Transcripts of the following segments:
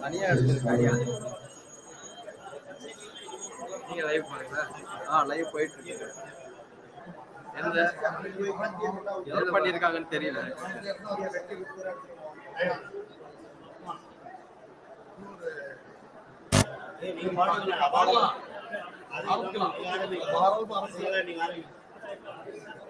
தனியா எடுத்துருக்காங்க நீங்க லைவ் பாருங்களா ஆ லைவ் போயிட்டு இருக்கு எந்த தெரியல நீங்க பாடலாம் பாடலாம் நீங்க ஆரம்பிக்கலாம்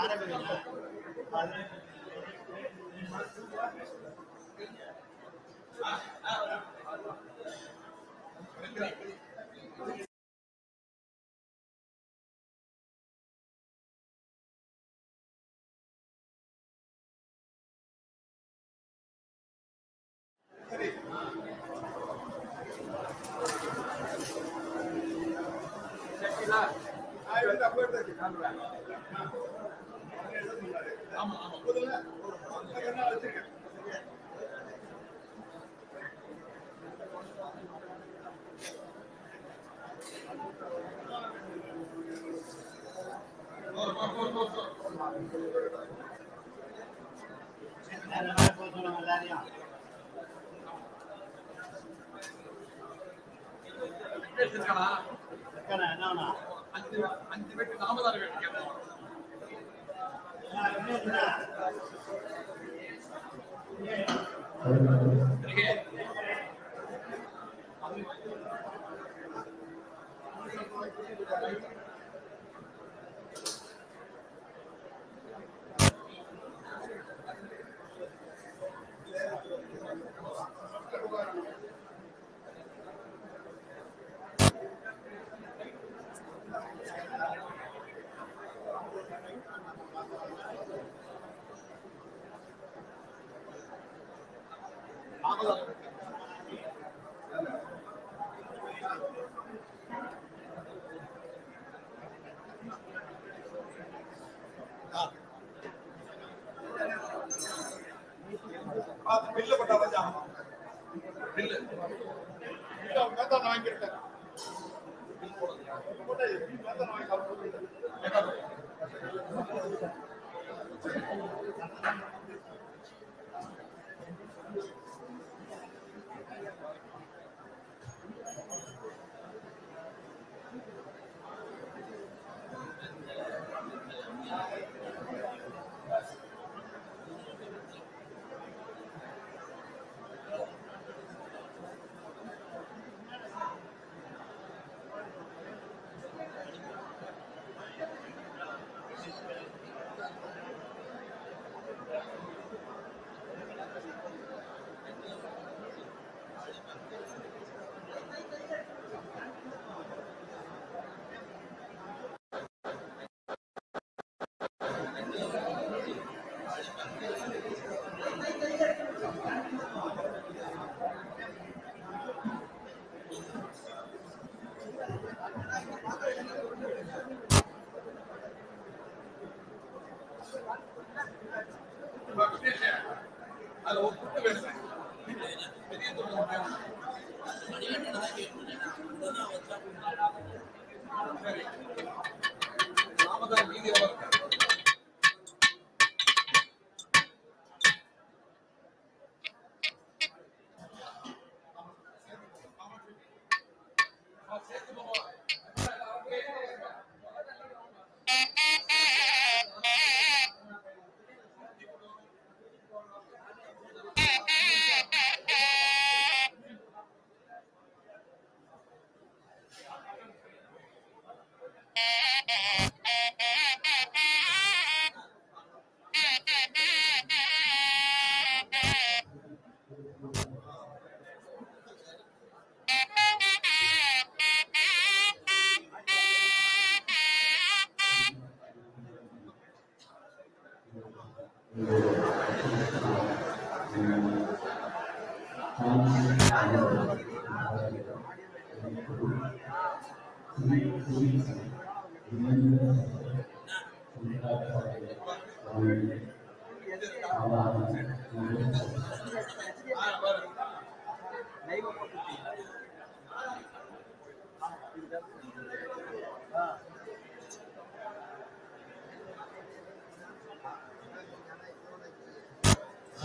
Thank you.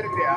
இருக்கிறியா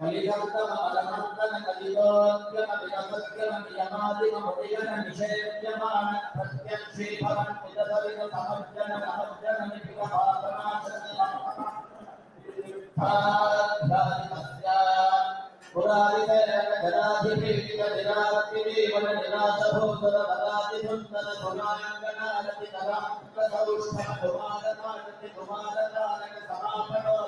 फलिभक्तम अलभक्तम कलिवोद्यम विलभक्तम यमादिम उदयन निषेव्यमान प्रत्यक्षे भवन् विदसविन समर्जन समर्जन निपिकभासनाशति समापनो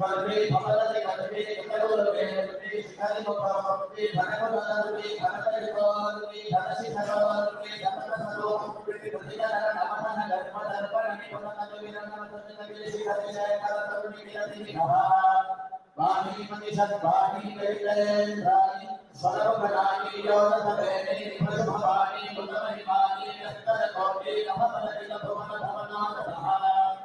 शिखरिशेखर महाकल्पशाली वंदे भवदति वंदे करुणवे वंदे शिखरिमुखवन्दे भगवदरुवे भगवदरुवे धनशिखरवरुवे धनसरोवरुवे प्रतिजनन नमन गर्भदर्पण निपुणनविरनमतनविरे शिखरिशेखर तरुणि विरति विभवा वाणी मनिषद वाणी वैलेन्द्राणि स्वरभराणि योगधवेनि निभभवानि मुदमहिमानि यत्तर कोटि नभमललित भुवन भवनाथः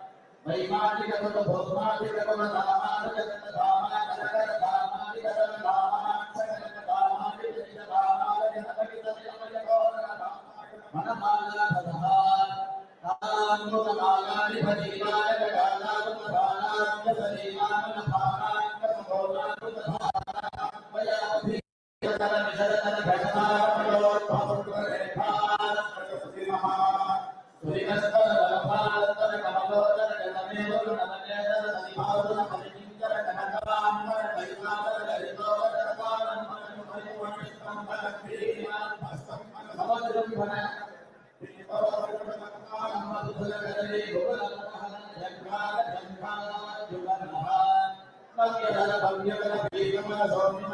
वैमानिकगुण भोगादिगुण नामानुगत धामा कनकर धामानि गगन धामा सकल धामानि जनित धामा जनपति तमय गौर मनमाला धधा तान्मुख मागानि भजीवाय गगानानुग भानान्य सलीमानुग भानान्य सगोनानुग धारा वयाभि तर विशरतर घटनामयोर भवत्र रेखार प्रकृति महा गंगाधर दुर्गावति दुर्गावति गंगावति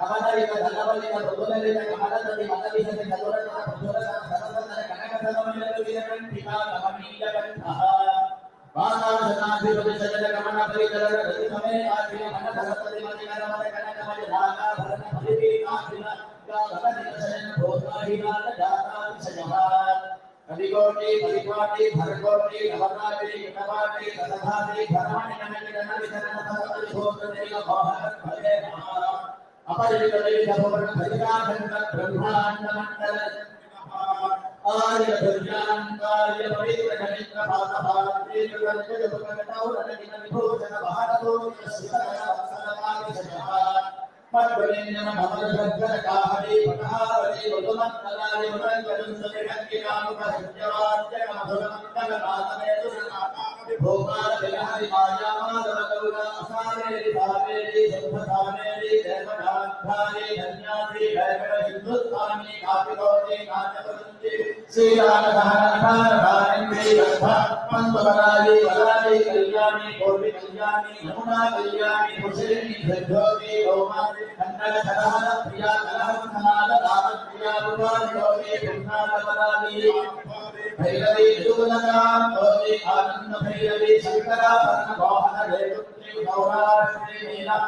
हमारा ये धनवल ने भगवान ने हमारा तो माता पिता ने धनवल ने भगवान ने सरस्वती ने कनक धनवल ने विजयन पिता भगवानी जगन्नाथ वासना धनाधि भज जगन गमन परिचलन रति समय आदि मन सरस्वती मति नरम कनक मज धागा भरन भरिवे आदि का भगवान दर्शन भोता ही नाथ दाता सजहार कलिकोटि परिकोटि भरकोटि भरनाटि कटवाटि कथाटि भरवाणि नमः नमः वितरण भगवति भोत्र देव भोहर भजे नमः Apa देवदान्धारि धन्यासि भैरव हिन्दुस्थानि कापिकोटि नाचवन्ति श्रीरामधारधारधारिण्ये गर्भा मन्वरारि वरारि कल्याणि कोटि कल्याणि, यमुना कल्याणि कुशलिनि भृद्धोति रोमारि कन्नड धरहर प्रिया कलहंसनाद राम प्रिया रुपायोगे भिन्नादवरानि भैरवी दूलकां तोति आनन्द भैरवी, शङ्कराभरण मोहन रेतुत्री गौराश्री मीना,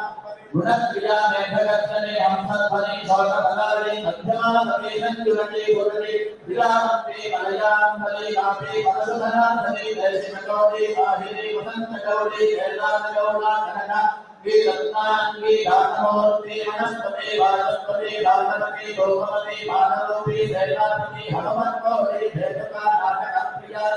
गुणप्रिया, मेघगर्जने हंसध्वनि शौनफलानि मध्यमानवे नञ्जुरति गुरति विरामन्ते मलयाम्बरे नापे वसुधनाधने दर्शिनगौरी बाहिरे वसन्तगौरी कैलासगौरा कनका वीरत्नाङ्गी दानमूर्ति वनस्पति वाचस्पति दानवति गोमवति मानवरूपी दैलापति हनुमत्गौरी भेदका नाटकप्रिया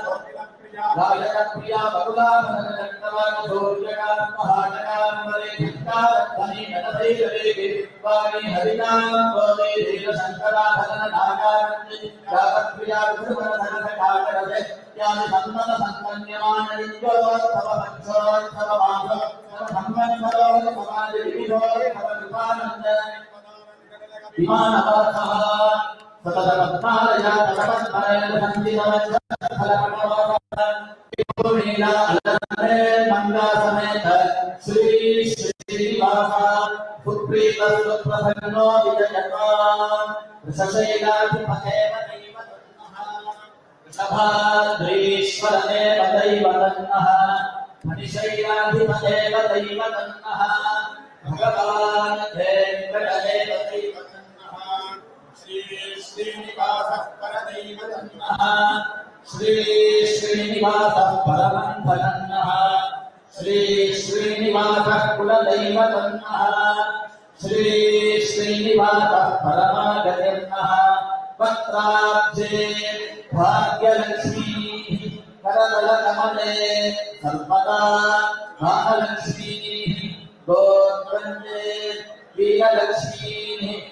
गायकप्रिया बकुलाभनजक्तवान सूर्यकान् महानकाम्बरे धिक्कारध्वनि गणधैरवे गिरित्वानि हरिणां गोदे धीरशङ्कराभरण नागारञ्जि गायकप्रिया विष्णुवरधरसकाकरजे यानि सन्मत सन्मन्यमानलिङ्गोत्सव पक्षोत्सव मासो सम्मन्मरोः समाधि विविधोः विमानवासः सततपद्मालया तटपद्मरेण मंगा समेत श्री श्रीनिवास सुप्रीत सुप्रसन्नो विजयता ऋषशैलाधिपते वृषभाद्रीश्वरदेव दैवतन्नः मणिशैलाधिपदेव दैवतन्नः भगवान् वेङ्कटदेव दैवतन्नः श्रीनिवासः परदैवतन्नः श्री श्रीनिवासः परमन्थनन्नः श्री श्रीनिवासः कुलदैवतन्नः श्री श्रीनिवासः परमागतिर्नः। पत्राब्जे भाग्यलक्ष्मी, करतलकमले सर्वदा। महालक्ष्मी गोत्रञ्जे वीरलक्ष्मी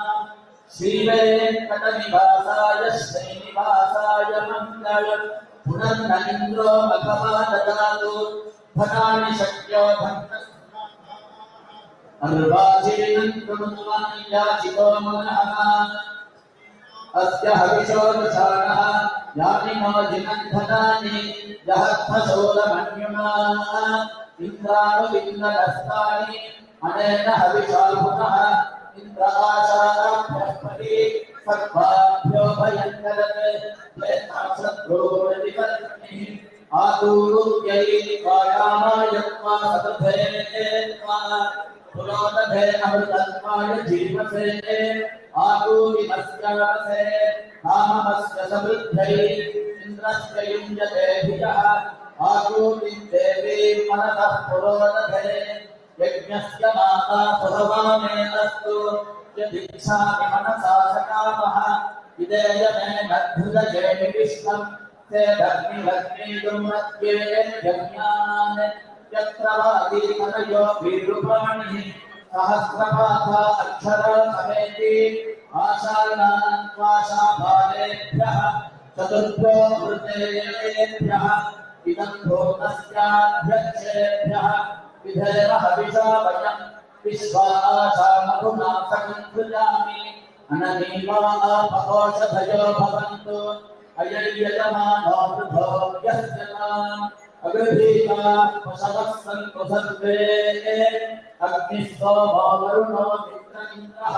श्रीवेङ्कटनिवासाय श्रीनिवासाय मङ्गलम् पुनर्न मघवा ददातु धनानि शक्यो अर्वाचीनम् कृणुमानि मनः। अस्य हविषोदशानः यानि नो जिनन्धनानि यहत्थशोलमन्युना इन्द्रानुविन्दनस्तानि अनेन हविषा पुनः इन्द्राशाभ्यस्पति सर्वाभ्यो भयङ्करत् शत्रूर्निवर्तिः आदूरुद्यै वायामायत्वा सदभेत्वा पुरोदभे अमृतत्वाय जीवसे आदूरिमस्यावसे नाममस्य समृद्ध्यै इन्द्रस्य युञ्जते धियः आदूरिं देवीं मनसः पुरोदभे यज्ञस्य माता सुभवामेतस्तु यदिच्छामि मनसा सकामः। इदेयमेन धृतये विष्णम् ते भग्निभग्नीयुं मध्ये यज्ञान् यत्र वादीकनयो विरूपाणि सहस्रपाथा अक्षरा समेति आशानान्वाशाभालेभ्यः चतुर्भ्यो मृतेभ्यः इदं भोगस्याध्यक्षेभ्यः विधेम विधयः विशावय विश्वासामधुना सकृजामि अननीमापकोषधयो भवन्तु। अयर्यजमानो वृथो यस्य नाम अगृहीतात्मशवः सन्तु सर्वे अग्निस्तोमो वरुणो मित्रमिन्द्रः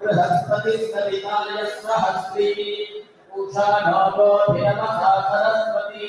बृहस्पतिस्तविताय सहस्री उषा नो गोभिरमसा सरस्वती।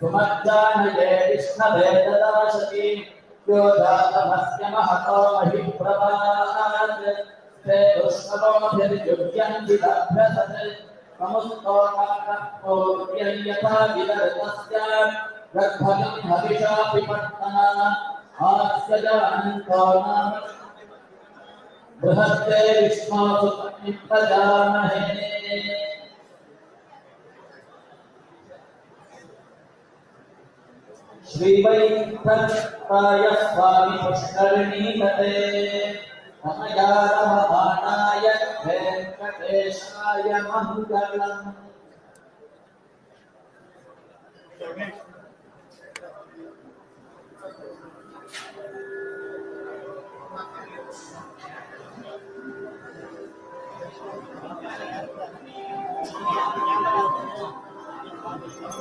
सुमज्जानये विष्णवे ददाशति यो महिप्रभात् ते दुष्णवोभिर्युज्यन्ति लभ्यसत् समुस्तोकाकौर्यं यथा विदर्तस्य गर्भगं हविषा पिपत्तना आस्य नाम। बृहत्ते विष्णोसु प्रजामहे श्रीवैकुण्ठाय स्वामि पुष्करणीपते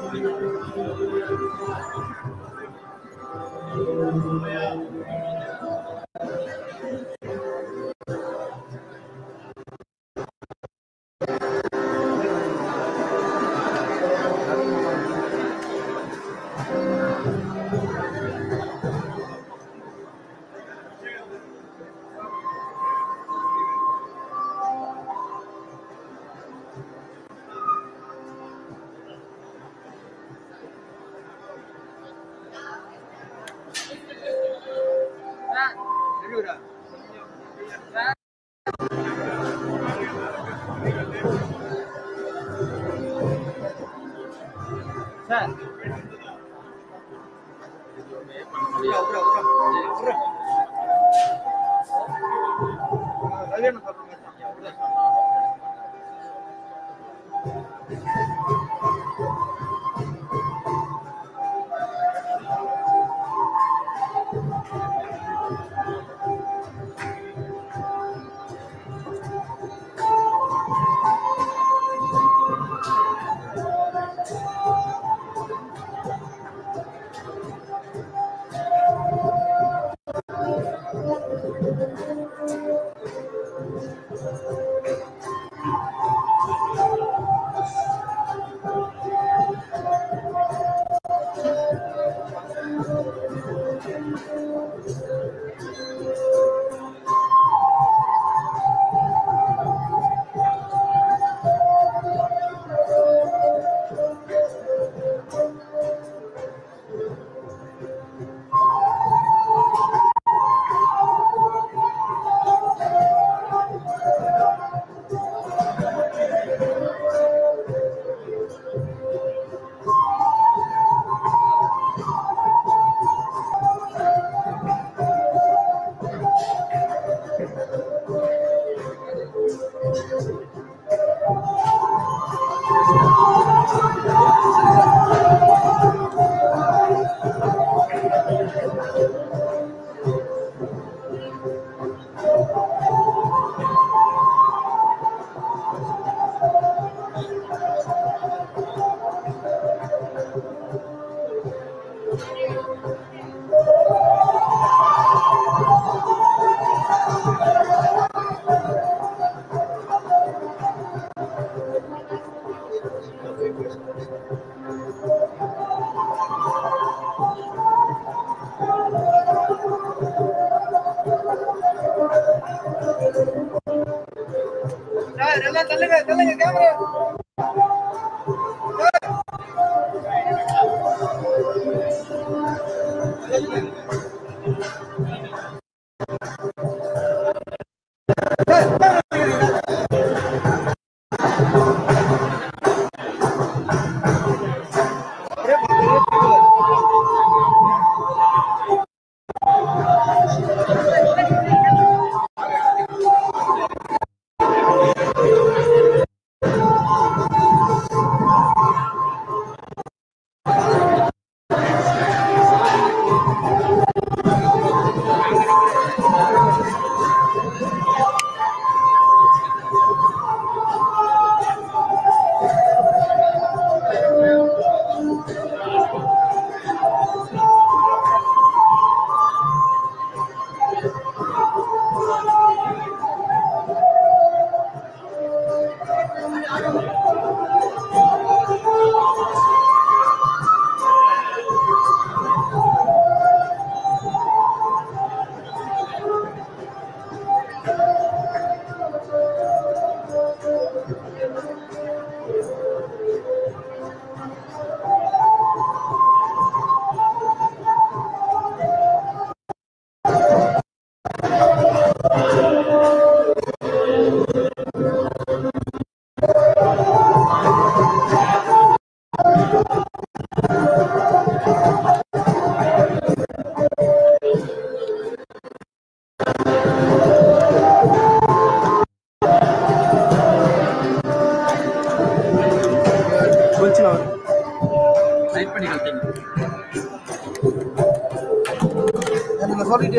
Thank you. 怎么样？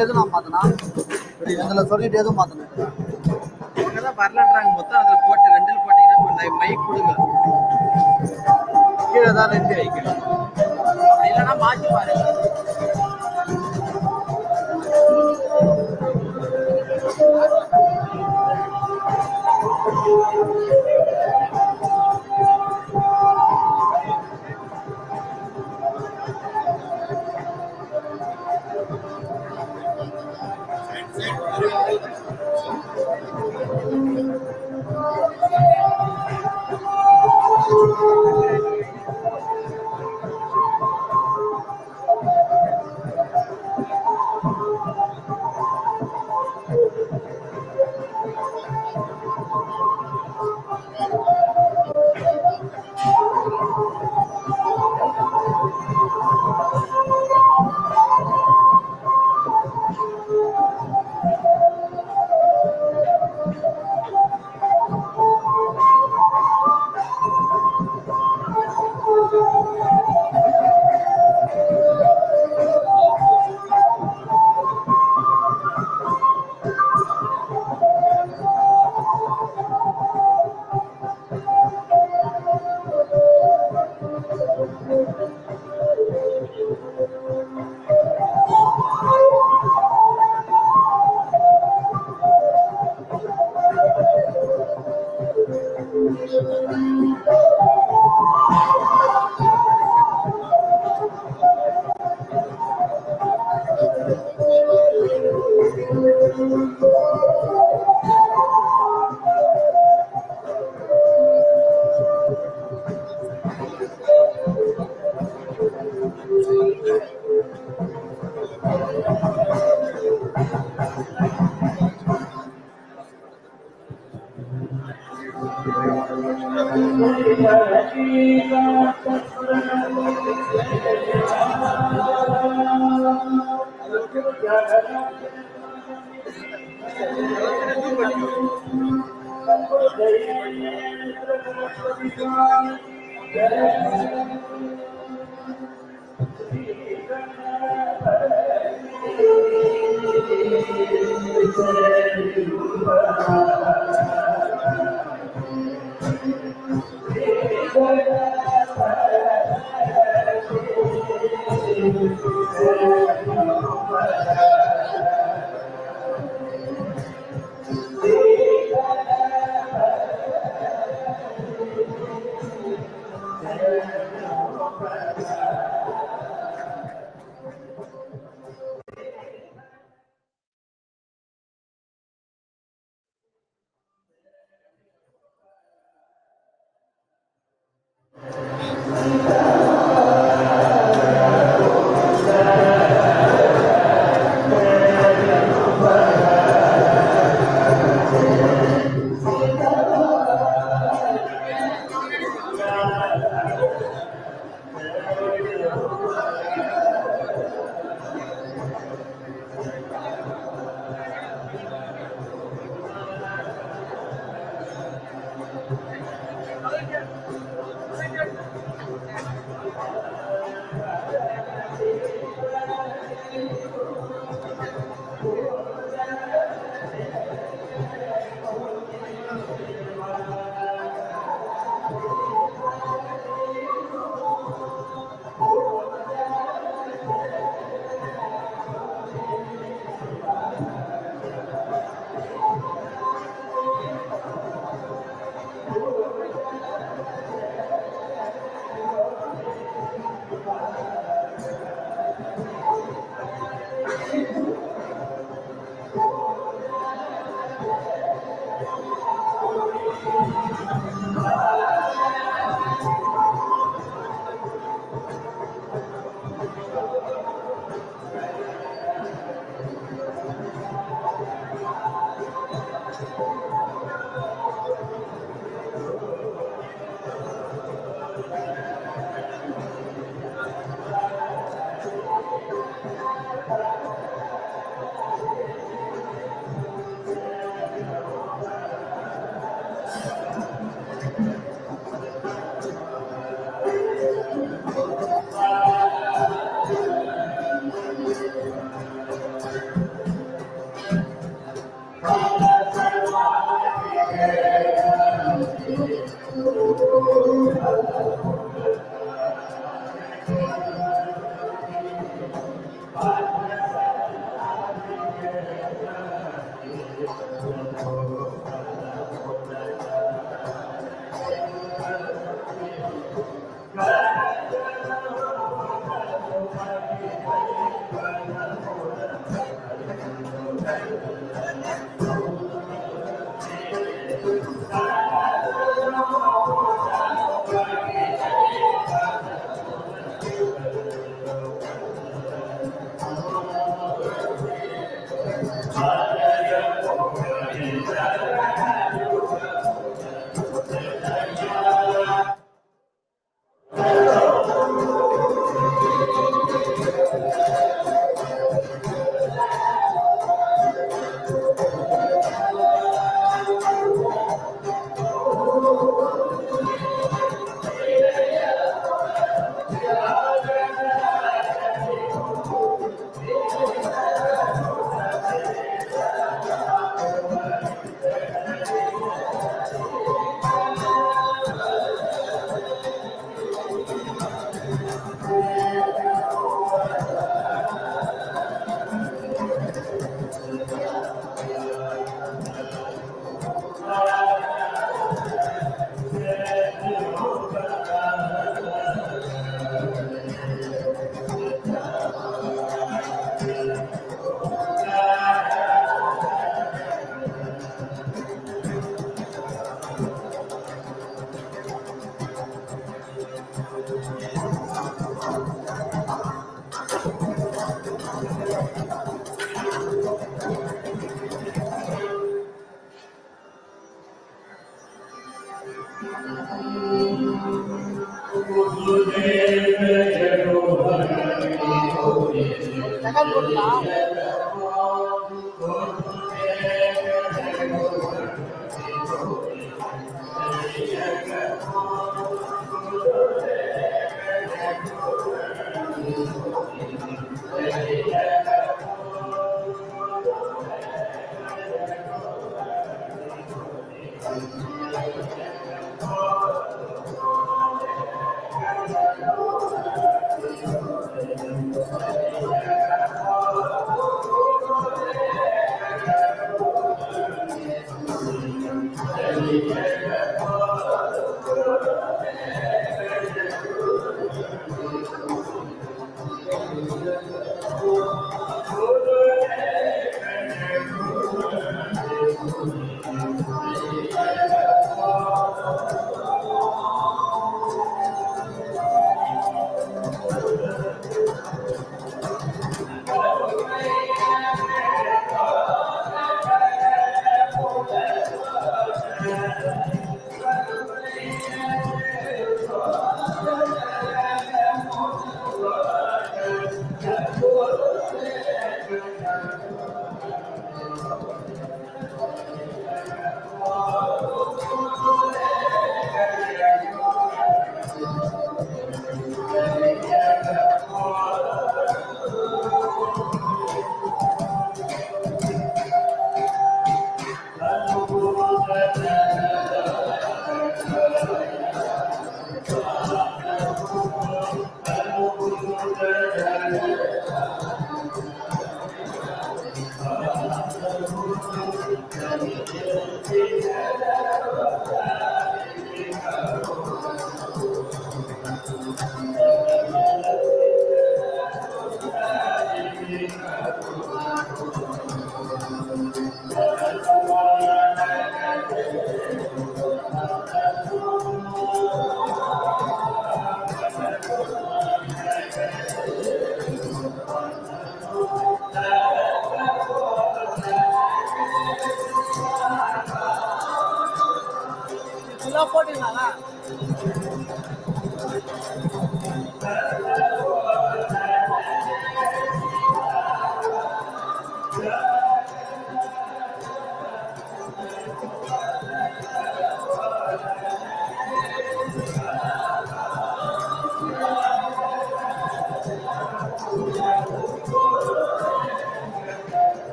எதுவும் மாற்றினா இதில் சொல்லிட்டு எதுவும் மாற்றினா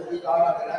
bendito ahora,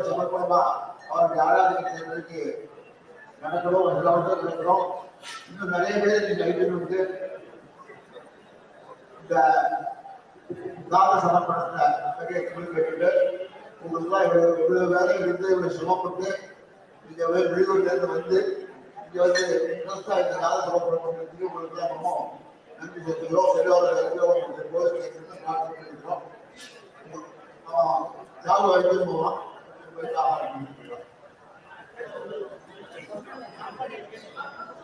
பெரியவாளுக்கு சமர்ப்பணமா அவருடைய ஆராதனைக்கு நடக்கிறோம் நடக்கணும் எல்லாவற்றும் நடக்கிறோம் இன்னும் நிறைய பேர் நீங்க ஐடியா இந்த தான சமர்ப்பணத்தை நிறைய கேள்வி கேட்டுட்டு உங்களுக்குலாம் இவ்வளவு இவ்வளவு வேலை இருந்து இவ்வளவு சிரமப்பட்டு நீங்க வெளியூர்லேருந்து வந்து இங்க வந்து இன்ட்ரெஸ்டா இந்த தான சமர்ப்பணம் பண்றதுக்கு உங்களுக்கு நம்ம நன்றி செலுத்துகிறோம். பெரியவர்கள் உங்களுக்கு கோரிக்கை கேட்டு பிரார்த்தனை பண்ணிக்கிறோம் ஜாபு வைத்து போவோம்? 会不？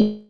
И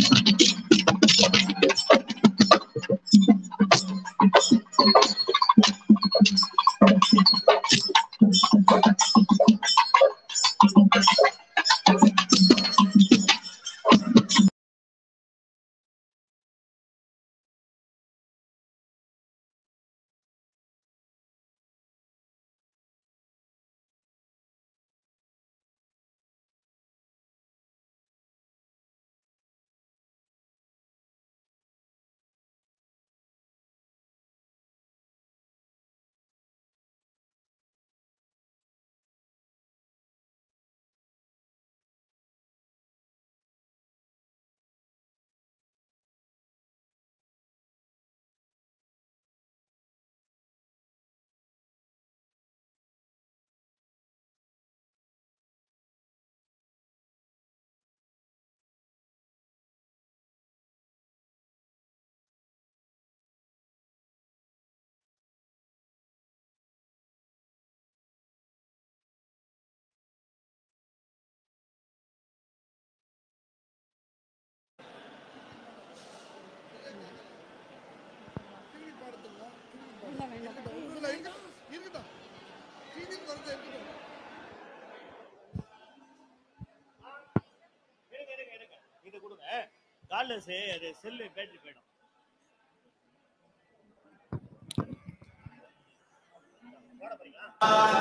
வாலஸ் அது செல்லு பேட்டரி போயிடும். போட போறீங்களா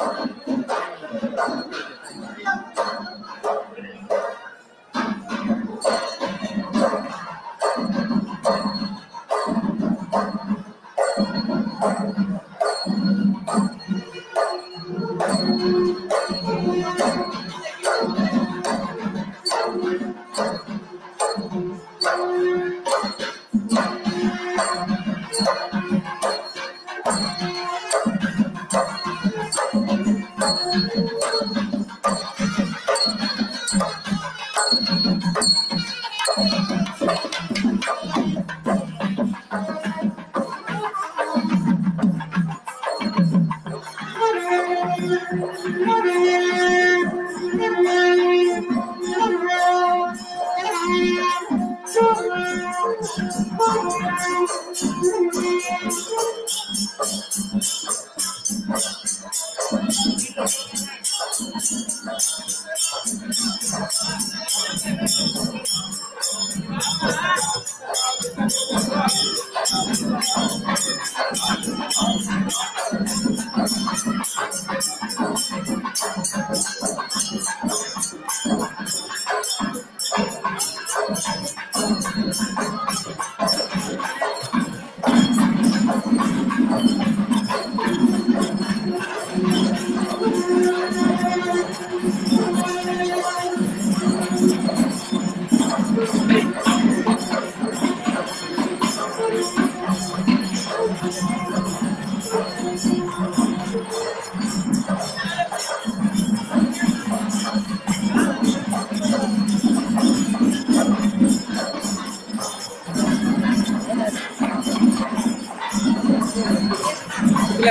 All right.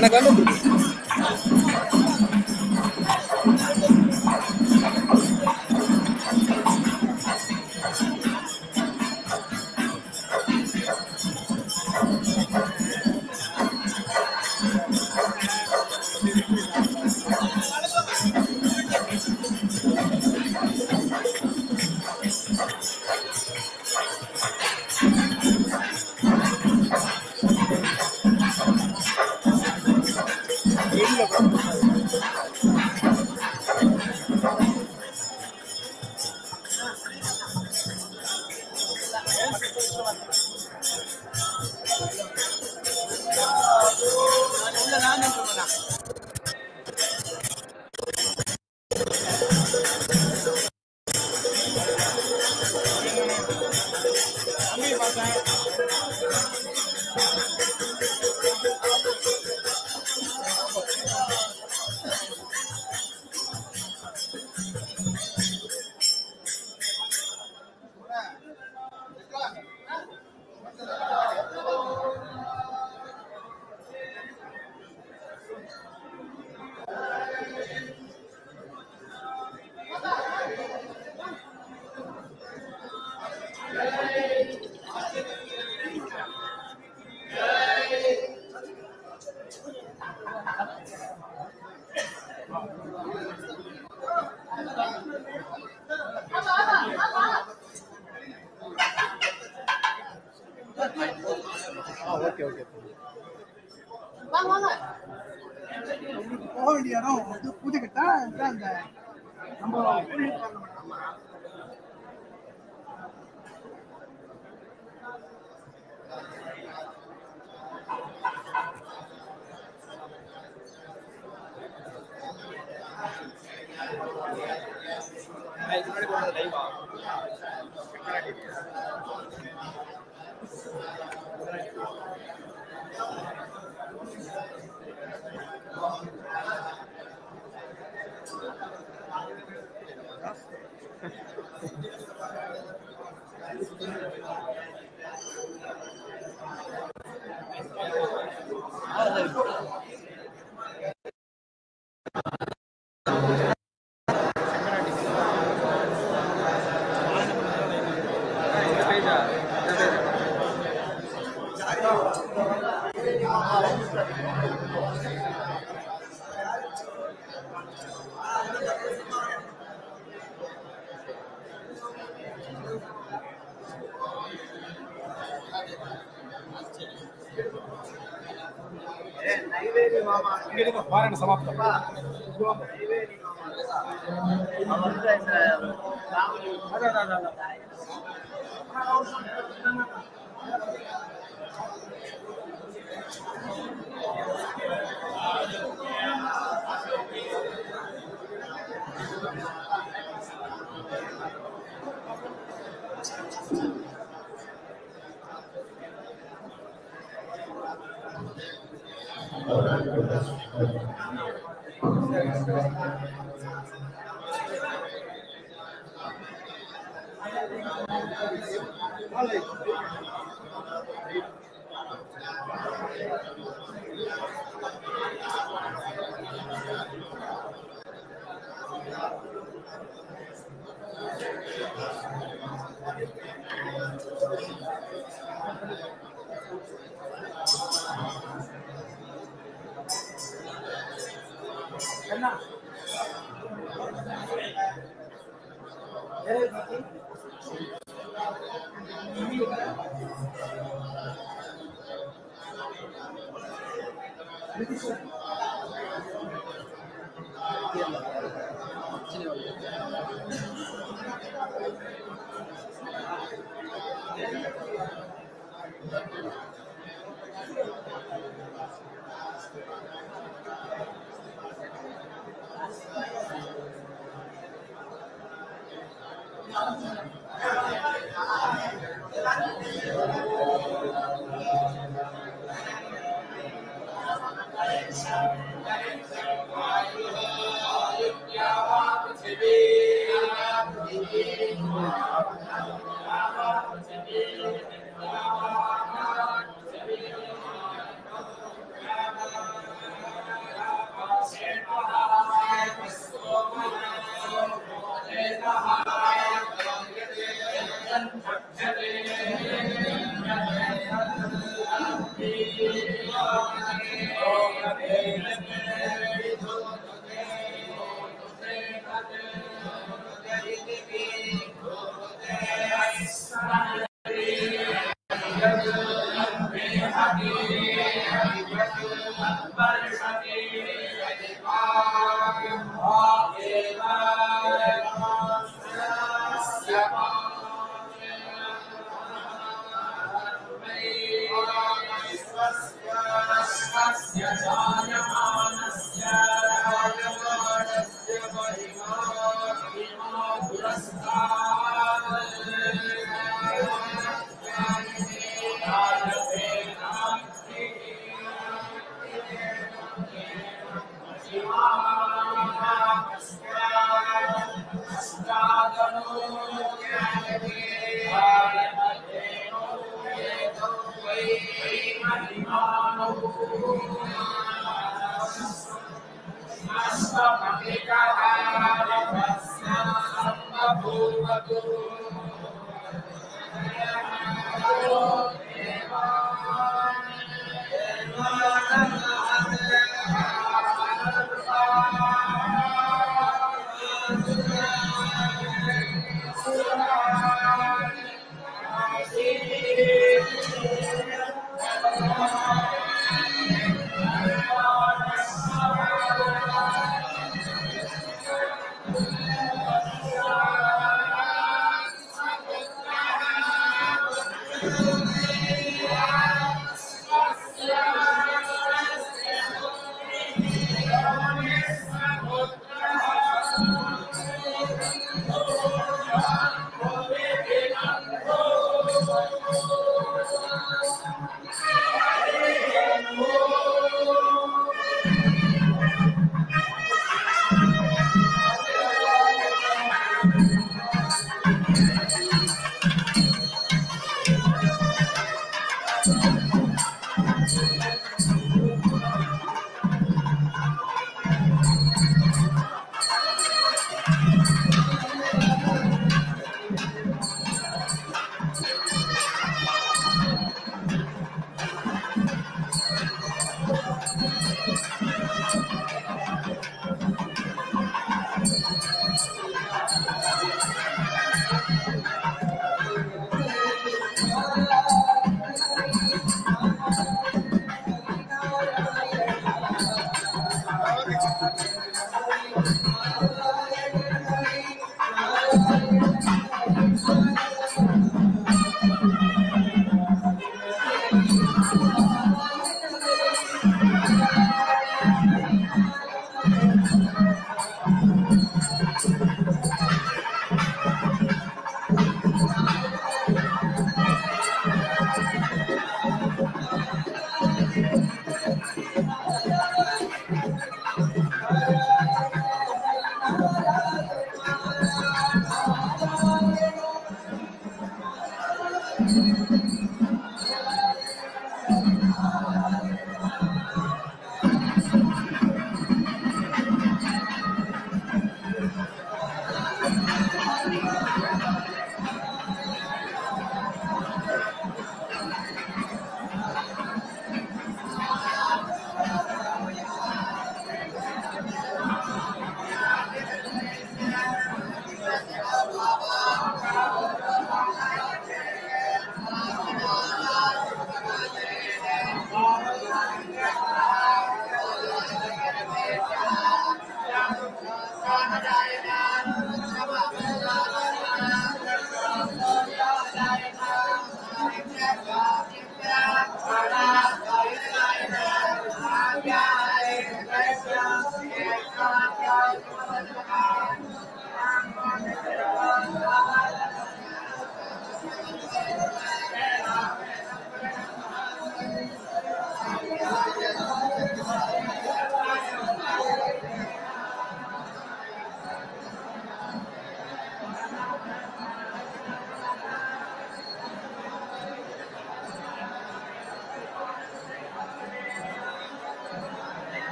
mañana. போக வேண்டிய இடம் வந்து பூஜைக்கிட்ட அந்த நம்ம முன்னாடி போனது லைவா? あらららら。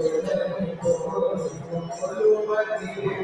Thank you.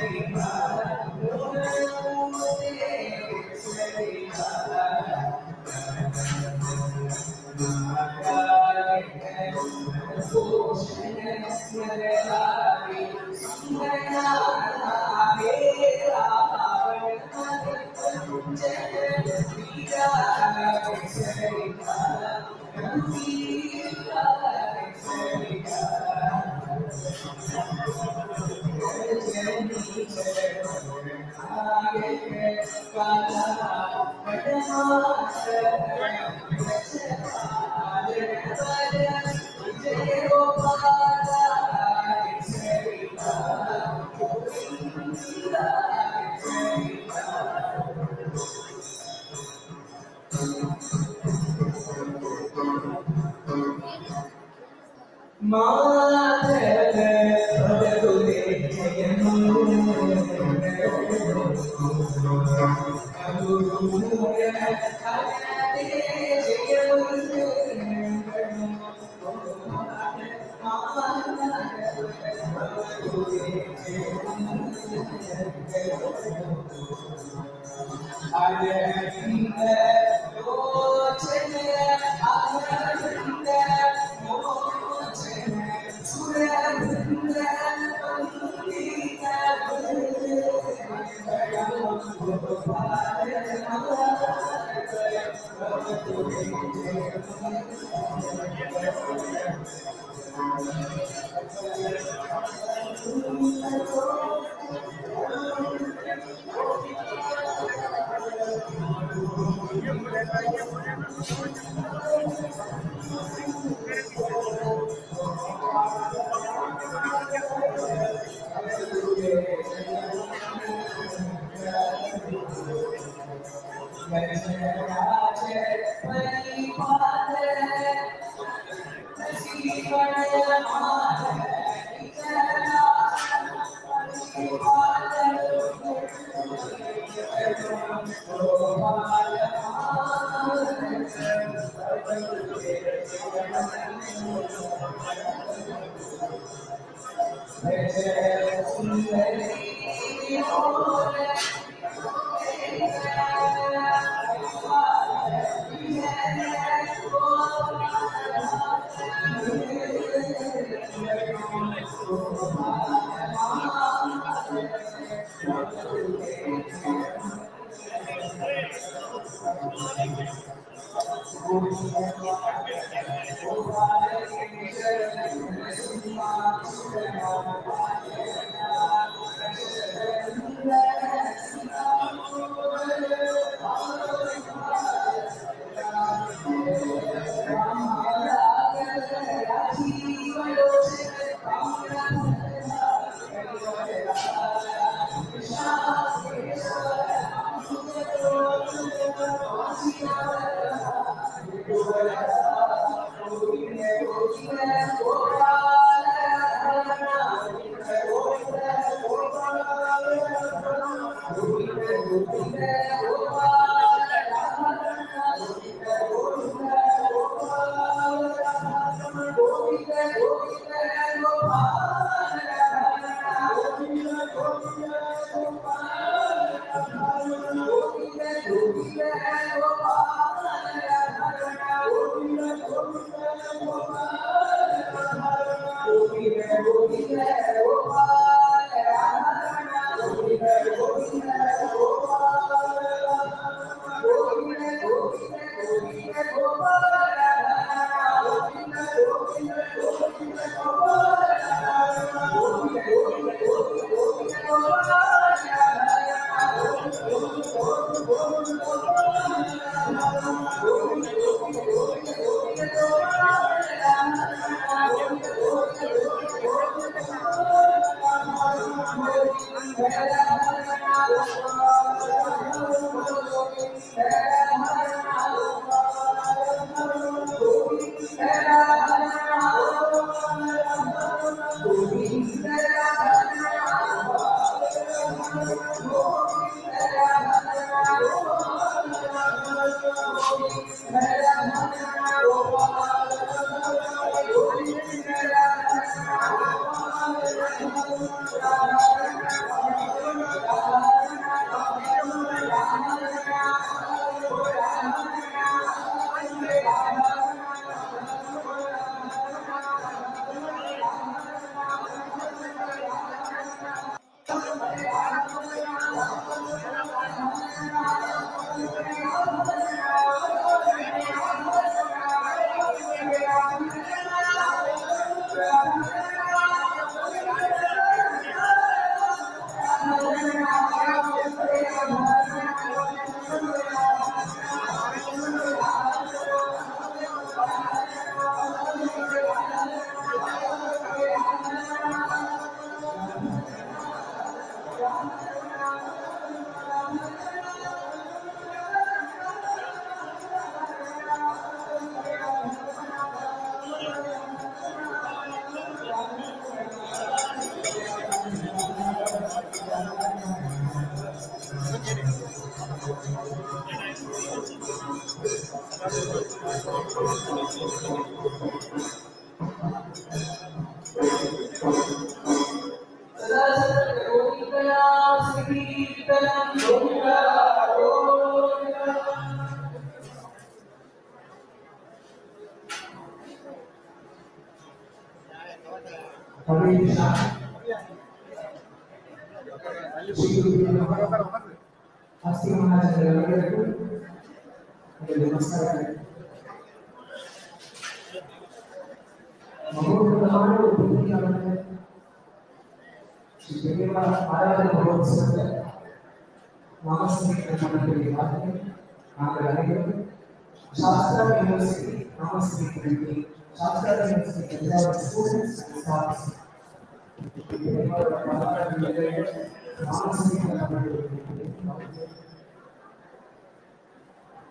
Amen. Mother I am that your Thank you. नमस्कार शास्त्र यूनिवर्सिटी नमस्ते Shastra university students and staffs नमस्ते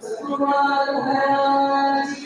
Subhanallah.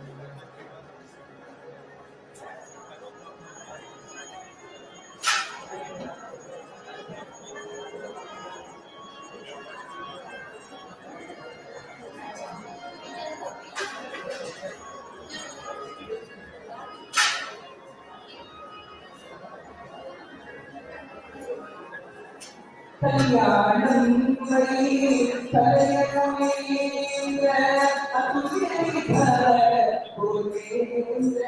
அடியாடும் தலையகமேந்த அபிஷேக புதேந்திர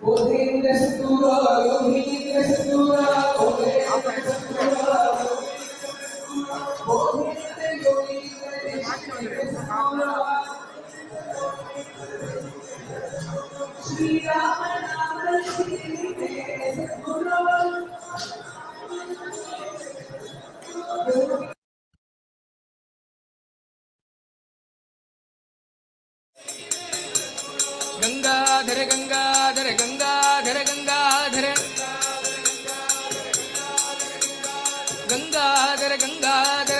Bodhi Nestura, Bodhi Nestura, Bodhi Nestura. Gangadhar Gangadhar Gangadhar Gangadhar. Gangadhar Gangadhar.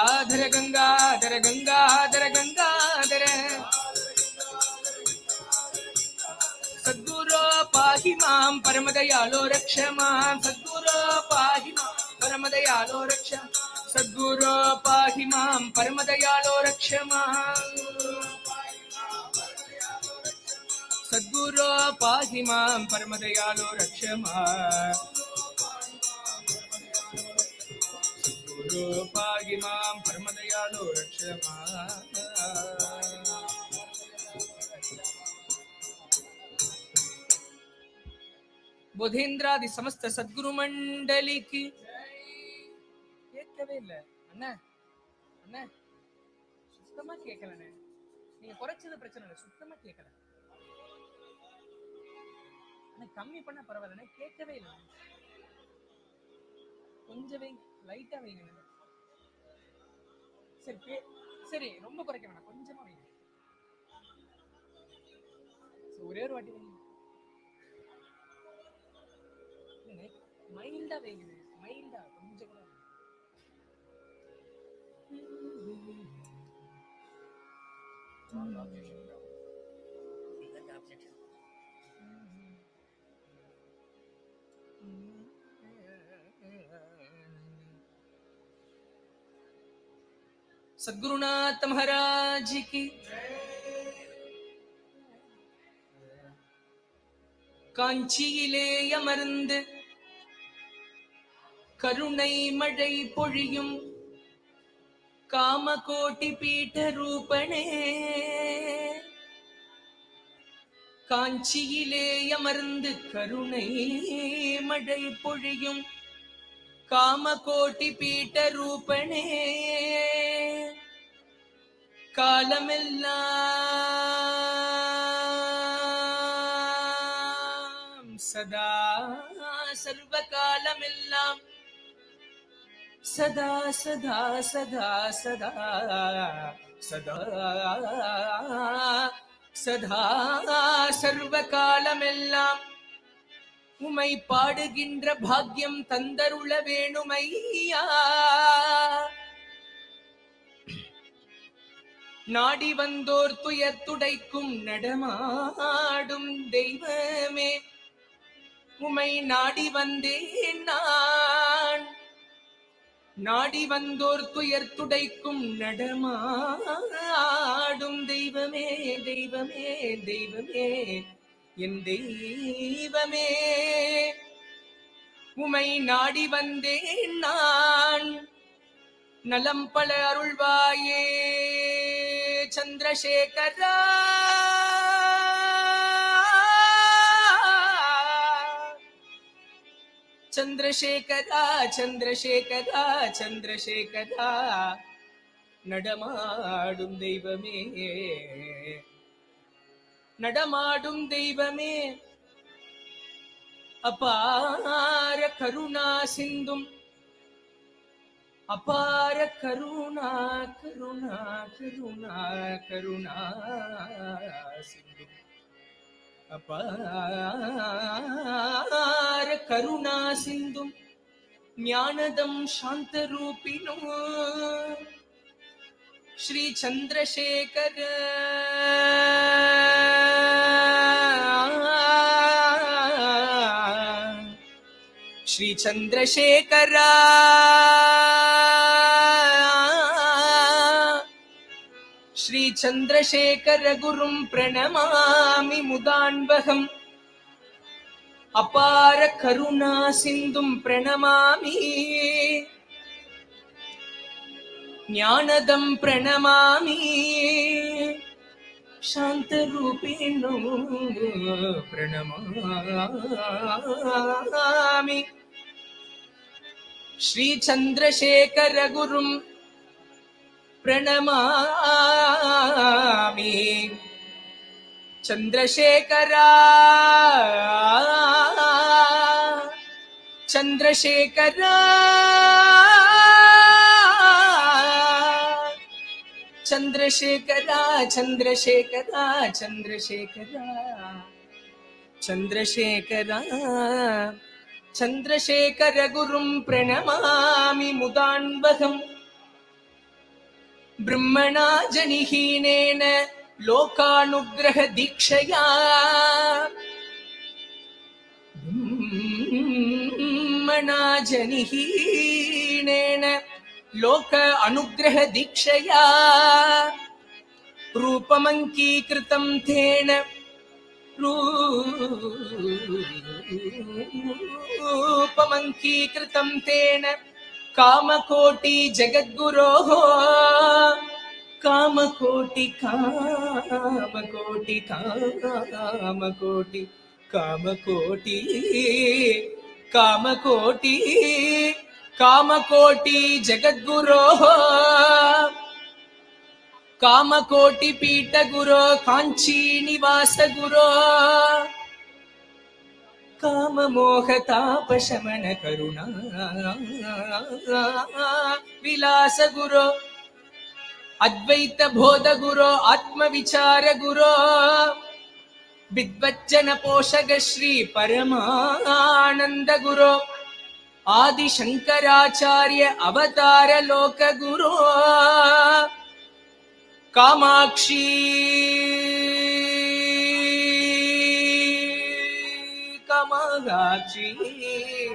Gangadhara Gangadhara Gangadhara Gangadhara సద్గురో పాహి మాం పరమదయాలో రక్ష మాం. సద్గురో పాహి మాం పరమదయాలో రక్ష సద్గురో పాహి మాం పరమదయాలో రక్ష మాం. సద్గురో పాహి మాం పరమదయాలో రక్ష మాం. రూపాగి మాం పరమదయాలు రక్షమా బుధేంద్రాది సమస్త సద్గురు మండలికి கேட்கவே இல்லை அண்ணா அண்ணா சுத்தமா கேட்கலண்ணே நீங்க குறைச்சது பிரச்சனை இல்லை சுத்தமா கேட்கல கம்மி பண்ண பரவாயில்லண்ணே கேட்கவே இல்லை கொஞ்சம் வைங்க லைட்டா வைங்க சரி சரி ரொம்ப குறைக்க வேணாம். கொஞ்சமா வைங்க. சரி, ஒரே ஒரு வாட்டி வைங்க. மைல்டா வைங்க. மைல்டா கொஞ்சம் கூட சத்குருநாத் மகாராஜ் கி காஞ்சியிலே அமர்ந்து கருணை மழை பொழியும் காமகோட்டி பீட்ட ரூபனே காஞ்சியிலே அமர்ந்து கருணை மழை பொழியும் காமகோட்டி பீட்ட ரூபனே காலமெல்லாம் சதா சர்வ காலமெல்லாம் சதா சதா சதா சதா சதா சதா சர்வ காலமெல்லாம் உமை பாடுகின்ற பாக்கியம் தந்தருள வேணுமையா? நாடி வந்தோர் துயர் துடைக்கும் நடமாடும் தெய்வமே. உமை நாடி வந்தேன் நான். நாடி வந்தோர் துயர் துடைக்கும் நடமாடும் தெய்வமே தெய்வமே தெய்வமே என் தெய்வமே. உமை நாடி வந்தேன் நான். நலம் பல அருள்வாயே. சந்திரசேகரா சந்திரசேகரா சந்திரசேகரா சந்திரசேகரா நடமாடும் தெய்வமே நடமாடும் தெய்வமே அபார கருணா சிந்தும் அபார கருணா கருணா கருணா கருணா சிந்து. அபார கருணா சிந்தும் ஞானதம் சாந்த ரூபினோ ஸ்ரீ சந்திரசேகர. ஸ்ரீ சந்திரசேகரா. श्रीचन्द्रशेखरगुरुं प्रणमामि मुदान्वहम्। अपारकरुणासिन्धुं प्रणमामि। ज्ञानदं प्रणमामि। शान्तरूपिणो प्रणमामि। श्रीचन्द्रशेखरगुरुम् प्रणमामि। चन्द्रशेखरा। चन्द्रशेखरा। चन्द्रशेखरा चन्द्रशेखरा चन्द्रशेखरा। चन्द्रशेखरा। चन्द्रशेखरगुरुं प्रणमामि मुदान्वहम् ब्रह्मणा जनिहीनेन लोकानुग्रहदीक्षया। ब्रह्मणा जनिहीनेन लोक अनुग्रह दीक्षया रूपमङ्कीकृतं तेन रूपमङ्कीकृतं तेन కామకోటి జగద్గురో కామకోటి కామకోటి కామకోటి కామకోటి కామకోటి కామకోటి జగద్గురో కామకోటి పీఠ గురో కాంచీ నివాస గురో काममोहतापशमन करुणा विलासगुरो अद्वैतबोधगुरो आत्मविचारगुरो विद्वच्चनपोष श्रीपरमानन्दगुरो आदिशङ्कराचार्य अवतारलोकगुरो। कामाक्षी मीनाक्षी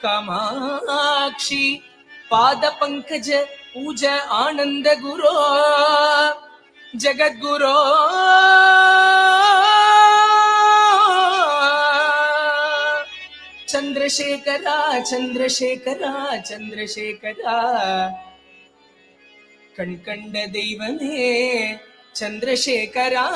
कामाक्षी पाद पंकज पूज आनंद गुरो जगत चंद्रशेखरा चंद्रशेखरा चंद्रशेखरा कणकंड दैवमे चंद्रशेखरा।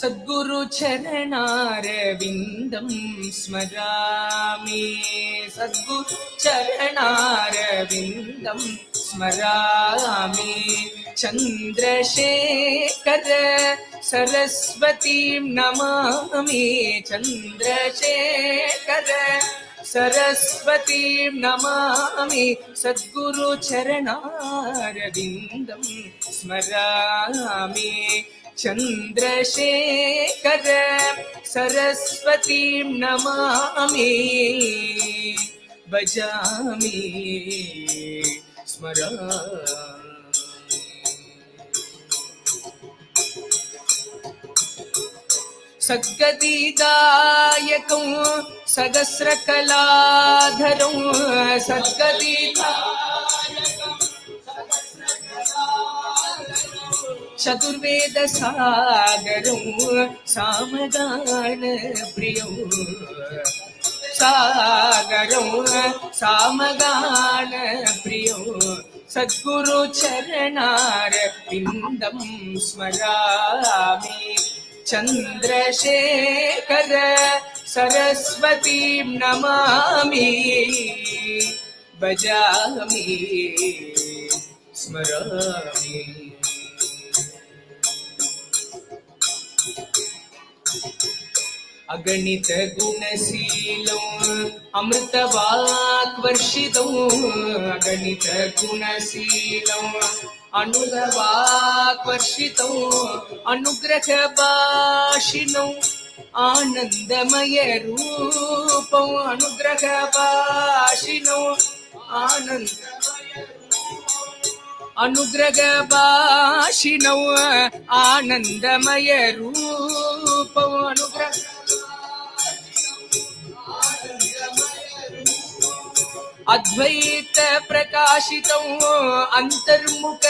सद्गुरु चरणारविन्दं स्मरामि। सद्गुरु चरणारविन्दं स्मरामि। चन्द्रशेखर सरस्वतीं नमामि। चन्द्रशेखर सरस्वतीं नमामि। सद्गुरु चरणारविन्दं स्मरामि चन्द्रशेखर सरस्वतीं नमामि। भजामि स्मरामि। सद्गतिदायकं सहस्रकलाधरं सद्गतिदायकं चतुर्वेदसागरं सामगानप्रियं। सागरं सामगानप्रियं। सद्गुरुचरणारविन्दं स्मरामि। चन्द्रशेखर सरस्वतीं नमामि। भजामि। स्मरामि अगणित गुणशील अमृतवाक् वर्षित। अगणित गुणशीलो अनुग्रवाक् वर्षितौ अनुग्रह वाशिनो आनन्दमय आनन्द अनुग्रहभाषिणौ आनन्दमय रूपौ अनुग्रह अद्वैत प्रकाशितौ अन्तर्मुख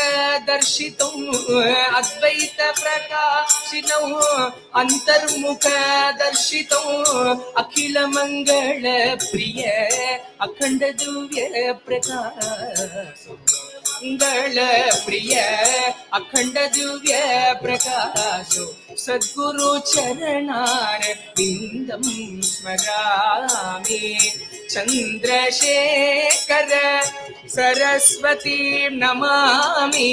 दर्शितौ अद्वैत प्रकाशितौ अन्तर्मुख दर्शितौ अखिल मङ्गल प्रिय अखण्ड दिव्य प्रकाश मंगल प्रिय अखंड दिव्य प्रकाशो सद्गुरु चरणार बिंदम स्मरामि। चन्द्रशेखर सरस्वती नमामि।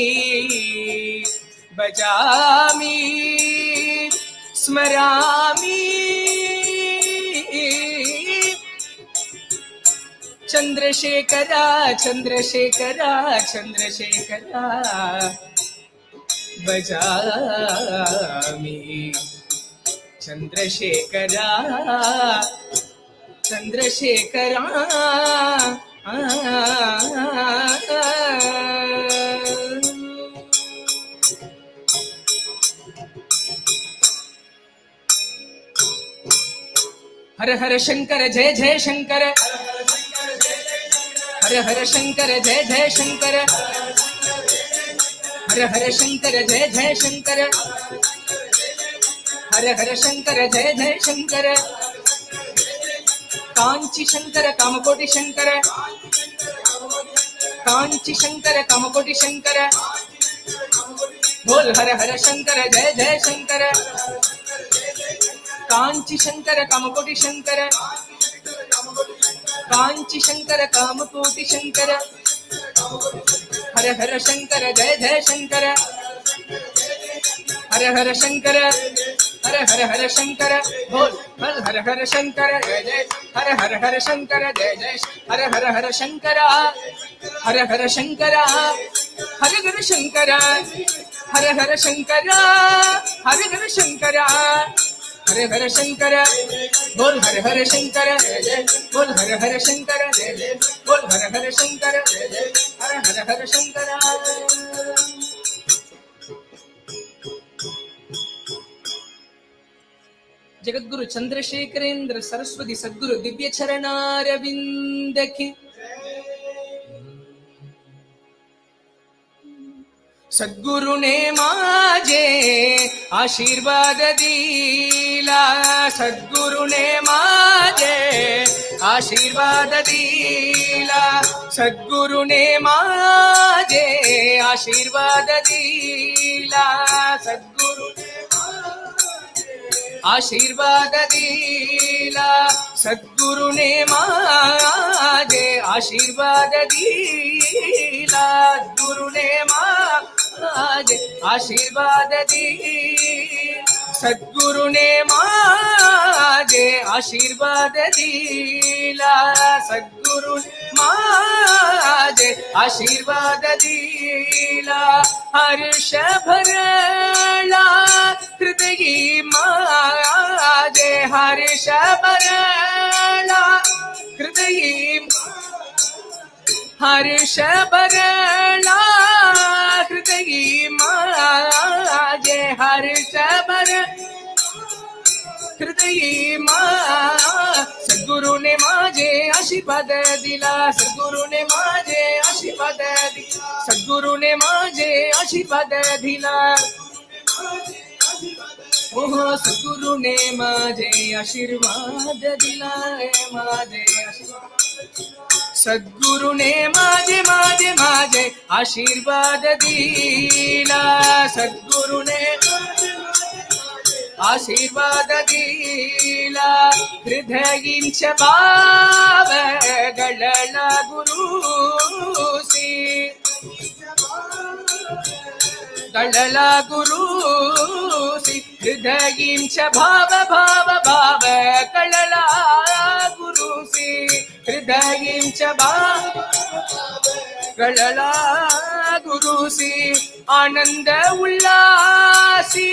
भजामि स्मरामि चन्द्रशेखरा चन्द्रशेखरा चन्द्रशेखरा भजामि चन्द्रशेखरा चन्द्रशेखरा हर हर शंकर जय जय शंकर। हर हर शंकर, जय जय शंकर। हर हर शंकर, जय जय शंकर। हर हर शंकर, जय जय शंकर। कांची शंकर, कामकोटि शंकर। कांची शंकर, कामकोटि शंकर। बोल हर हर शंकर, जय जय शंकर। कांची शंकर, कामकोटि शंकर। कांची शंकर कामकोटि शंकर हर हर शंकर जय जय शंकर हर हर शंकर हर हर हर शंकर बोल हर हर हर शंकर जय जय हर हर हर शंकर जय जय हर हर हर शंकर हर हर शंकर हर हर शंकर हर हर शंकर हर हर शंकर हरे हरे शंकर, बोल हरे हरे शंकर, बोल हरे हरे शंकर, बोल हरे हरे शंकर, हरे हरे हरे शंकर। जगद्गुरु चंद्रशेखरेंद्र सरस्वती सद्गुरु दिव्य चरणारविंद की सद्गुरुने माजे आशीर्वाद दीला. सद्गुरुने माजे आशीर्वाद दीला. सद्गुरुने माजे आशीर्वाद दीला. सद्गुरु ಆಶೀರ್ವಾದದೀಲಾ ಸದ್ಗುರುನೇ ಮಾಗೆ ಆಶೀರ್ವಾದದೀಲಾ ಗುರುನೇ ಮಾ माझे आशीर्वाद दिला सद्गुरुने माझे आशीर्वाद दीला। सद्गुरु माझे आशीर्वाद दिला। हर्ष भरला हृदयी माझे हर्ष भरला हृदयी हर्ष भरला हृदयी हर हर्ष भर माला मा सद्गुरुने माजे आशीर्वाद दिला। सदगुरु ने माजे आशीर्वाद दिला। सदगुरु ने माजे आशीर्वाद दिला। सद्गुरुने माझे आशीर्वाद दिला माझे सद्गुरुने माझे माझे माझे आशीर्वाद दिला. सद्गुरुने आशीर्वाद दिला. हृदयींच गळला गुरुसी गळला गुरुसी हृदयींच भाव भाव भाव कळला गुरुसी हृदयींच भाव कळला गुरुसी आनंद उल्लासी,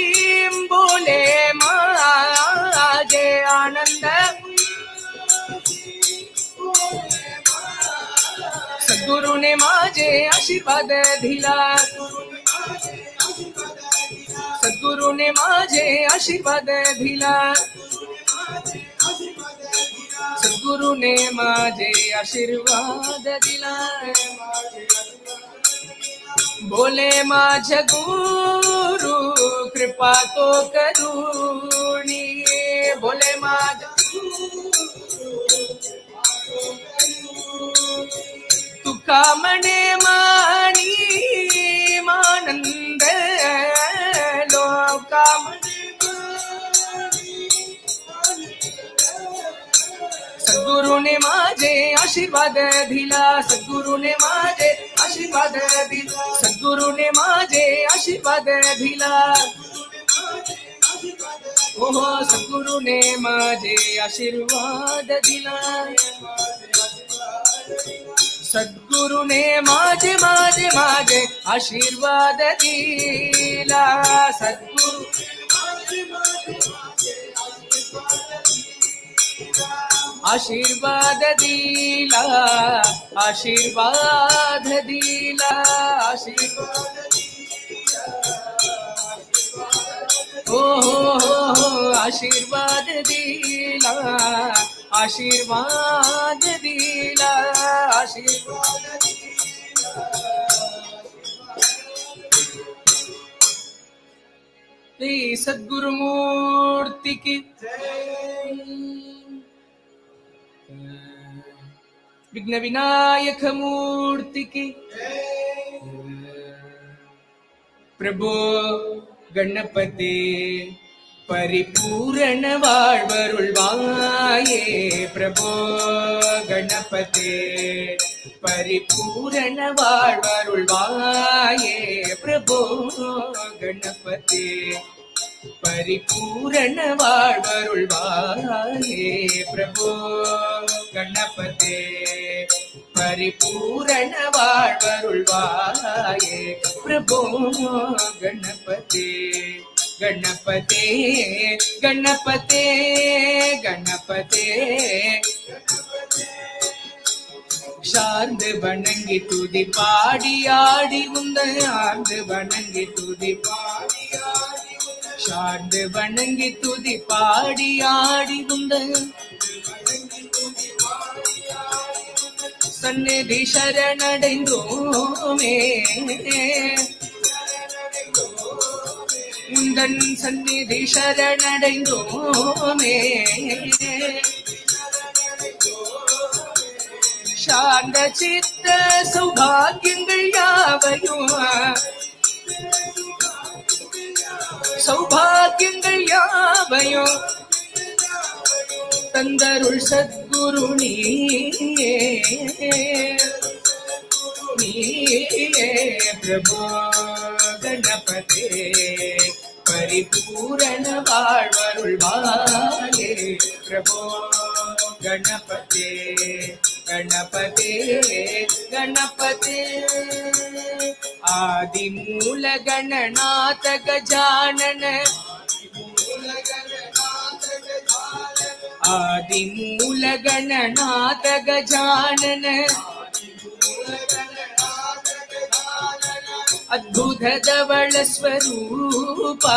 बोले माझे आनंद। सद्गुरुने माझे आशीर्वाद दिला। सद्गुरुने माझे आशीर्वाद दिला। सद्गुरुने माझे आशीर्वाद दिला। बोले, माझ गुरु, कृपा तो करुणी बोले, माझ तुका म्हणे मानी, मानंद सद्गुरुने माझे आशीर्वाद दिला, सद्गुरुने माझे आशीर्वाद दिला, सद्गुरुने माझे आशीर्वाद दिला. ओह, सद्गुरुने माझे आशीर्वाद दिला. सद्गुरुने माझे माझे माझे आशीर्वाद दिला। सद्गुरु आशीर्वाद दिला। आशीर्वाद दिला। आशीर्वाद हो हो हो, आशीर्वाद दिला। आशीर्वाद दिला आशीर्वाद श्री सद्गुरु मूर्ति की विघ्न विनायक मूर्ति की प्रभु गणपति பரிபூரண வாழ்வருள்வாயே பிரபோ கணபதே. பரிபூரண வாழ்வருள்வாயே பிரபோ கணபதே. பரிபூரண வாழ்வருள்வாயே பிரபோ கணபதே. பரிபூரண வாழ்வருள்வாயே பிரபோ கணபதே. ಗಣಪತೆ ಗಣಪತೆ ಗಣಪತೆ சார்ந்து வணங்கி துதி பாடி ஆடி உந்தல் ஆர்ந்து வணங்கி துதி பாடி சார்ந்து வணங்கி துதி பாடி ஆடி உந்தல் சந்நிதி சரணடைந்தோமே. உந்தன் சந்நிதி சரணடைந்தோமே. சாந்த சித்த சௌபாகியங்கள் யாவையும்? சௌபாகியங்கள் யாவையும்? தந்தருள் சத்குரு நீயே. நீயே பிரபு கணபதே பரிபூரண வாழ்வருள் வாயே பிரபு கணபதே கணபதே கணபதே ஆதிமூல கணநாத கஜானன ஆதிமூல கணநாத கஜானன अद्भुत धवल स्वरूपा।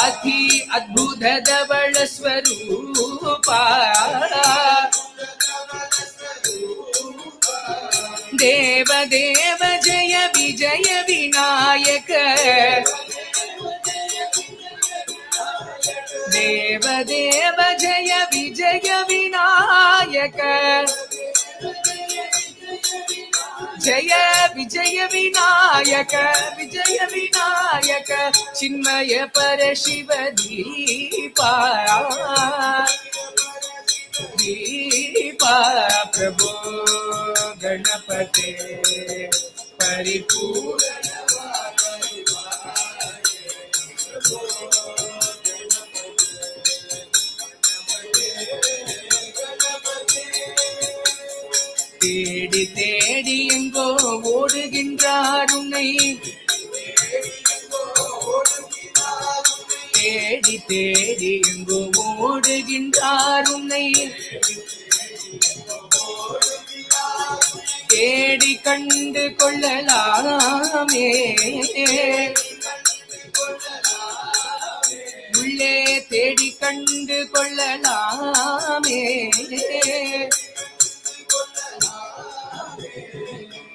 अति अद्भुत धवल स्वरूपा। देव देव, जय विजय विनायक। देव देव, जय विजय विनायक। जय विजय विनायक विजय विनायक चिन्मय परशिव दीपा दीपा प्रभो गणपते परिपूर्ण தேடி தேடி எங்கோ ஓடுகின்றார் உன்னை. தேடி தேடி எங்கோ ஓடுகின்றார் உன்னை. தேடி கண்டு கொள்ளலாமே. உள்ளே தேடி கண்டு கொள்ளலாமே.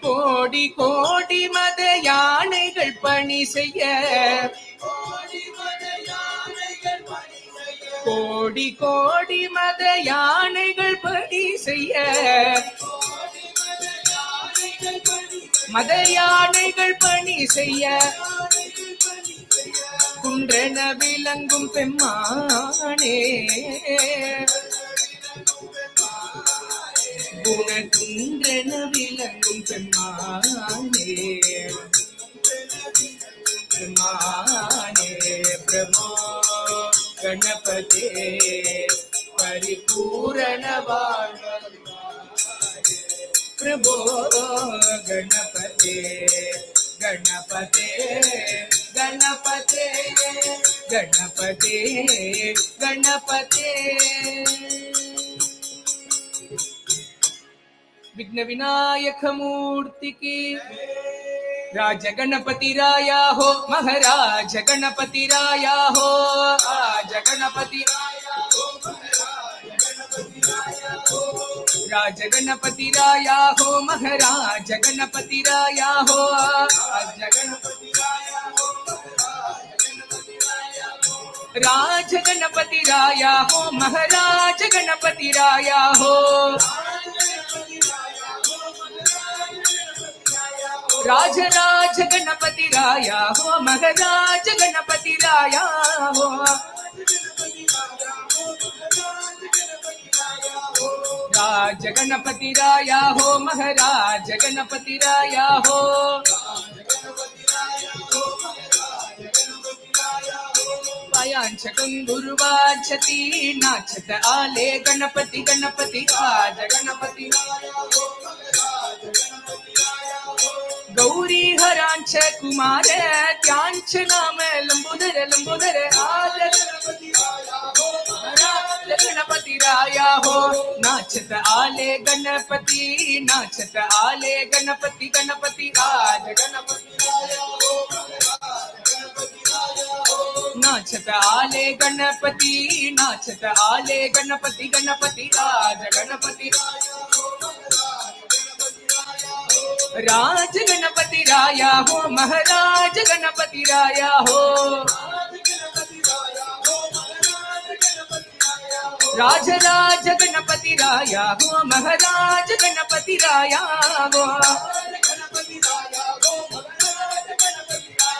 கோடி கோடி மத யானைகள் பணி செய்ய. கோடி கோடி மத யானைகள் பணி செய்ய. மத யானைகள் பணி செய்ய. குன்றென விளங்கும் பெம்மானே. உனக்குன்றென விளங்கும் பெண்மானே. பெண்மானே பிரமா கணபதே பரிபூரண பிரபோ கணபதே गणपते गणपते गणपते गणपते विघ्न विनायक मूर्ति की राज गणपति राया हो महाराज गणपति राया हो राज गणपति राज गणपति राया हो महाराज गणपति राया हो राज गणपति राज गणपति राया हो, महाराज गणपति राया हो। राज राज गणपति राया हो, महाराज गणपति राया हो। राज गणपति राया हो, महाराज गणपति राया हो। गुरुवाचति नाचत आले गणपति गणपति राज, गणपति गौरी हरांच कुमार, त्यांच नाम लंबोदर लंबोदर आद गणपति राया हो नाचत आले गणपति, नाचत आले गणपति गणपति राज गणपति नाचत आले गणपति नाचत आले गणपति गणपति राज गणपति राज गणपति राया हो, महाराज गणपति राया हो। राज राज गणपति राया हो, महाराज गणपति राया हो।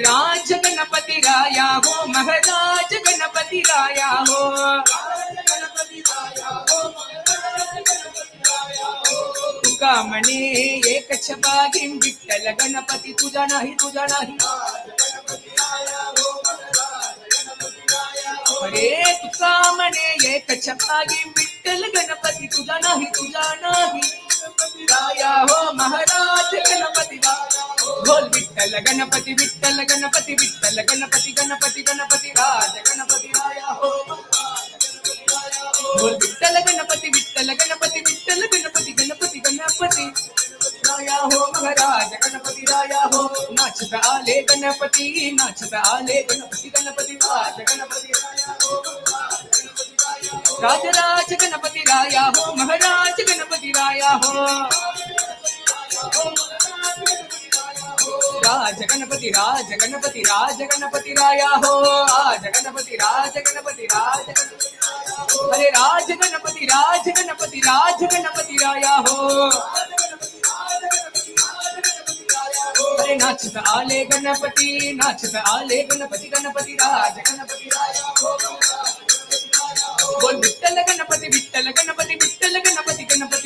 राज गणपति राया हो, महाराज गणपति राया हो। तुका एक छपागीम विठ्ठल गणपती, तुझा नाही तुझा नाही। अरे तुका म्हणे एक छपागीम विठ्ठल गणपती, तुझा नाही तुझा नाही। राया हो महाराज, गणपती. बोल विठ्ठल, गणपती विठ्ठल गणपती विठ्ठल, गणपती गणपती गणपती राज, गणपती राया हो बोल विठ्ठल, गणपती विठ्ठल गणपती विठ्ठल, गणपती गणपती गणपती राया हो महाराज, गणपती राया हो। नाचत आले गणपती, नाचत आले गणपती गणपती राज, गणपती राया हो राजराज गणपती राया हो, महाराज गणपती राया हो। राज गणपती राज गणपती राज गणपती राया हो। राज गणपति राज गणपति राज अरे राज गणपती राज गणपती राज गणपती राया हो। अरे नाचत आले गणपति, नाचत आले गणपति गणपति राज गणपती राया हो। बोल विठ्ठल गणपती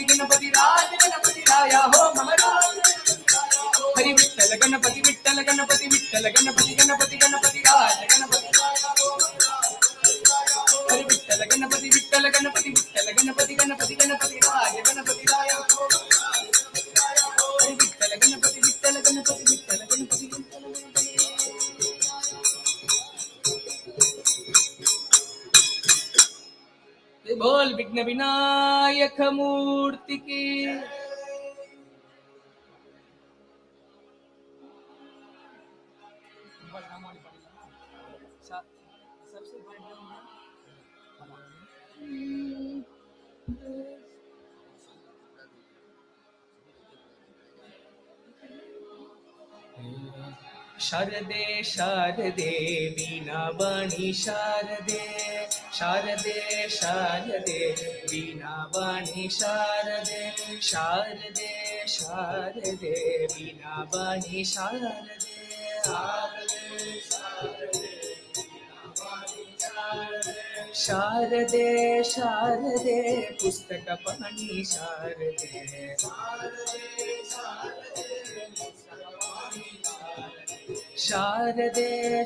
गणपती राज गणपती राया हो गणपती विठ्ठल गणपती विठ्ठल गणपती गणपती गणपती राज गणपती हो हरी गणपती विठ्ठल गणपती विठ्ठल गणपती गणपती गणपती राज गणपती राया हो गणपती विठ्ठल गणपती बोल विघ्न विनायक मूर्ति की। शारदे शारदे वीणावाणी शारदे शारदे शारदे वीणावाणी शारदे शारदे शारदे वीणावाणी शारदे शारदे शारदे शारदे पुस्तक पाणी शारदे शारदे शारदे पुस्तक पाणी शारदे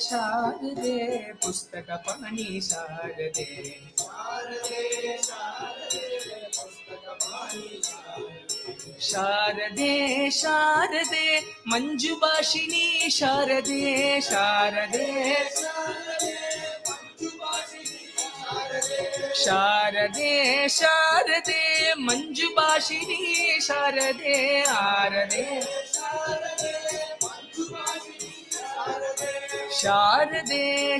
शारदे शारदे। मंजुभाषिणी शारदे शारदे शारदे। शारदे शारदे मंजुभाषिणी शारदे आरदे। शारदे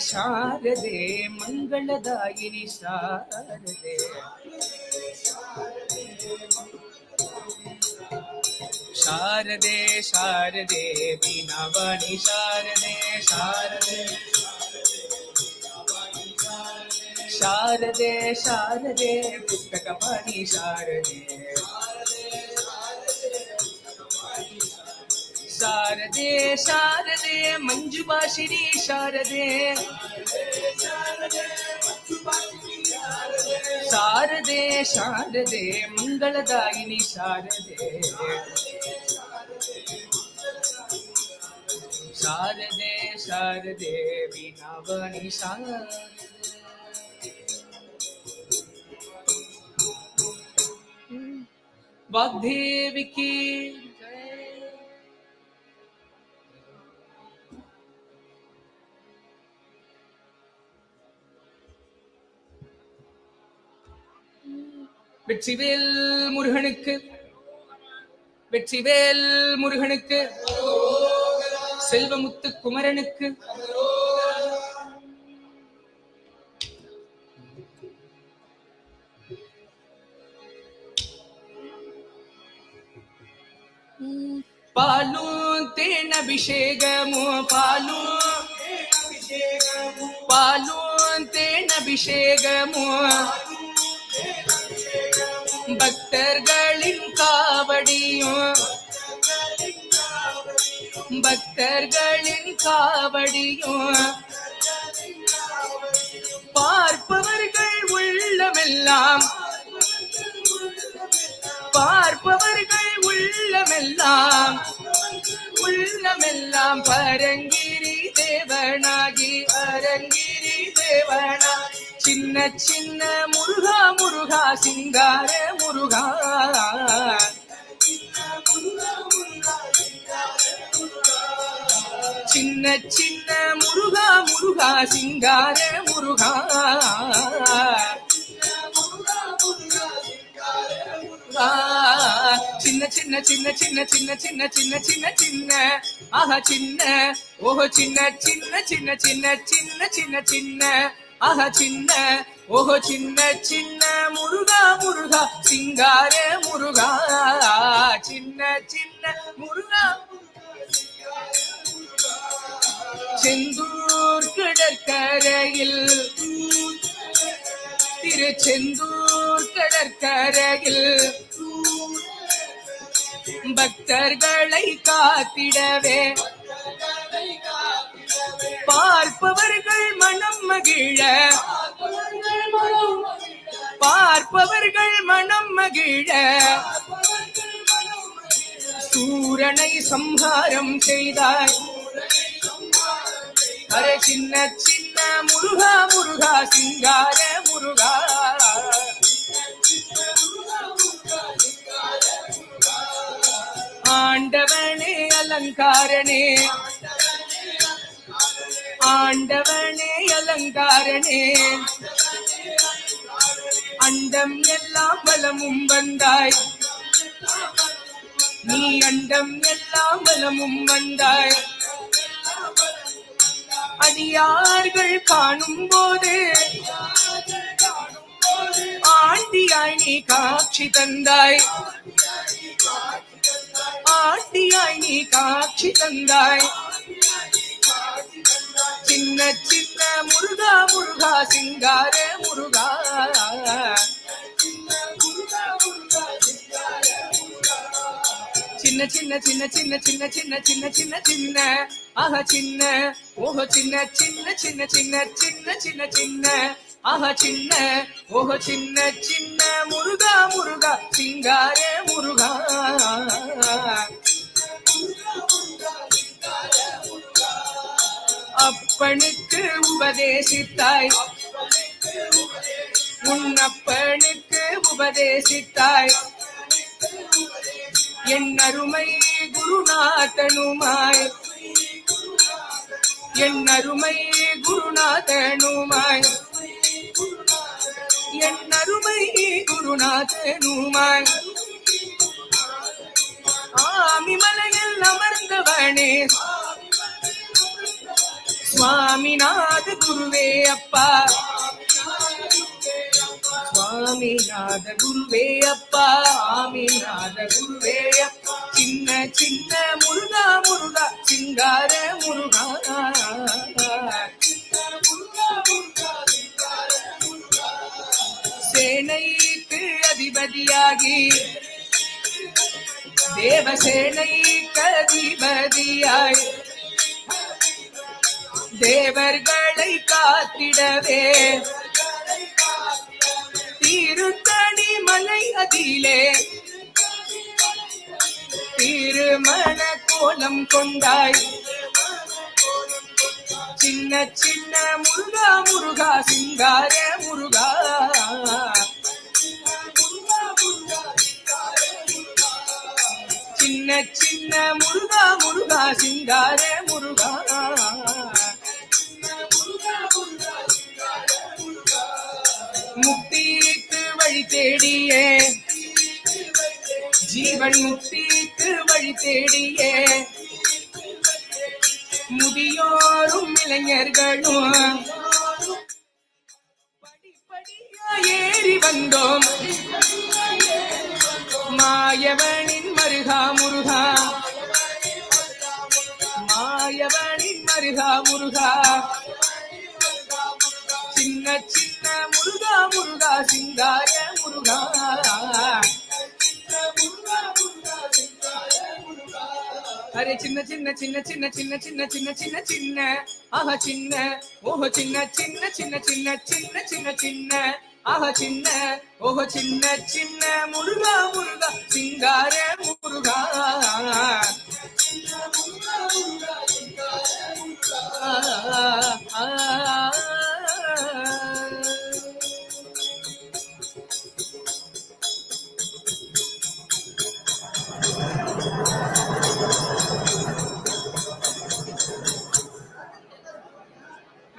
शारदे मंगलदायिनी शारदे। शारदे शारदे वीणावाणी शारदे शारदे। शारदे शारदे पुस्तकपाणि शारदे। शारदे शारदे मञ्जुभाषिणी शारदे। शारदे शारदे मङ्गलदायिनी शारदे। शारदे शारदे वीणावाणि शारदे। वाग्देवी வெற்றிவேல் முருகனுக்கு வெற்றிவேல் முருகனுக்கு செல்வமுத்து குமரனுக்கு. పాలు తేన అభిషేకము పాలు పాలు తేన అభిషేకము பக்தர்களின் காவடியும் பக்தர்களின் காவடியும். பார்ப்பவர்கள் உள்ளமெல்லாம் பார்ப்பவர்கள் உள்ளமெல்லாம் உள்ளமெல்லாம். பரங்கிரி தேவனாகி அரங்கிரி தேவனாகி. சின்ன சின்ன முருகா முருகா சிங்கார முருகா. சின்ன சின்ன முருகா முருகா சிங்கார முருகா. சின்ன சின்ன சின்ன சின்ன சின்ன சின்ன சின்ன சின்ன சின்ன. ஆஹா சின்ன. ஓஹோ சின்ன சின்ன சின்ன சின்ன சின்ன சின்ன. சின்ன ஆக சின்ன ஓஹோ சின்ன சின்ன முருகா முருகா சிங்காரே முருகா. சின்ன சின்ன முருகா செந்தூர் கடற்கரையில். திருச்செந்தூர் கடற்கரையில். பக்தர்களை காத்திடவே. பார்ப்பவர்கள் மனம் மகிழ. பார்ப்பவர்கள் மனம் மகிழ. சூரனை சம்ஹாரம் செய்தார். அரை சின்ன சின்ன முருகா முருகா சிங்கார முருகா. ஆண்டவனே அலங்காரனே. ஆண்டவனே அலங்காரனே. அண்டம் எல்லாம் பலமும் வந்தாய். நீ அண்டம் எல்லாம் பலமும் வந்தாய். அடியார்கள் காணும் போது ஆண்டியாய் நீ காட்சி தந்தாய் ஆண்டியாய் நீ காட்சி தந்தாய் சின்ன சின்ன முருகா முருகா சிங்கார முருகா சின்ன சின்ன சின்ன சின்ன சின்ன சின்ன சின்ன சின்ன சின்ன ஆஹா சின்ன ஓஹோ சின்ன சின்ன சின்ன சின்ன சின்ன சின்ன சின்ன ஆஹா சின்ன ஓஹ சின்ன சின்ன முருகா முருகா சிங்காரே முருகா. அப்பனுக்கு உபதேசித்தாய். உன் அப்பனுக்கு உபதேசித்தாய். என் அருமை குருநாதனுமாய். என் அருமை குருநாதனுமாய். என் அருமை குருநாதனுமாய். ஆமிமலையில் அமர்ந்தவனே. சுவாமிநாத குருவே அப்பா. சுவாமிநாத குருவே அப்பா. ஆமிநாத குருவே அப்பா. சின்ன சின்ன முருகா முருகா. சிங்கார முருகா. சேனைக்கு அதிபதியாகி தேவசேனைக்கு அதிபதியாய் தேவர்களை காத்திடவே. திருத்தணி மலை அதிலே திருமண கோலம் கொண்டாய். சின்ன சின்ன முருகா முருகா சிங்கார முருகா. சின்ன சின்ன முருகா முருகா சிங்கார முருகா. முக்திக்கு வழி தேடியே. ஜீவன் முக்திக்கு வழி தேடியே. முதியோரும் இளைஞர்களும் படிப்படியா ஏறி வந்தோம். மாயவனின் மருகா முருகா. மாயவனின் மருகா முருகா. சின்ன சின்ன முருகா முருகா சிந்தாய முருகா. அரே சின்ன சின்ன சின்ன சின்ன சின்ன சின்ன சின்ன சின்ன சின்ன ஆஹா சின்ன ஓஹோ சின்ன சின்ன சின்ன சின்ன சின்ன சின்ன சின்ன ஆஹா சின்ன ஓஹோ சின்ன சின்ன முருகா முருகா சிங்கார முருகா ஆ,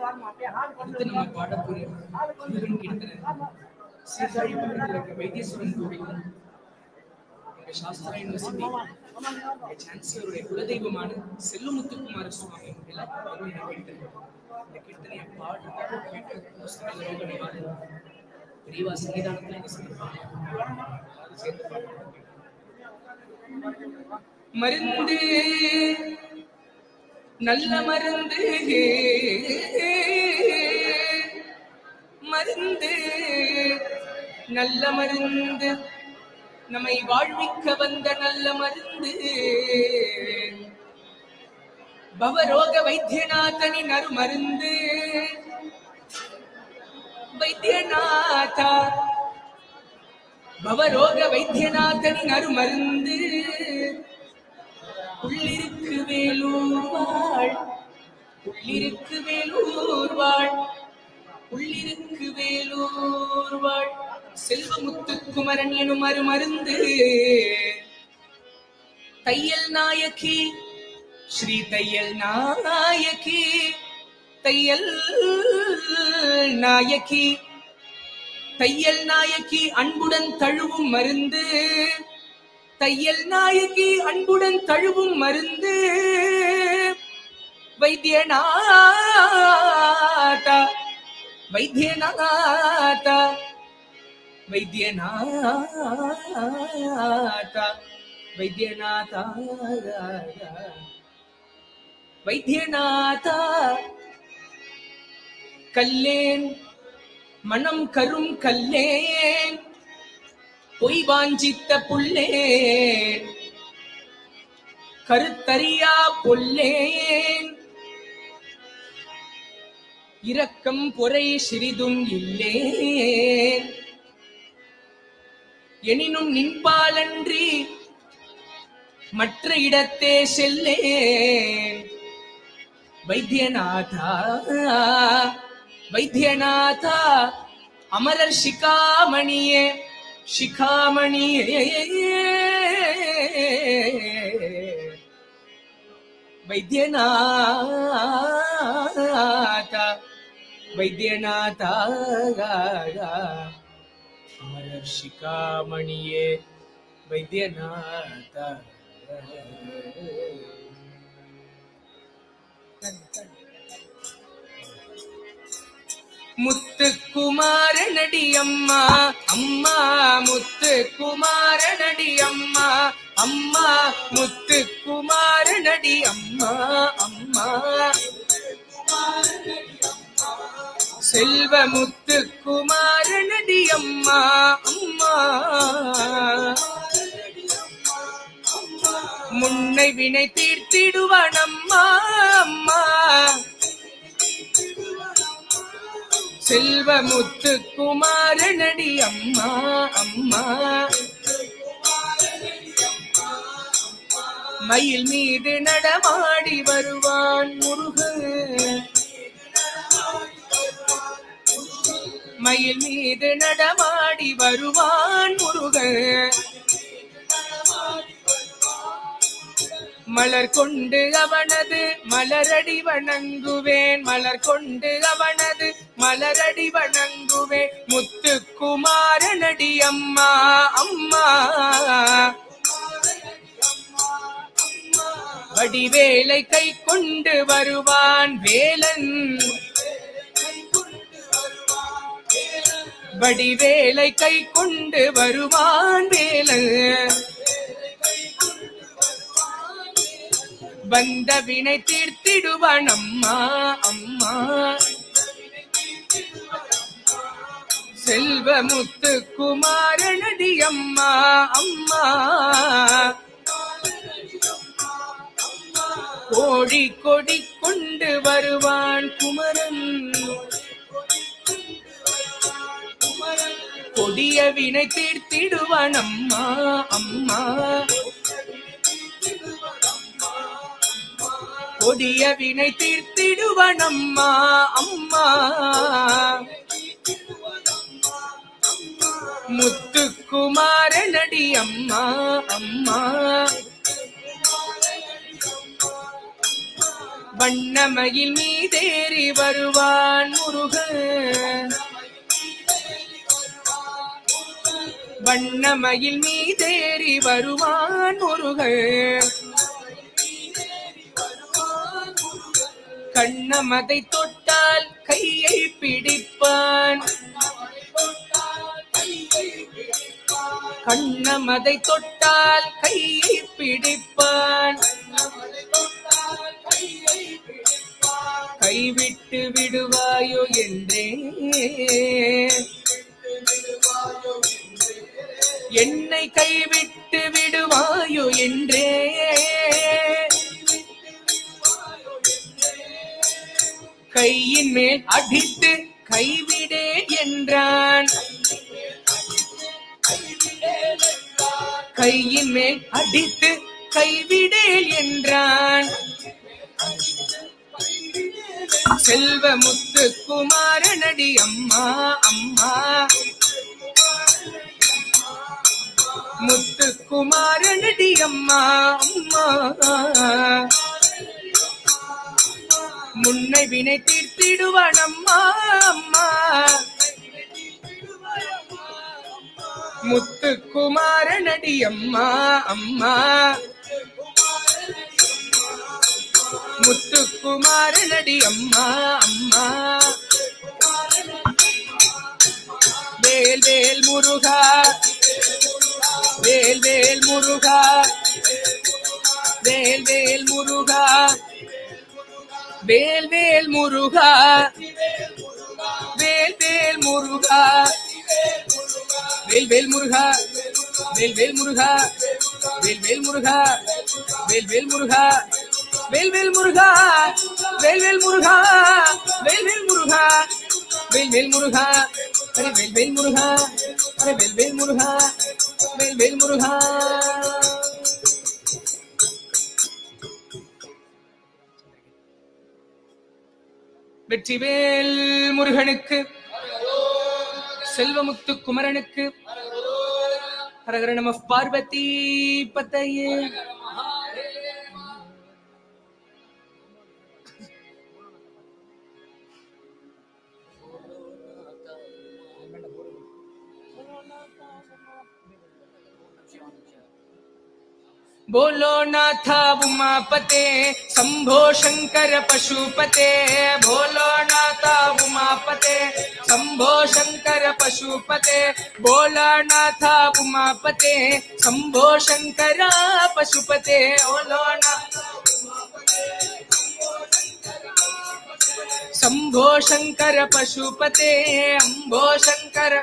அடுத்து நம்ம பாடக்கூடிய வைத்தீஸ்வரன் கோவிலும் எங்கள் சாஸ்திரா யூனிவர்சிட்டி சான்சலருடைய குலதெய்வமான சுவாமி எல்லாருக்கும் இந்த கீர்த்தனையை பாடு பெரியவா மருந்து நல்ல மருந்து. மருந்து. நல்ல மருந்து. நம்மை வாழ்விக்க வந்த நல்ல மருந்து. பவரோக வைத்தியநாதனின் அருமருந்து. வைத்தியநாதா. பவரோக வைத்தியநாதனின் உள்ளிரு உள்ளிருக்கு வேலூர் வாழ் உள்ளிருக்கு வேலூர் வாழ் உள்ளிருக்கு வேலூர் வாழ் செல்வமுத்து குமரன் எனும் அருமருந்து. தையல் நாயகி. ஸ்ரீ தையல் நாயகி. தையல் நாயகி. தையல் நாயகி அன்புடன் தழுவும் மருந்து. தையல் நாயகி அன்புடன் தழுவும் மருந்து. வைத்தியநாதா வைத்தியநாதா வைத்தியநாதா வைத்தியநாதா வைத்தியநாதா. கல்லேன் மனம் கரும் கல்லேன். பொய் வாஞ்சித்த புள்ளே. கருத்தறியா பொல்லேன். இரக்கம் பொறை சிறிதும் இல்லேன். எனினும் நின்பாலன்றி மற்ற இடத்தே செல்லேன். வைத்தியநாதா வைத்தியநாதா அமரர் சிகாமணியே. சிகாமணியே வைத்தியநாதா வைத்தியநாதா அமரர் சிகாமணியே வைத்தியநாதா முத்துக்குமாரனடி அம்மா அம்மா முத்துக்குமாரனடி அம்மா அம்மா முத்துக்குமாரனடி அம்மா அம்மா செல்வ முத்துக்குமாரனடி அம்மா அம்மா முன்னை வினை தீர்த்திடுவான் அம்மா அம்மா செல்வ முத்துக்குமாரனடி அம்மா அம்மா. மயில் மீது நடமாடி வருவான் முருகு. மயில் மீது நடமாடி வருவான் முருகன் மலர் கொண்டு அவனது மலரடி வணங்குவேன். மலர் கொண்டு அவனது மலரடி வணங்குவேன். முத்துக்குமாரனடி அம்மா அம்மா. வடிவேலை கை கொண்டு வருவான் வேலன். வடிவேலை கை கொண்டு வருவான் வேலன். வந்த வினை தீர்த்திடுவன் அம்மா. அம்மா செல்வமுத்து குமாரனடி அம்மா அம்மா. கோடி கொடி கொண்டு வருவான் குமரன். கொடிய வினை தீர்த்திடுவான் அம்மா அம்மா. கொடிய வினை தீர்த்திடுவனம்மா அம்மா. அம்மா முத்துக்குமாரனடி அம்மா அம்மா. வண்ணமயில் மீதேறி வருவான் முருகன். வண்ணமயில் மீதேறி வருவான் முருகன். கண்ணமதை தொட்டால் கையை பிடிப்பான். கண்ணமதை தொட்டால் கையை பிடிப்பான். கைவிட்டு விடுவாயோ என்றே. என்னை கைவிட்டு விடுவாயோ என்றே. கையின் மேல் அடித்து கைவிடேன் என்றான். கையின் மேல் அடித்து கைவிடேல் என்றான். செல்வ முத்து குமாரனடி அம்மா அம்மா. முத்து குமாரனடி அம்மா அம்மா. முன்னை வினை தீர்த்திடுவன் அம்மா. அம்மா முத்துக்குமாரனடி அம்மா. அம்மா முத்துக்குமாரனடி அம்மா அம்மா. வேல் வேல் முருகா. வேல் வேல் முருகா. வேல் வேல் முருகா. வேல் வேல் முருகா வேல் வேல் முருகா வேல் வேல் முருகா வேல் வேல் முருகா வேல் வேல் முருகா வேல் வேல் முருகா வேல் வேல் முருகா வேல் வேல் முருகா வேல் வேல் முருகா வேல் வேல் முருகா அரே வேல் வேல் முருகா அரே வேல் வேல் முருகா வேல் வேல் முருகா வெற்றிவேல் முருகனுக்கு செல்வமுத்து குமரனுக்கு ஹரஹர நம பார்வதி பத்தையே बोलो नाथ उमापते, शंभो शंकर पशुपते। बोलो नाथ उमापते, शंभो शंकर पशुपते। बोलो नाथ उमापते, शंभो शंकर पशुपते। बोलो शंभो शंकर पशुपते। अंबो शंकर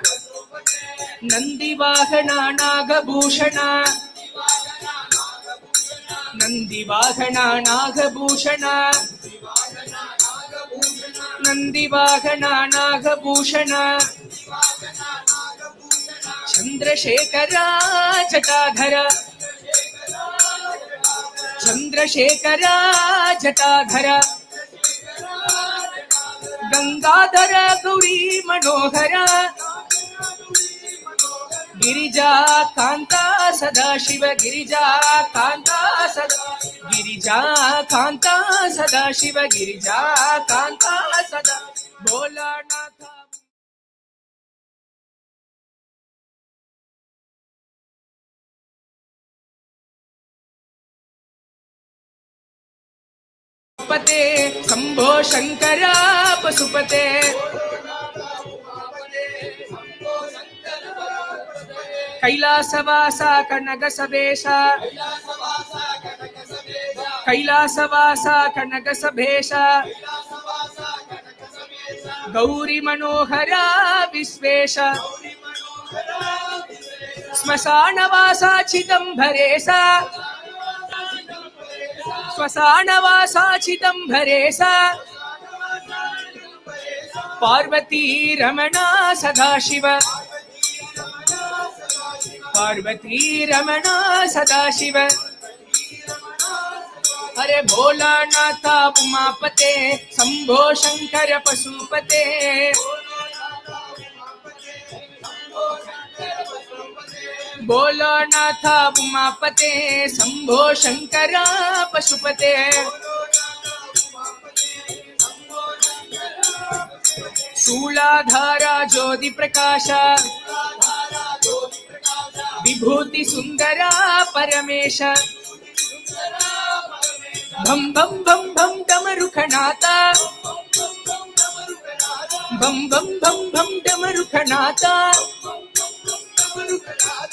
नंदिवाहना नागभूषण नन्दिवाहना नागभूषण। नन्दिवाहना नागभूषण। चन्द्रशेखरा जटाधर चन्द्रशेखरा जटाधर गङ्गाधर गौरी मनोहर। गिरिजा कान्ता सदाशिव गिरिजा कान्ता सदा गिरिजा कान्ता सदाशिव गिरिजा कान्ता सदा भोलानाथ पते शम्भो शङ्करा पशुपते। कैलासवासा कनकसभेश। कैलासवासा कनकसभेश। गौरी मनोहरा विश्वेश। श्मशानवासा चिदम्बरेशा श्मशानवासा चिदम्बरेशा पार्वती रमणा सदाशिव। पार्वती रमणा सदाशिव। हरे भोलानाथ उमापते शंभो शंकर पशुपते। भोलानाथ उमापते शंभो शंकर पशुपते। शूलाधारा ज्योति प्रकाश। विभूति सुंदरा परमेश। भम भम भम भम डमरुखनाता भम भम भम भम डमरुखनाता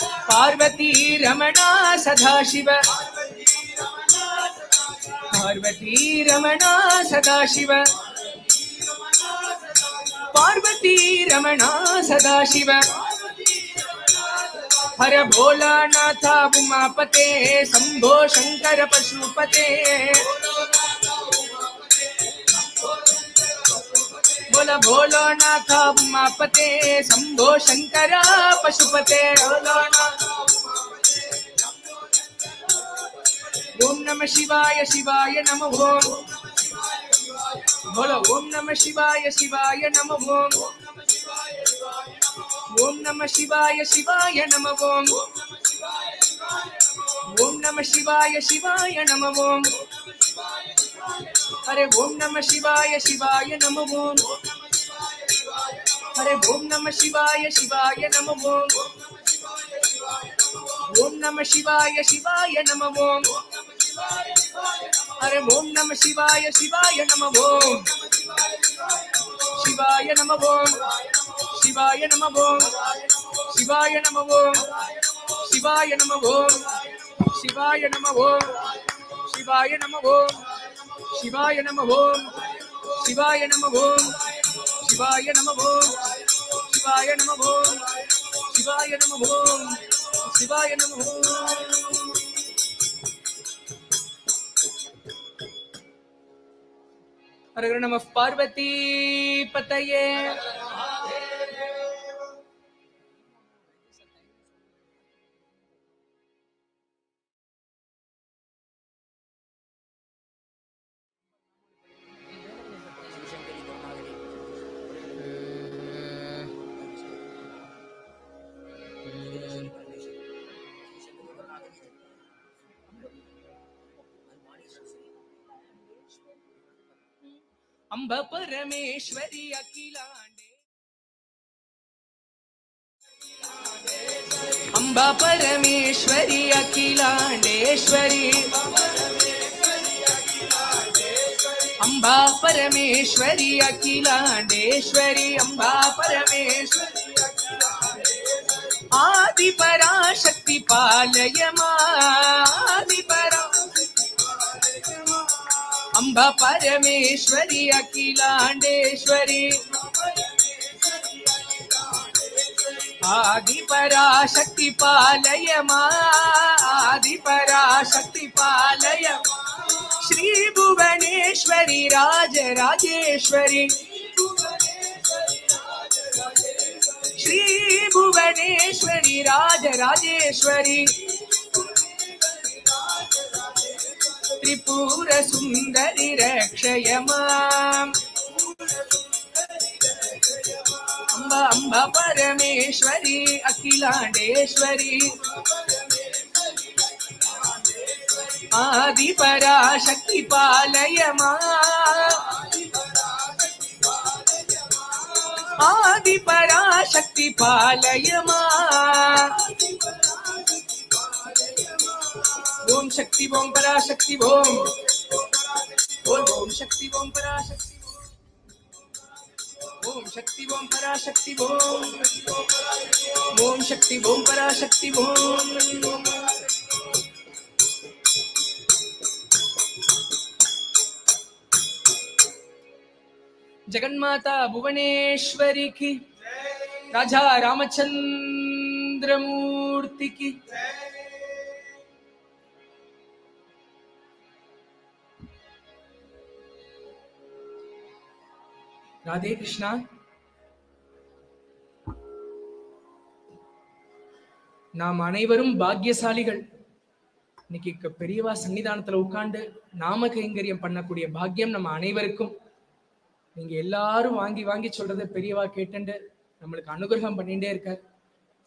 पार्वती रमणा सदाशिव। पार्वती रमणा सदाशिव। पार्वती रमणा सदाशिव। हर भोलानाथ उमापते, शंभो शंकर पशुपते। बोल भोलानाथ उमापते, शंभो शंकर पशुपते। ओम नमः शिवाय शिवाय नमः। ओम बोलो ओम नमः शिवाय शिवाय नमः ओम ओम नमः शिवाय शिवाय नमः ओम ओम नमः शिवाय शिवाय नमः ओम अरे ओम नमः शिवाय शिवाय नमः ओम अरे ओम नमः शिवाय शिवाय नमः ओम ओम नमः शिवाय शिवाय नमः ओम அரை ஓம் நம சிவாய சிவாய நம ஓம் சிவாய நம ஓம் சிவாய நம ஓம் சிவாய நம ஓம் சிவாய நம ஓம் சிவாய நம ஓம் சிவாய நம ஓம் சிவாய நம ஓம் சிவாய நம ஓம் சிவாய நம ஓம் சிவாய நம ஓம் சிவாய நம ஓம் சிவாய நம ஓம் ஹரகர நம. பார்வதி பத்தையே अंब परमेश्वरी अखिलांडे अंबा परमेश्वरी अखिलांडेश्वरी अंबा परमेश्वरी अखिलांडेश्वरी अंबा परमेश्वरी आदि पराशक्ति पालय मा आदि परा అంబ పరమేశ్వరి అఖిలాండేశ్వరి. ఆది పరాశక్తి పాలయమా ఆది పరాశక్తి పాలయ శ్రీ భువనేశ్వరి రాజరాజేశ్వరి శ్రీ భువనేశ్వరి రాజరాజేశ్వరి भुवनेश्वरी राज राजेश्वरी त्रिपुर सुन्दरि रक्षय माम् अम्ब अम्ब अम्ब परमेश्वरी अखिलाण्डेश्वरी आदिपराशक्ति पालय मा आदिपराशक्ति पालय मा ओम शक्ति ओम पराशक्ति ओम ओम ओम शक्ति ओम पराशक्ति ओम शक्ति ओम पराशक्ति ओम ओम शक्ति ओम पराशक्ति ओम जगन्माता भुवनेश्वरी की राजा रामचंद्र मूर्ति की ராதே கிருஷ்ணா. நாம் அனைவரும் பாக்கியசாலிகள். இன்னைக்கு பெரியவா சன்னிதானத்துல உட்காந்து நாம கைங்கரியம் பண்ணக்கூடிய பாக்கியம் நம்ம அனைவருக்கும். நீங்க எல்லாரும் வாங்கி வாங்கி சொல்றதை பெரியவா கேட்டுண்டு நம்மளுக்கு அனுகிரகம் பண்ணிட்டே இருக்கார்.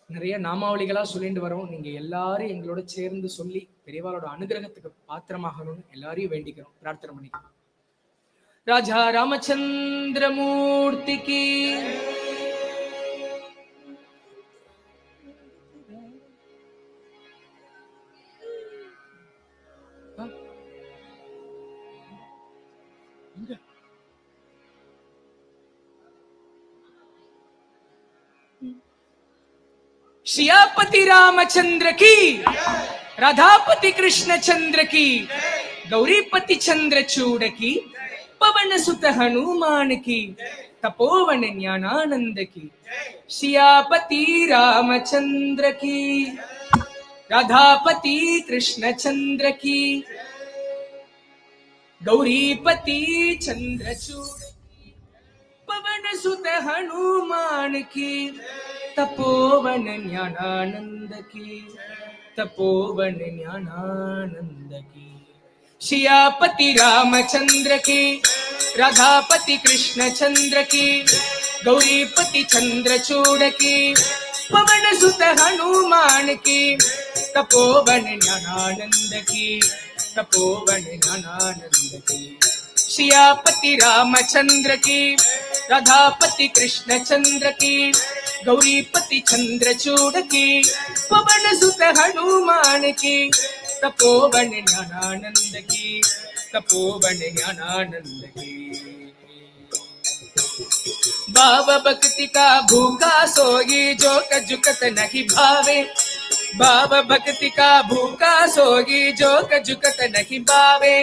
நிறைய நாமாவளிகளா சொல்லிட்டு வரோம். நீங்க எல்லாரும் எங்களோட சேர்ந்து சொல்லி பெரியவாளோட அனுகிரகத்துக்கு பாத்திரமாகணும்னு எல்லாரையும் வேண்டிக்கிறோம். பிரார்த்தனை பண்ணிக்கிறோம். राजा रामचंद्र मूर्ति की? श्रियापति रामचंद्र की, राधापति कृष्ण चंद्र की, गौरीपति चंद्र चूड़ की पवन सुत हनुमान की तपोवन ज्ञानानंद की श्रियापति रामचंद्र की राधापति कृष्ण चंद्र की गौरीपति चंद्रचूड़ पवन सुत हनुमान की तपोवन ज्ञानानंद की तपोवन ज्ञानानंद की शियापति रामचंद्र की, राधापति कृष्ण चंद्र की, गौरीपति चंद्रचूड़ की, पवन सुत हनुमान की, तपोवन ज्ञानानंद की, तपोवन ज्ञानानंद की। शियापति रामचंद्र की, राधापति कृष्ण चंद्र की, गौरीपति चंद्रचूड़ की, पवन सुत हनुमान की तपोवन ज्ञानानंद की तपोवन ज्ञानानंद की बाबा भक्ति का भूखा सोगी जो कजुकत नहीं भावे। बाबा भक्ति का भूखा सोगी जो कजुकत नहीं भावे।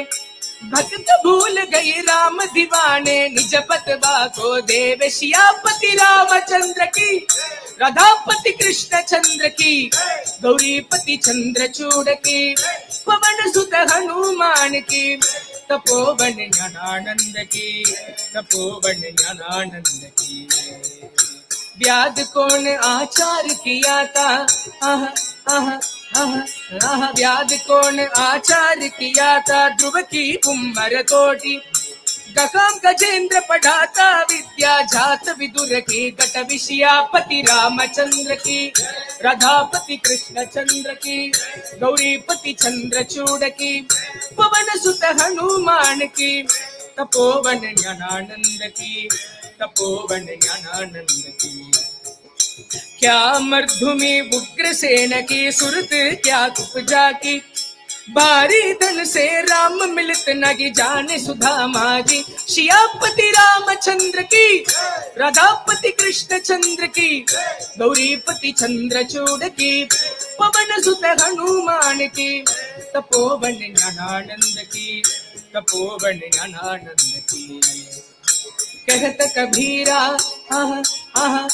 भक्त भूल गई राम दीवाने, निज पतवा को देव शियापति रामचंद्र की। राधापति कृष्ण चंद्र की, गौरीपति चंद्र चूड़ की, पवन सुत हनुमान की, तपोवन ज्ञानानंद की, तपोवन ज्ञानानंद की। व्याद कौन आचार किया था? आह आह। आह आह कौन आचार किया था ध्रुव की उम्र कोटि। गकाम गजेंद्र पढ़ाता विद्या जात विदुर की घट विषयापति रामचंद्र की राधापति कृष्ण चंद्र की, गौरीपति चंद्र चूड़ की, पवन सुत हनुमान की, तपोवन ज्ञानानंद की, तपोवन ज्ञानानंद की। क्या मर्धुमी उग्र सेन की सुरत, क्या कुपजा की बारी धन से राम मिलित नगी जाने सुधामा जी शियापति रामचंद्र की, राधापति कृष्ण चंद्र की, गौरीपति चंद्र चूड़ की, पवन सुत हनुमान की, तपोवन ज्ञानानंद की, तपोवन ज्ञानानंद की। कहत कबीरा, आह आह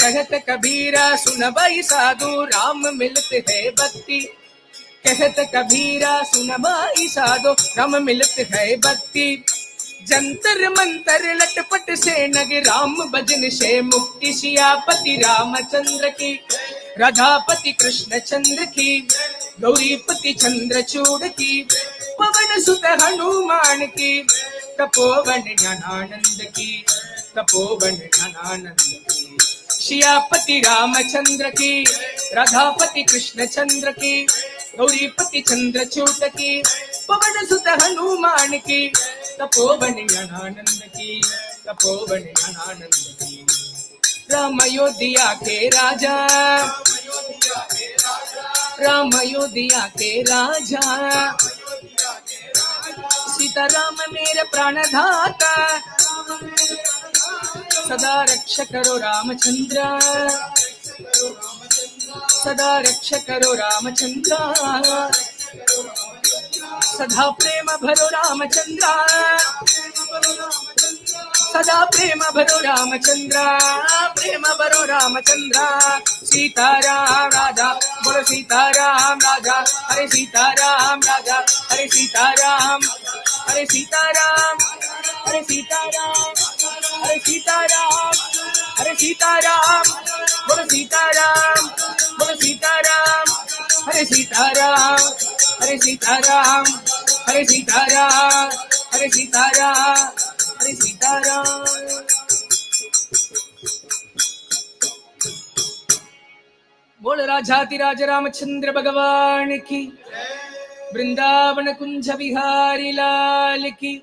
कहत कबीरा, सुन भाई साधु, राम मिलत है भक्ति कहत कबीरा, सुन भाई साधु, राम मिलत है भक्ति जंतर मंतर लटपट से नग राम भजन से मुक्ति, सियापति रामचंद्र की। राधापति कृष्ण चंद्र की, गौरीपति चंद्र चूड़ की, पवन सुत हनुमान की। तपोवन ज्ञानानंद की तपोवन घनानंद की शियापति रामचंद्र की राधापति कृष्ण चंद्र की गौरीपति चंद्र चूट की पवन सुत हनुमान की तपोवन घनानंद की तपोवन घनानंद की राम अयोध्या के राजा राम अयोध्या के राजा। सीता राम मेरे प्राणधाता। सदा रक्ष करो रामचंद्र। सदा रक्ष करो रामचंद्र। सदा प्रेम भरो रामचंद्र। सदा प्रेम भरो रामचंद्र, प्रेम भरो रामचंद्र। सीताराम राजा, बोलो सीताराम राजा, हरे सीताराम राजा, हरे सीताराम हरे सीताराम हरे सीताराम हरे सीताराम, हरे सीता सीताराम, बोलो सीताराम बोलो सीताराम, हरे सीताराम हरे सीताराम हरे सीताराम हरे सीताराम। हरे सीताराम बोल राजातिराज रामचंद्र भगवान की। वृंदावन कुंज बिहारी लाल की।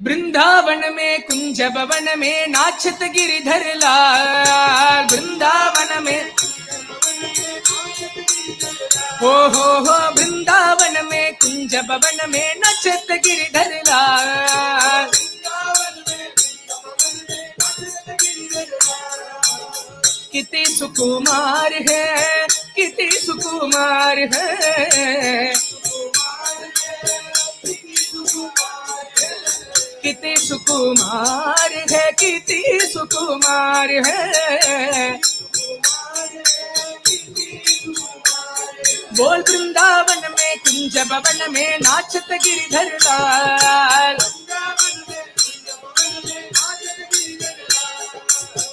वृंदावन में कुंज भवन में नाचत गिरिधर लाल। वृंदावन में हो हो हो वृंदावन में कुंज भवन में नचत गिरिधर लाल। किति सुकुमार है, किति सुकुमार है। कितने सुकुमार है कितने सुकुमार है। बोल वृंदावन में कुंज भवन में नाचत गिरिधर लाल।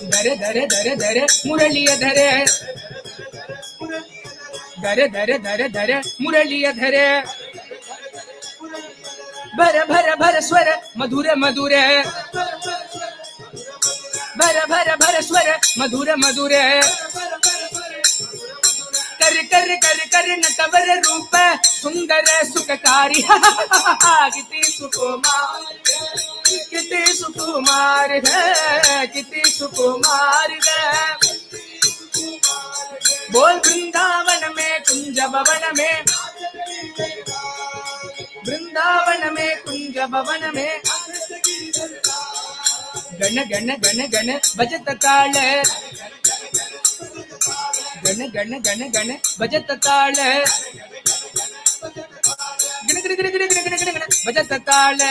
दर दर दर दर मुरलिय धर। दर दर दर दर मुरलिय धर। भर भर भर, स्वर, मधुर मधुर। भर भर भर, स्वर, मधुर मधुर। कर कर कर कर नटवर रूप सुंदर सुखकारी। कितनी सुकुमार कितनी सुकुमार है सुकुमार बोल वृंदावन में, कुंज भवन में। वृंदावन में, कुंज भवन में। गण गण गण गण, बजत ताल गण गण गण गण बजत ताल गण गण गण गण गण गण गण बजत ताल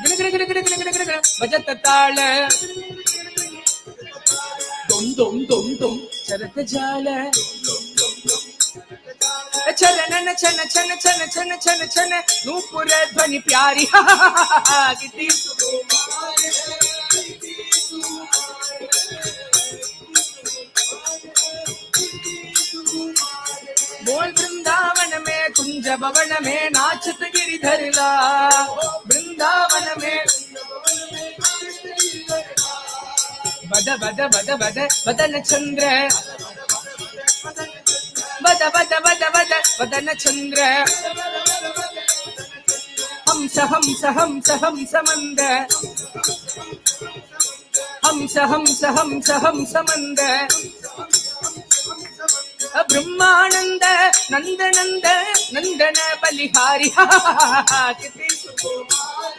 गण गण गण गण गण गण गण बजत ताल तुम तुम तुम तुम चरत जाल चलन छन छन छन छन छन छन नूपुर ध्वनि प्यारी कितनी बोल वृंदावन में कुंज भवन में नाचत गिरिधर ला वृंदावन में बद बद बद बद बदन चंद्र। बद बद बद बद बदन चंद्र। हंस हंस हंस हंस मंद। हंस हंस हंस हंस मंद। ब्रह्मानंद नंद नंद नंदन बलिहारी कितनी सुकुमार।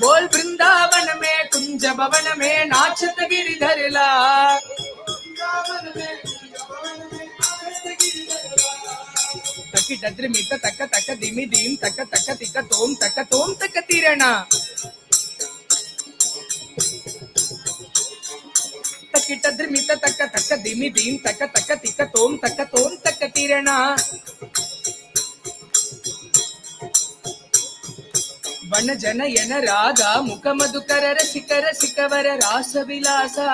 बोल वृंदावन में, कुंज भवन में, नाचत गिरिधर ला तकी डद्रमित तक तक दिमि दीम तक तक, तिक तोम, तक तोम, तक तीरणा தக்கிட்ட திருமித்த தக்க தக்க திமி தீம் தக்க தக்க திக்க தோம் தக்க தோம் தக்க கிரணா வன ஜன என ராதா முகமதுகர ரசிகர சிக்கவர ராசவிலாசா.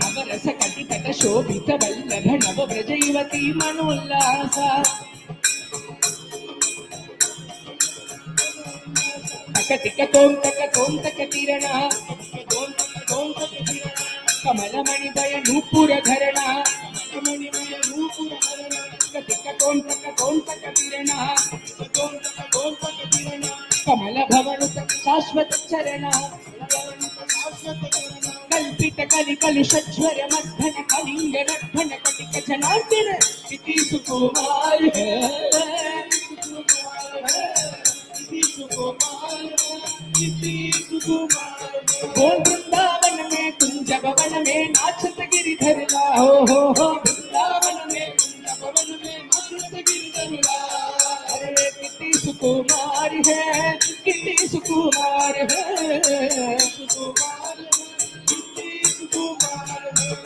நவரச கட்டிதக சோபித வல்லக நவ பிரஜ யுவதி மனோல்லாசா. मणिमय नूपुर धरण तक तिक तोम तक तोम तक तिरण तोम तक तोम तक तिरण कमल भवनुत शाश्वत चरण कल्पित कलि कलुषज्वर मद्धन कलिंग नर्धन कटिक जनार्दन, इति सुकुमार है सुकुमार है। बोल वृंदावन में कुंज भवन में नाचत गिरिधर हो हो हो, वृंदावन में कुंज भवन में नाचत गिरिधर अरे कितनी सुकुमार है कितनी सुकुमार है। सुकुमार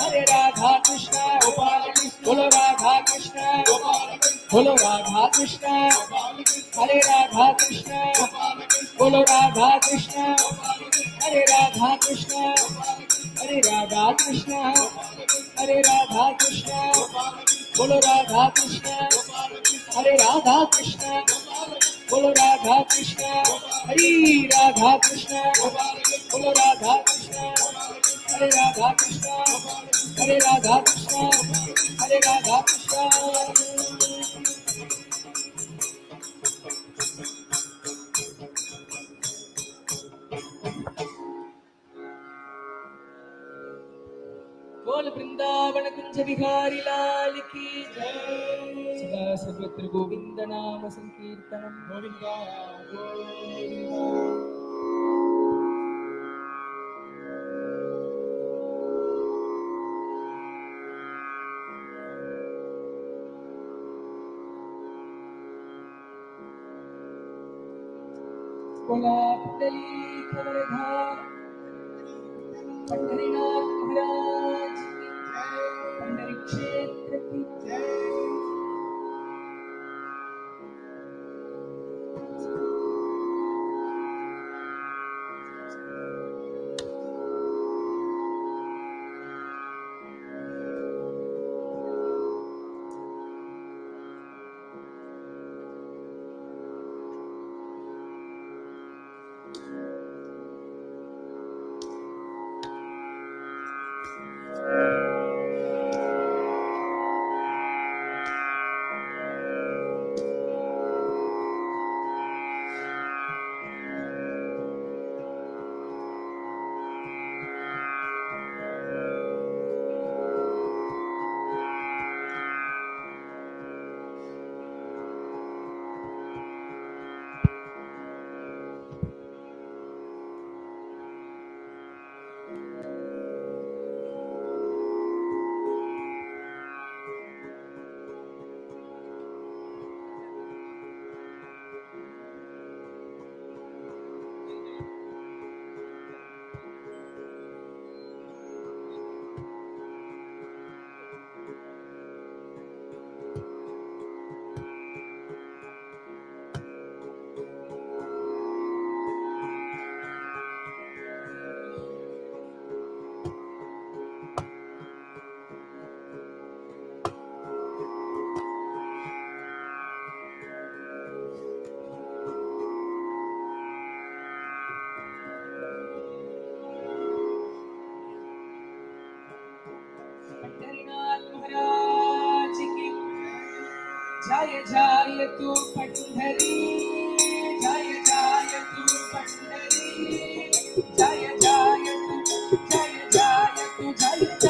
हरे राधा कृष्ण, गोपाल बोलो राधा कृष्ण। गोपाल बोलो राधा कृष्ण हरे राधा कृष्ण बोलो राधा कृष्ण हरे राधा कृष्ण हरे राधा कृष्ण हरे राधा कृष्ण बोलो राधा कृष्ण हरे राधा कृष्ण बोलो राधा कृष्ण हरी राधा कृष्ण बोलो राधा कृष्ण हरे राधा कृष्ण हरे राधा कृष्ण हरे राधा कृष्ण बोल वृंदावन कुंज बिहारी लाल की जय सदा सर्वत्र गोविंद नाम संकीर्तनम गोविंदा गोविंदा बोला पुंडली खबरधार पंढरीनाथ महाराज की जय पंढरी क्षेत्र की जय जय जय तू पंडरी जय जय तू पंडरी जय जय तू, जय जय तू जय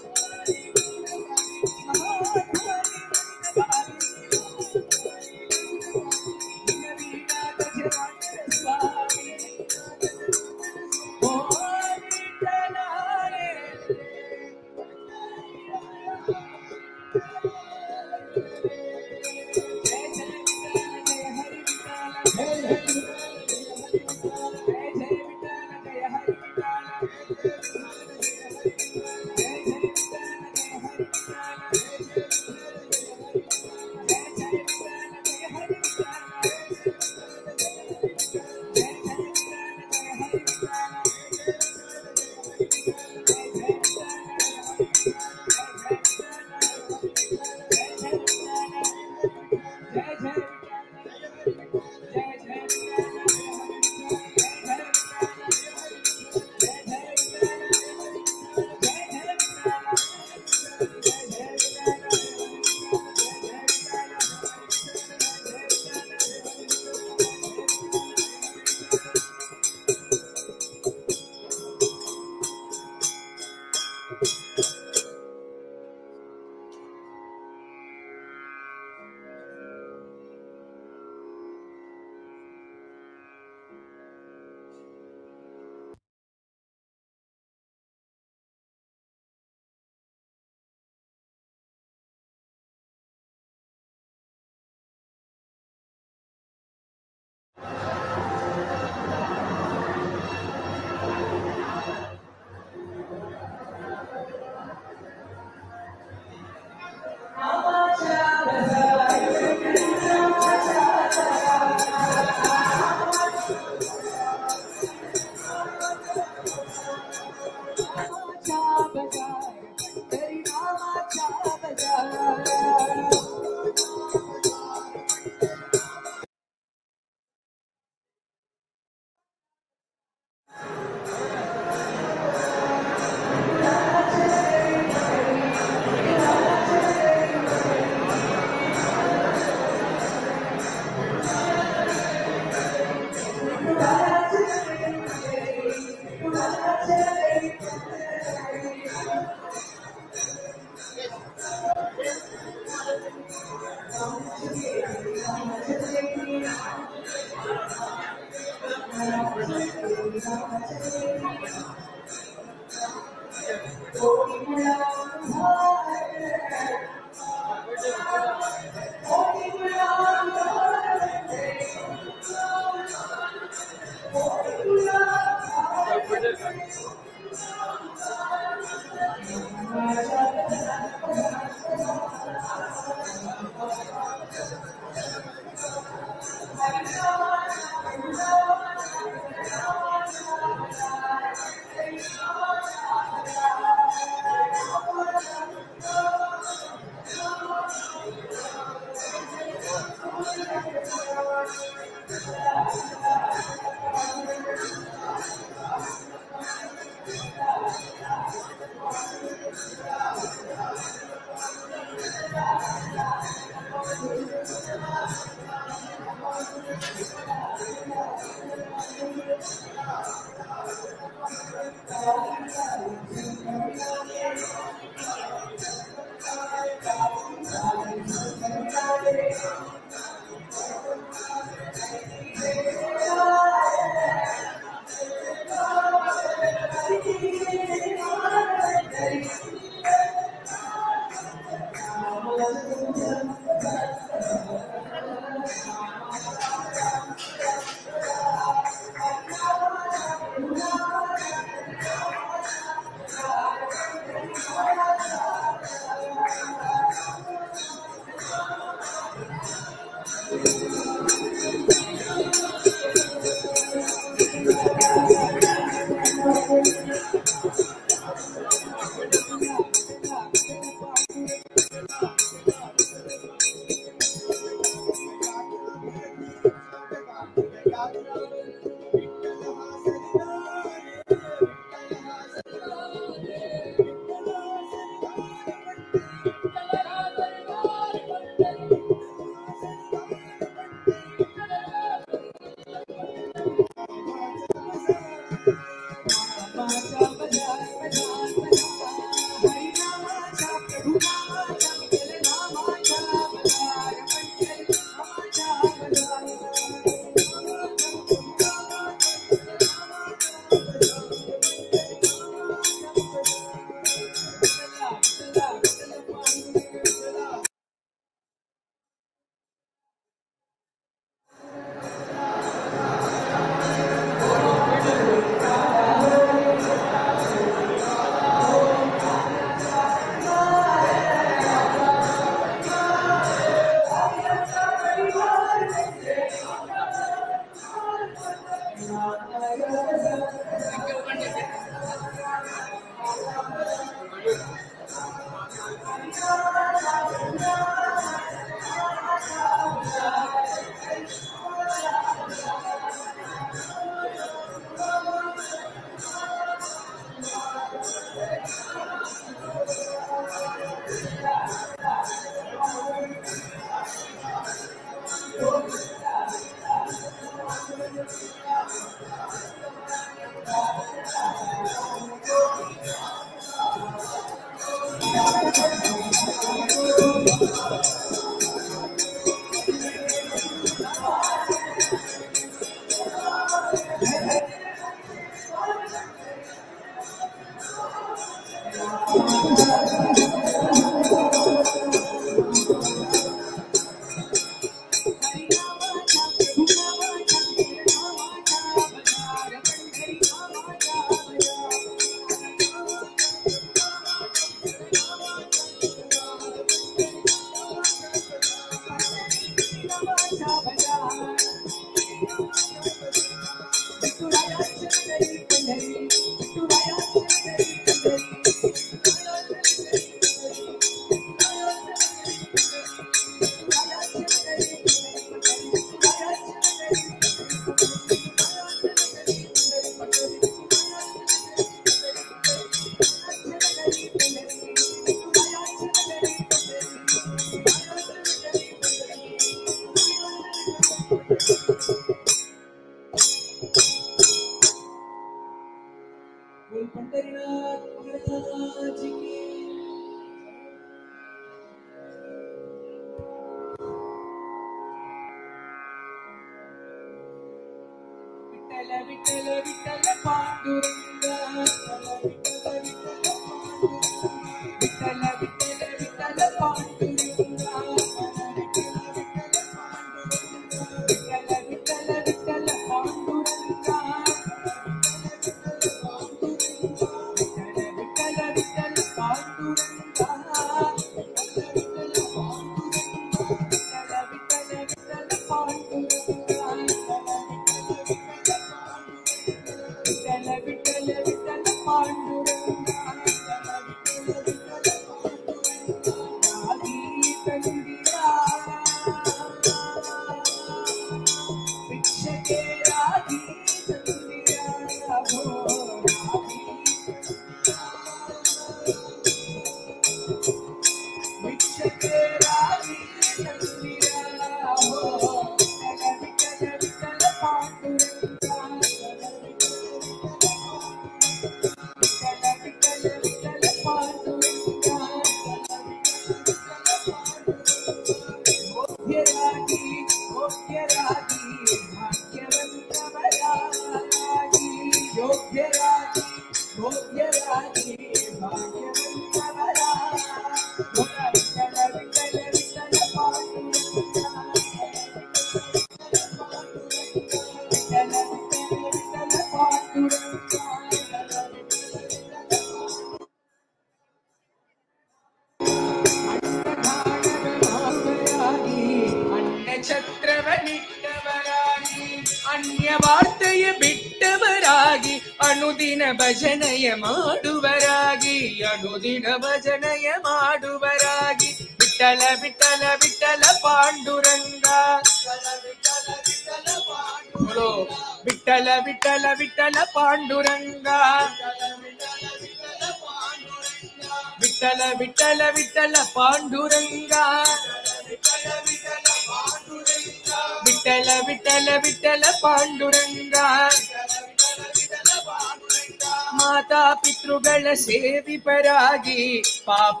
सेवि परागी, पाप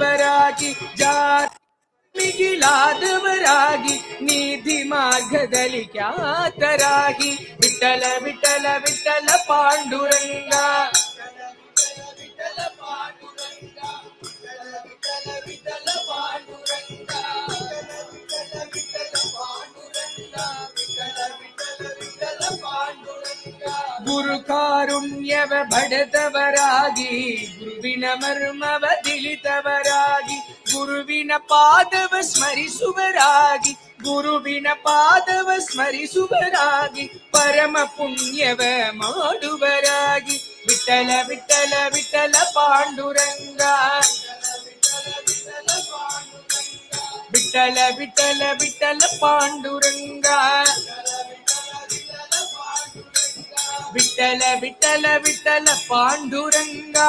बरागी, जात मिगिलाद वरागी निधि मार्गदली क्या तरागी। विठल विठल विठल पांडुरंगा। विठल ಗುರು ಕಾರುಣ್ಯವ ಬಡದವರಾಗಿ ಗುರುವಿನ ಮರ್ಮವ ತಿಳಿತವರಾಗಿ ಗುರುವಿನ ಪಾದವ ಸ್ಮರಿಸುವರಾಗಿ ಗುರುವಿನ ಪಾದವ ಸ್ಮರಿಸುವರಾಗಿ ಪರಮ ಪುಣ್ಯವ ಮಾಡುವರಾಗಿ ವಿಠಲ ವಿಠಲ ವಿಠಲ ಪಾಂಡುರಂಗ ವಿಠಲ ವಿಠಲ ವಿಠಲ ಪಾಂಡುರಂಗ விட்டல விட்டல விட்டல பாண்டுரங்கா.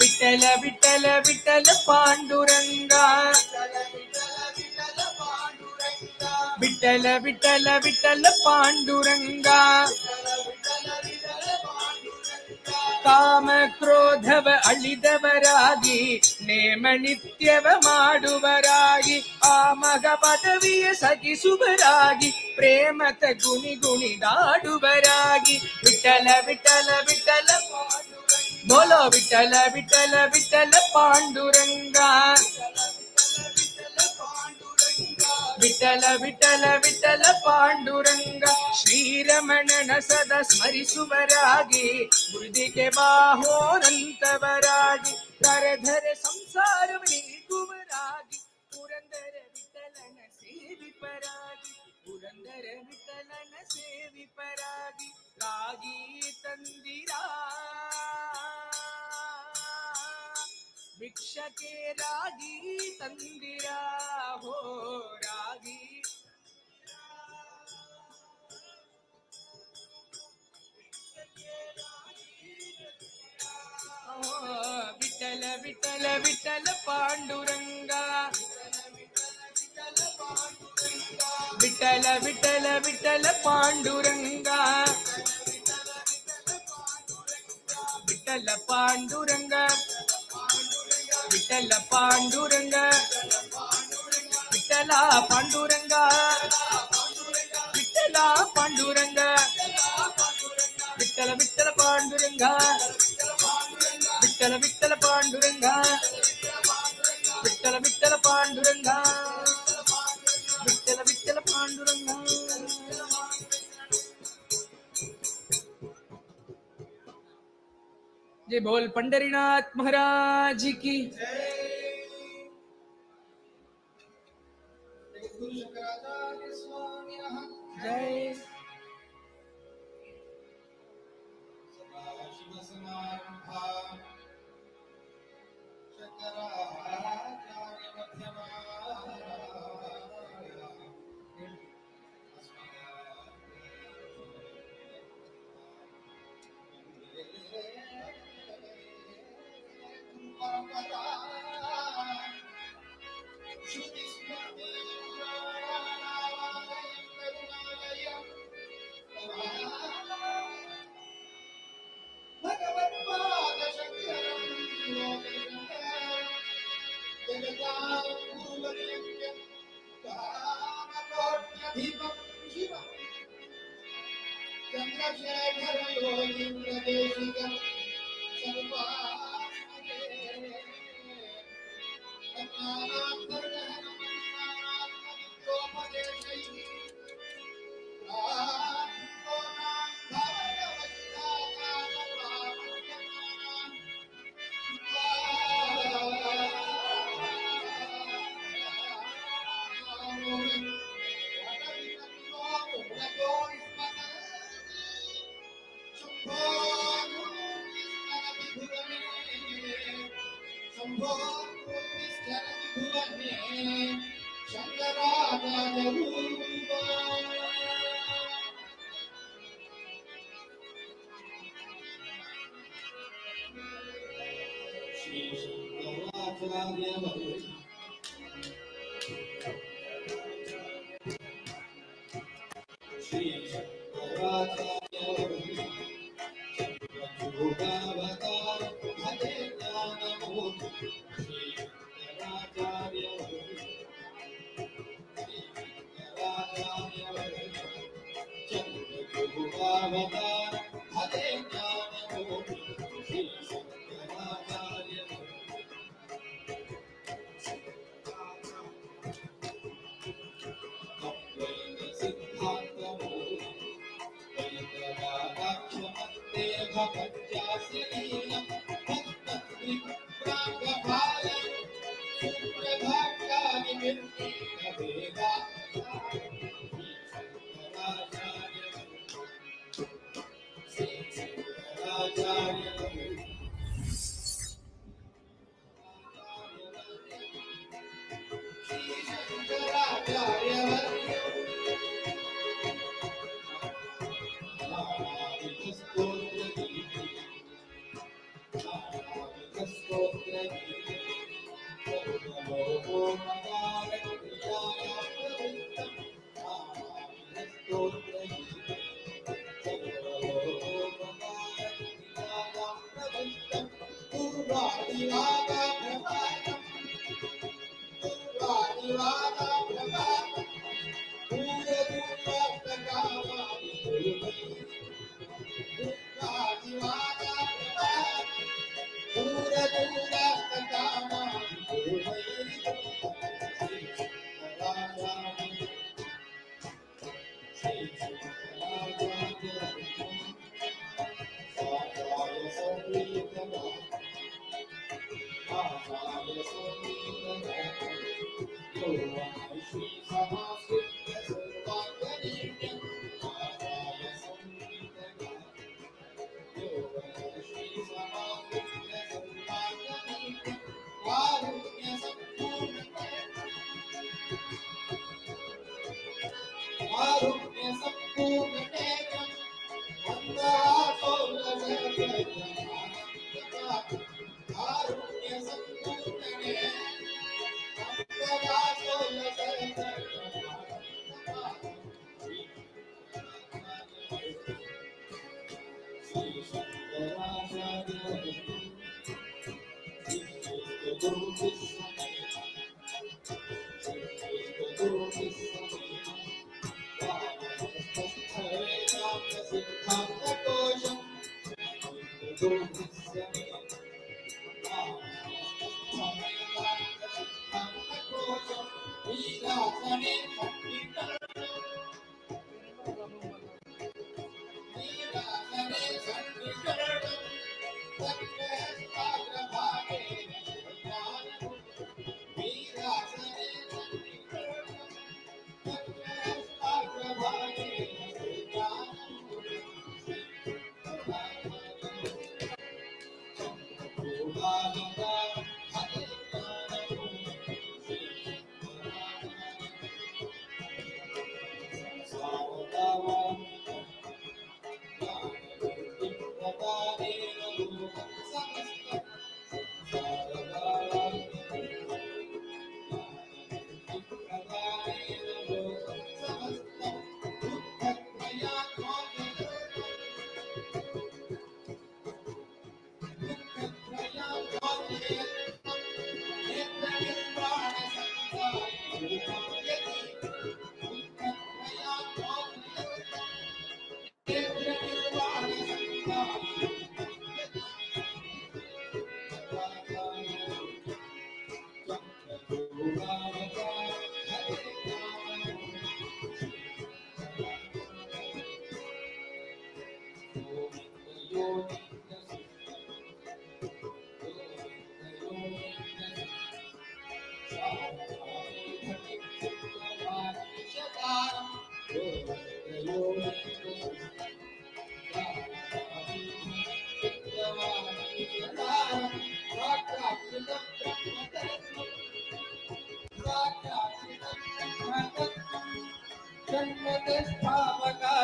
விட்டல விட்டல விட்டல பாண்டுரங்கா. விட்டல விட்டல விட்டல பாண்டுரங்கா. ಕಾಮ ಕ್ರೋಧವ ಅಳಿದವರಾಗಿ ನೇಮ ನಿತ್ಯವ ಮಾಡುವರಾಗಿ ಆ ಮಗ ಪದವಿಯ ಸಗಿಸುವರಾಗಿ ಪ್ರೇಮತ ಗುಣಿ ಗುಣಿದಾಡುವರಾಗಿ ವಿಠಲ ವಿಠಲ ವಿಠಲ ಬೋಲೋ ವಿಠಲ ವಿಠಲ ವಿಠಲ ಪಾಂಡುರಂಗ ವಿಠಲ ವಿಠಲ ವಿಠಲ ಪಾಂಡುರಂಗ ಶ್ರೀರಮಣನ ಸದಾ ಸ್ಮರಿಸುವರಾಗಿ ಗುರುದಿಗೆ ಬಾಹೋರಂತವರಾಗಿ ಕರೆಧರ ಸಂಸಾರ ನೀಗುವರಾಗಿ ಪುರಂದರ ವಿಠಲನ ಸೇವಿಪರಾಗಿ ಪುರಂದರ ವಿಠಲನ ಸೇವಿಪರಾಗಿ ರಾಗಿ ತಂದಿರಾ भिक्षके रागी तन्दिरा हो रागी विठल विठल विठल पाण्डुरङ्गा विठल विठल विठल पाण्डुरङ्गा विठल पाण्डुरङ्ग விட்டல பாண்டுரங்க. விட்டலா பாண்டுரங்க. விட்டலா பாண்டுரங்க. விட்டல விட்டல பாண்டுரங்க. விட்டல விட்டல பாண்டுரங்க. விட்டல விட்டல பாண்டுரங்க. விட்டல விட்டல பாண்டுரங்க. जय बोल पंडरीनाथ महाराज की। जय।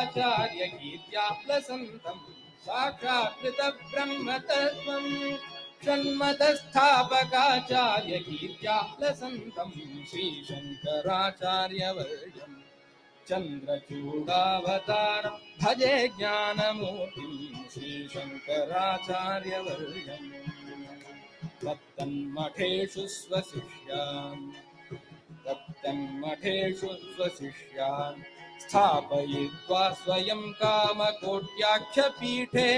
जन्मतस्थापकाचार्य कीर्त्याप्लसन्तम् साक्षात्कृत ब्रह्मतत्त्वम् षण्मतस्थापकाचार्य कीर्त्याप्लसन्तम् श्रीशङ्कराचार्यवर्यम्। चन्द्रचूडावतारम्, भजे ज्ञानमूर्तिम्, श्रीशङ्कराचार्यवर्यम्। दत्तन्मठेषु स्वशिष्यान्। दत्तन्मठेषु स्वशिष्यान्। स्थापयित्वा स्वयं कामकोट्याख्यपीठे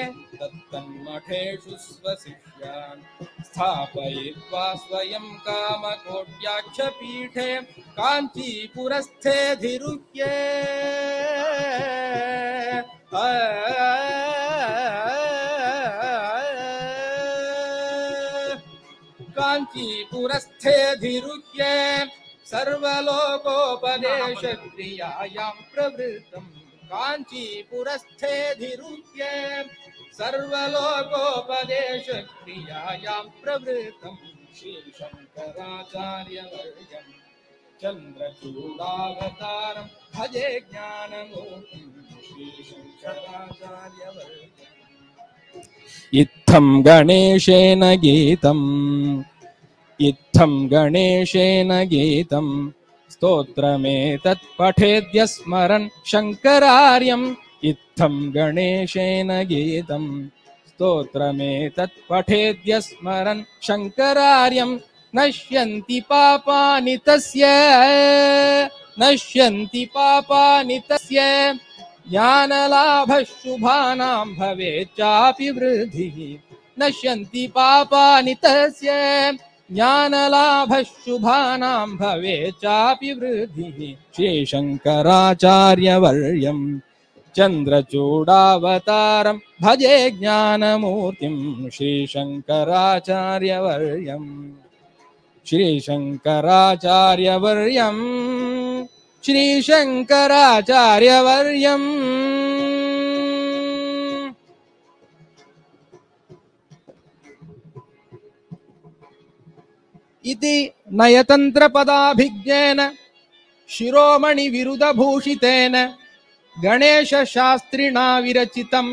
दत्तन्मठेषु स्वशिष्यान्। स्थापयित्वा स्वयं कामकोट्याख्यपीठे काञ्चीपुरस्थेऽधिरुह्ये काञ्चीपुरस्थेऽधिरुह्ये सर्वलोकोपदेशक्रियायां प्रवृत्तम् काञ्चीपुरस्थेऽधिरुह्ये सर्वलोकोपदेशक्रियायां प्रवृत्तम् श्रीशङ्कराचार्यवर्यम् चन्द्रचूडावतारं भजे ज्ञानमूर्तिम् श्रीशङ्कराचार्यवर्यम् इत्थं गणेशेन गीतम् इत्थं गणेशेन गीतं स्तोत्रमेतत् पठेद्य स्मरन् शङ्करार्यम्। इत्थं गणेशेन गीतं स्तोत्रमेतत् पठेद्य स्मरन् शङ्करार्यम्। नश्यन्ति पापानि तस्य नश्यन्ति पापानि तस्य। ज्ञानलाभः शुभानां भवेच्चापि वृद्धिः। नश्यन्ति पापानि तस्य ज्ञानलाभशुभानां भवे चापि वृद्धिः। श्रीशङ्कराचार्यवर्यम् चन्द्रचूडावतारं भजे ज्ञानमूर्तिं श्रीशङ्कराचार्यवर्यम् श्रीशङ्कराचार्यवर्यम् श्रीशङ्कराचार्यवर्यम् इति नयतन्त्रपदाभिज्ञेन शिरोमणिविरुधभूषितेन गणेशशास्त्रिणा विरचितं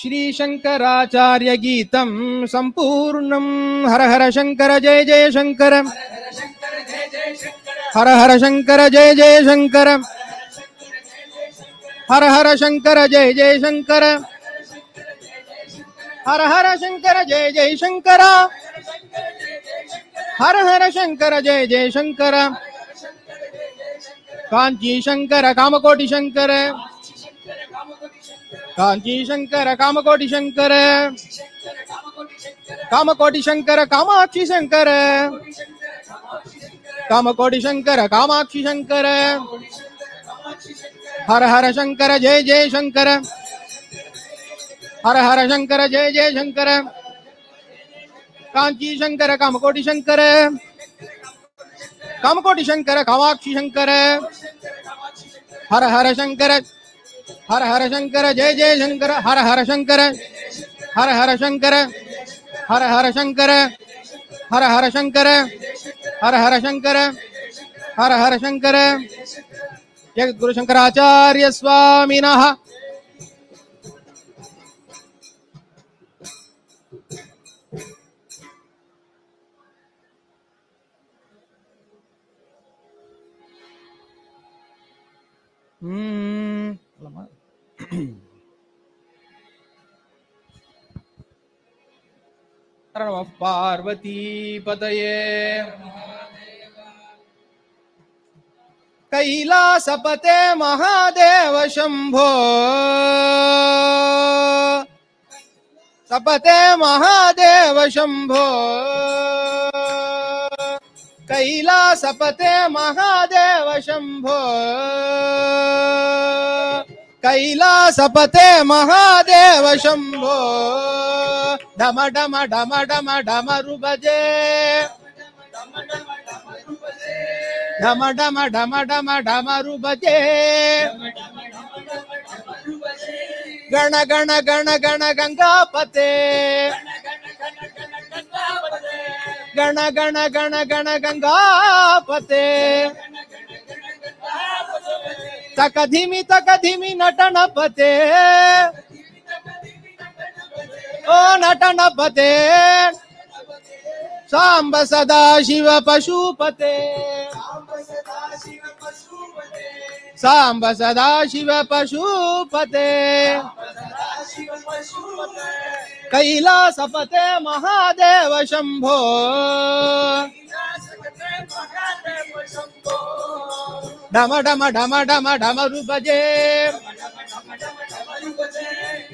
श्रीशङ्कराचार्यगीतं सम्पूर्णम् हर हर शङ्कर जय जय शङ्कर। हर हर शङ्कर जय जय शङ्कर। हर हर शङ्कर जय जय शङ्कर। हर हर शङ्कर जय जय शङ्कर। हर हर शङ्कर जय जय शङ्कर काञ्ची शङ्कर कामकोटि शङ्कर कांची शंकर, कामकोटि शंकर। कामकोटि शंकर, कामाक्षी शंकर। कामकोटि शंकर, कामाक्षी शंकर। हर हर शंकर, जय जय शंकर। हर हर शंकर, जय जय शंकर। कांची शंकर, कामकोटि शंकर कामकोटि शंकर, कामाक्षी शंकर, हर हर शंकर, हर हर शंकर, जय जय शंकर, हर हर शंकर, हर हर शंकर, हर हर शंकर, हर हर शंकर, हर हर शंकर, हर हर शंकर जगद्गुरु शंकराचार्य स्वामिनः नमः पार्वती पतये कैलासपते महादेव शंभो सपते महादेव शंभो कैलासपते महादेव शंभो। कैलासपते महादेव शंभो। ढम डम डम डम डम रुभजे डम डम डम डम डमरु बजे। गण गण गण गण गंगापते गण गण गण गण गंगापते तक धीमी तक धीमी नटन पते। ओ नटन पते। सांब सदा शिव पशुपते। सांब सदा शिव पशुपते। कैलासपते महादेव शंभो डम डम डम डम डमरु बजे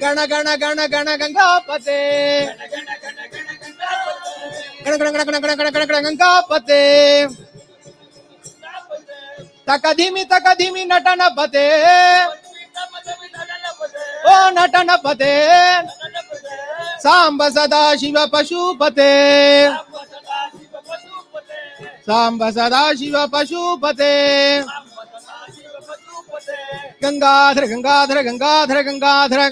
गण गण गण गण गंगा गंगापते। गण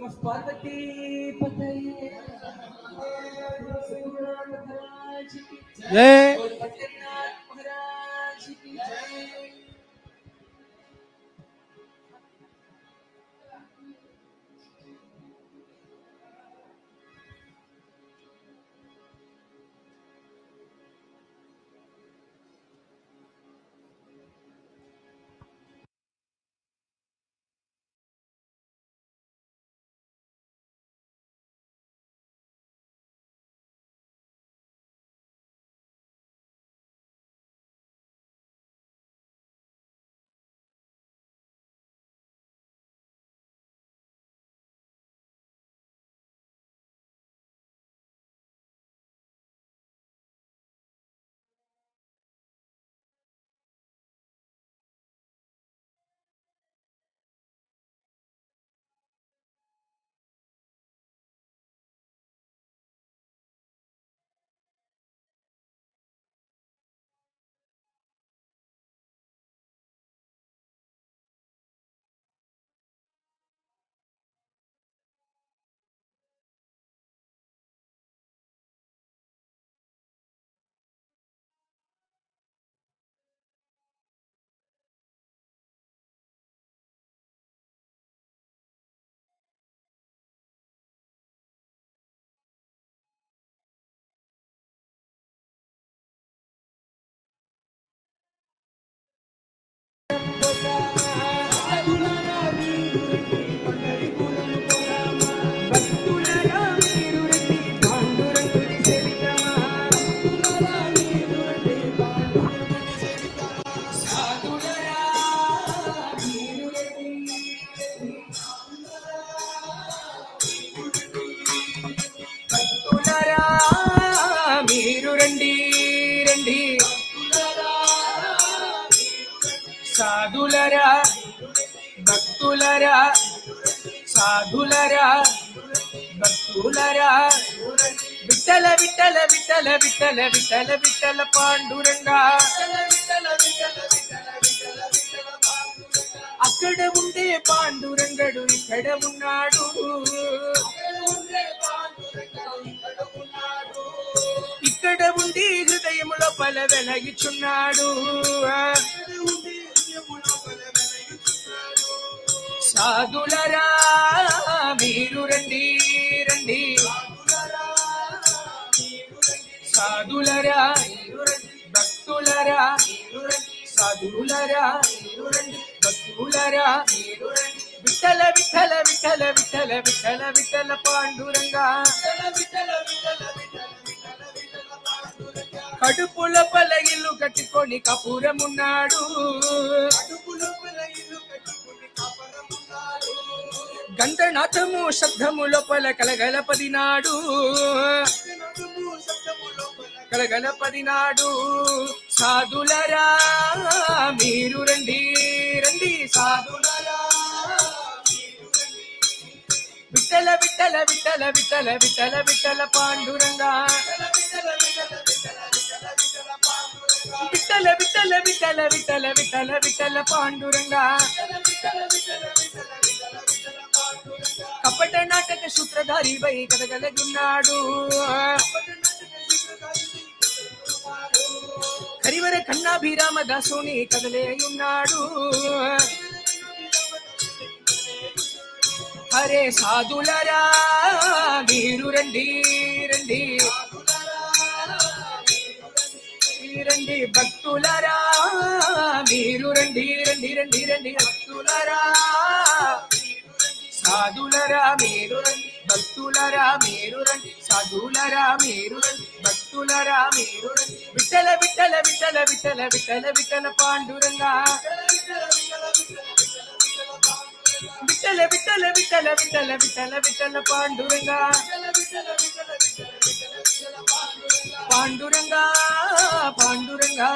पार्वती जय। సాధులరా భక్తులరా. విట్టల విట్టల విట్టల విట్టల విట్టల విట్టల పాండురంగా. అక్కడ ఉండే పాండురంగడు ఇక్కడ ఉన్నాడు. ఇక్కడ ఉండి హృదయములో పల వెలగిచున్నాడు. సాధులరా మీరు రండి రండి. సాధులరా భక్తులరా సాధులరా భక్తులరా. విఠల విఠల విఠల విఠల విఠల విఠల పాండురంగా. కడుపుల పల ఇల్లు కట్టుకొని కపూరమున్నాడు. కడుపుల పల ఇల్లు కట్టుకొని గంధనాథము శబ్దము లోపల కలగలపది నాడు కలగలపది నాడు సాధులరా మీరు రండి రండి. సాధులరా విట్టల విట్టల విట్టల విట్టల విట్టల విట్టల పాండురంగా. విఠల విఠల విఠల విఠల విఠల విఠల పాండురంగ. కపట నాటక సూత్రధారి వై కదగలగున్నాడు హరివర కన్నాభిరామ దాసుని కదలే ఉన్నాడు హరే సాధులరా మీరు రండి రండి. రండి భక్తులరా. మీరు రండి రండి రండి రండి భక్తులరా. సాధులరా మీరు రండి భక్తులరా మీరు రండి. సాధులరా మీరు రండి భక్తులరా మీరు రండి. విఠల విఠల విఠల విఠల విఠల విఠల పాండురంగా. விட்டல விட்டல விட்டல விட்டல விட்டல விட்டல பாண்டுரங்கா. பாண்டுரங்கா பாண்டுரங்கா.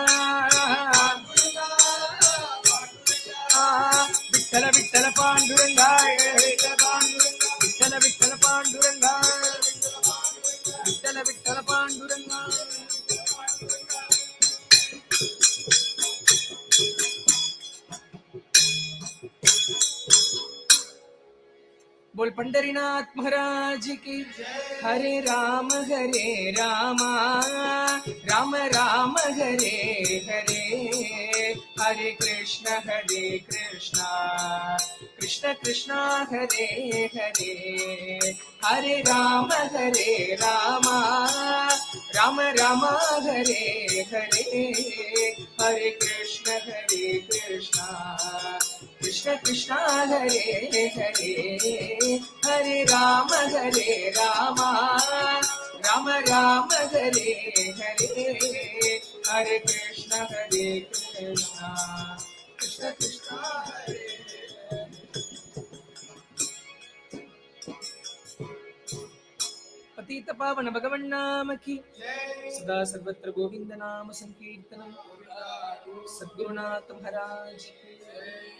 விட்டல விட்டல பாண்டுரங்கா. விட்டல விட்டல பாண்டுரங்கா. விட்டல விட்டல பாண்டுரங்கா. बोल, पंडरीनाथ महाराज की। हरे राम, हरे रामा, राम राम, हरे हरे। हरे कृष्ण हरे कृष्ण कृष्ण कृष्ण, हरे हरे। हरे राम, हरे रामा, राम राम, हरे हरे। हरे कृष्ण हरे कृष्ण कृष्ण कृष्ण हरे हरे हरे राम, हरे रामा, राम राम, हरे हरे हरे कृष्ण हरे कृष्ण कृष्ण कृष्ण हरे पतित पावन भगवन नाम की। सदा सर्वत्र गोविंद नाम संकीर्तनम। सद्गुरुनाथ महाराज की।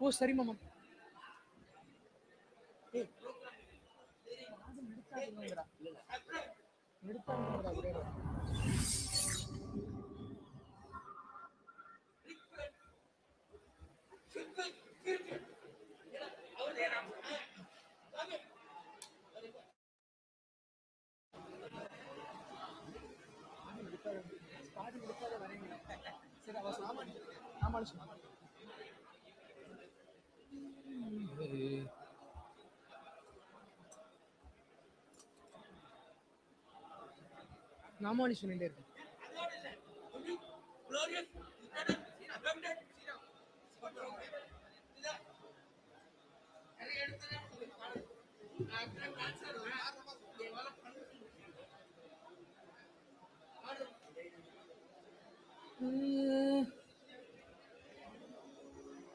ஓ சரி மாமா. ஏய். ராஜன் நாமாவணி சொல்லிட்டே இருக்கு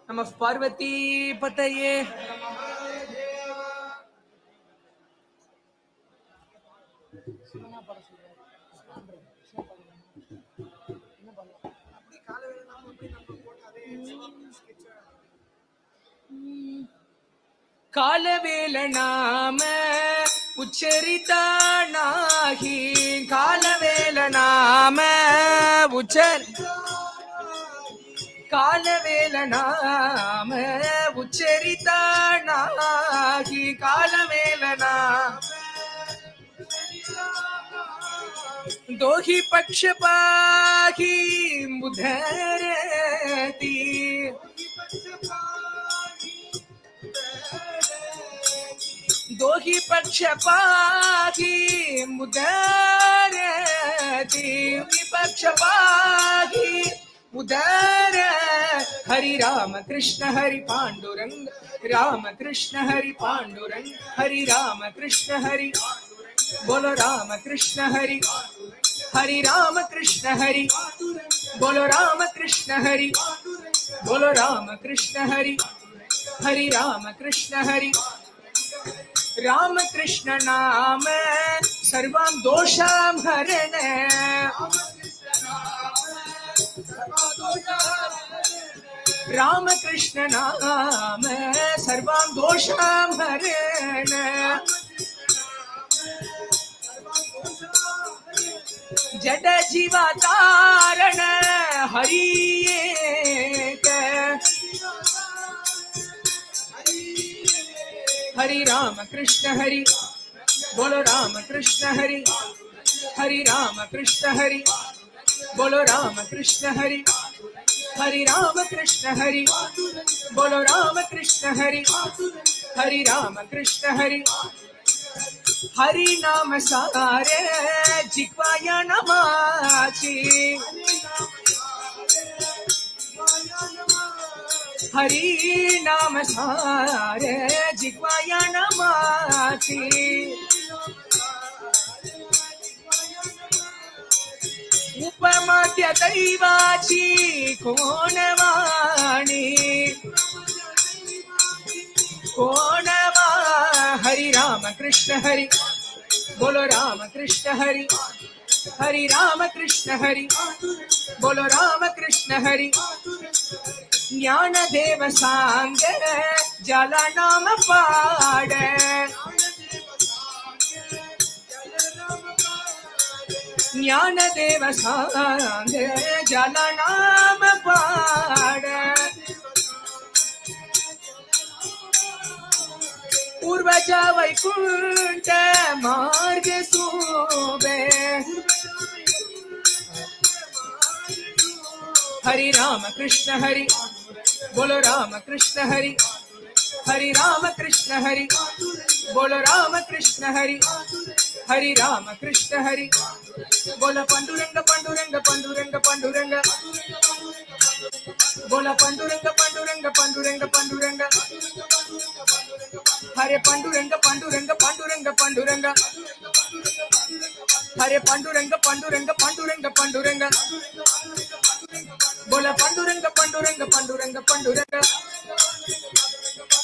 नमः पार्वती पतये Sí. कालवेलनाम उच्चरितानाहि कालवेलनाम उच्चर कालवेलनाम उच्चरितानाहि कालवेलना दो पक्ष पक्षपाही बुधरती। ನಾಮ दोही पक्ष मुदरती उदर हरि राम कृष्ण, हरि पांडुरंग. राम कृष्ण, हरि पांडुरंग. हरि राम कृष्ण, हरि बोलो राम कृष्ण, हरि हरि राम कृष्ण, हरि बोलो राम कृष्ण, हरि बोलो राम कृष्ण, हरि हरि राम कृष्ण, हरि राम कृष्ण नाम सर्वं दोषां हरण। राम कृष्ण नाम सर्वां दोषां हरण। जड जीवा तारण हरि हरि राम कृष्ण हरि। बोलो राम कृष्ण हरि। हरि राम कृष्ण हरि। बोलो राम कृष्ण हरि। हरि राम कृष्ण हरि। बोलो राम कृष्ण हरि। हरि राम कृष्ण हरि। हरि नाम सारे, जिह्वाया नमाची हरि नाम सारे जिह्वाया नमाची उपमाद्य दैवाची कोण वाणी? कोण वा? हरि राम कृष्ण हरि। बोलो राम कृष्ण हरि। हरि राम कृष्ण हरि। बोलो राम कृष्ण हरि। ज्ञान देव सांग जला नाम पाड। ज्ञान देव सांग जला नाम पाड। पूर्वजा वैकुंठ, मार्ग सोबे हरि राम कृष्ण हरि। बोलो राम कृष्ण हरि। हरि राम कृष्ण हरि बोलो राम कृष्ण हरि हरि राम कृष्ण हरि बोलो पंडुरंग पंडुरंग पंडुरंग पंडुरंग बोलो पंडुरंग पंडुरंग पंडुरंग पंडुरंग हरे पंडुरंग पंडुरंग पंडुरंग पंडुरंग हरे पंडुरंग पंडुरंग पंडुरंग पंडुरंग बोला पंडुरंग पंडुरंग पंडुरंग पंडुरंग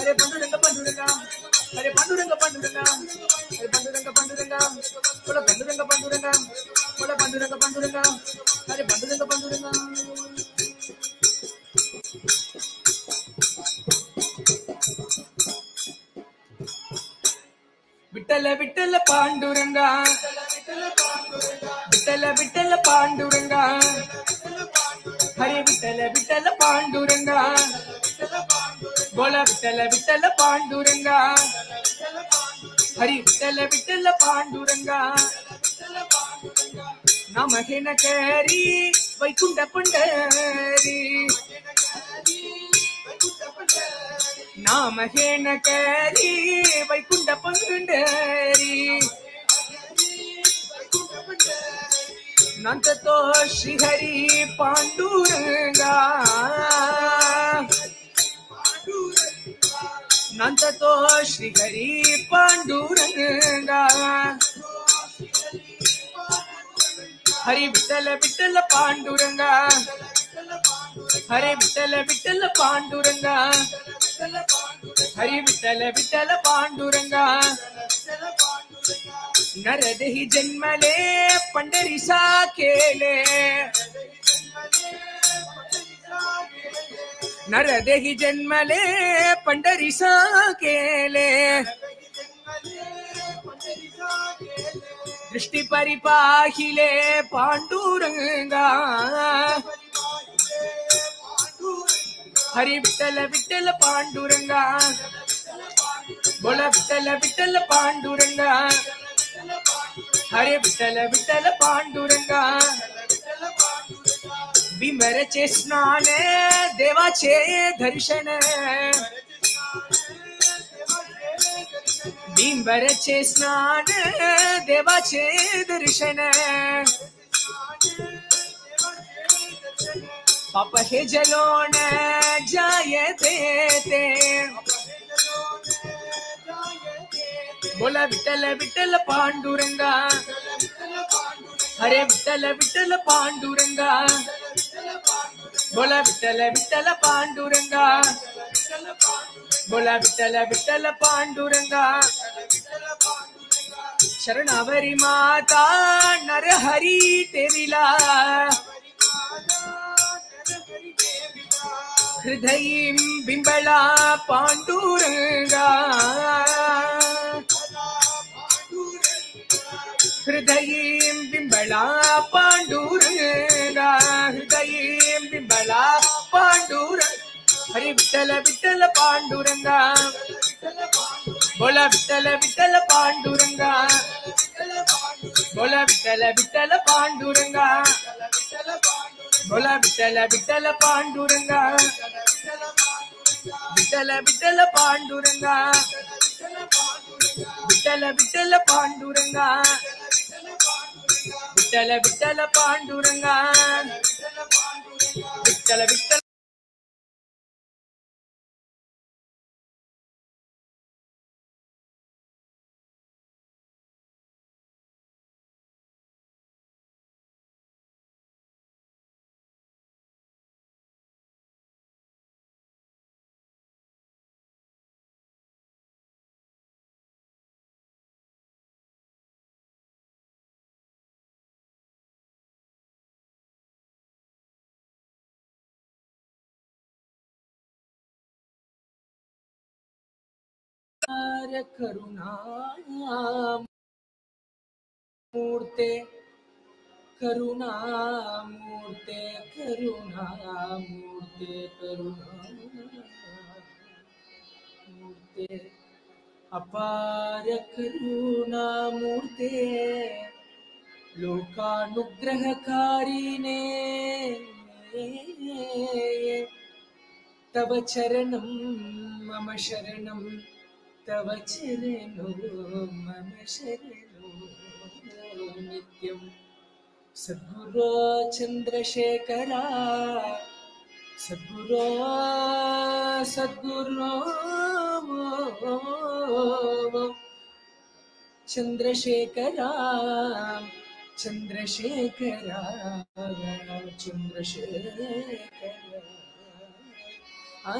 అరే పండురంగ పండురంగ అరే పండురంగ పండురంగ అరే పండురంగ పండురంగ కూడా పండురంగ పండురంగ కూడా పండురంగ పండురంగ అరే పండురంగ పండురంగ விட்டல விட்டல பாண்டுரங்கா விட்டல விட்டல பாண்டுரங்கா ஹரி விட்டல விட்டல பாண்டுரங்கா. கோல விட்டல விட்டல பாண்டுரங்கா. ஹரி விட்டல விட்டல பாண்டுரங்கா. நமகென கேரி வைகுண்ட பண்டரி. நாமகேன கேரி வைகுண்ட பண்டரி வைகுண்ட பண்டரி. ನಂತೋ ಶ್ರೀಹರಿ ಪಾಂಡುರಂಗ ನಂತೋ ಶ್ರೀಹರಿ ಪಾಂಡುರಂಗ ಹರಿ ಬಿಟ್ಟಲ ಬಿಟ್ಟಲ ಪಾಂಡುರಂಗ ಹರಿ ಬಿಟ್ಟಲ ಬಿಟ್ಟಲ ಪಾಂಡುರಂಗ ಹರಿ ಬಿಟ್ಟಲ ಬಿಟ್ಟಲ ಪಾಂಡುರಂಗ पांडुरंगा हरि विठ्ठल विठ्ठल पांडुरंगा नरदेही जन्मले पंढरीसा केले नरदेही जन्मले पंढरीसा केले दृष्टी परिपाहिले पांडुरंगा हरि विठ्ठल विठ्ठल पांडुरंगा बोला विठ्ठल विठ्ठल पांडुरंगा हरे विठ्ठल विठ्ठल पांडुरंगा। बिंबरचे स्नान देवाचे दर्शन। बिंबरचे स्नान देवाचे दर्शन। पाप हे जलोण जाय देते बोला विठ्ठल विठ्ठल पांडुरंगा हरे विठ्ठल विठ्ठल पांडुरंगा बोला विठ्ठल विठ्ठल पांडुरंगा बोला विठ्ठल विठ्ठल पांडुरंगा शरणावरी माता नरहरी ஹிருதயம் பிம்பளா பாண்டூரங்கா. ஹிருதயம் பிம்பளா பாண்டூரங்கா. ஹிருதயம் பிம்பளா பாண்டூரங்கா. హరి విఠల విఠల పాండురంగా బొల విఠల విఠల పాండురంగా బొల విఠల విఠల పాండురంగా బొల విఠల విఠల పాండురంగా విఠల విఠల పాండురంగా విఠల విఠల పాండురంగా విఠల విఠల పాండురంగా విఠల విఠల विठ्ठल करुणा मूर्ते करुणा मूर्ते करुणा मूर्ते करुणा मूर्ते अपार करुणा मूर्ते लोकानुग्रहकारिणे, तव चरणं, मम शरणं। తవ చరణో మమ శరణో నిత్యం సద్గురో చంద్రశేఖరా సద్గురో సద్గురో చంద్రశేఖరా చంద్రశేఖరా చంద్రశేఖరా ఆ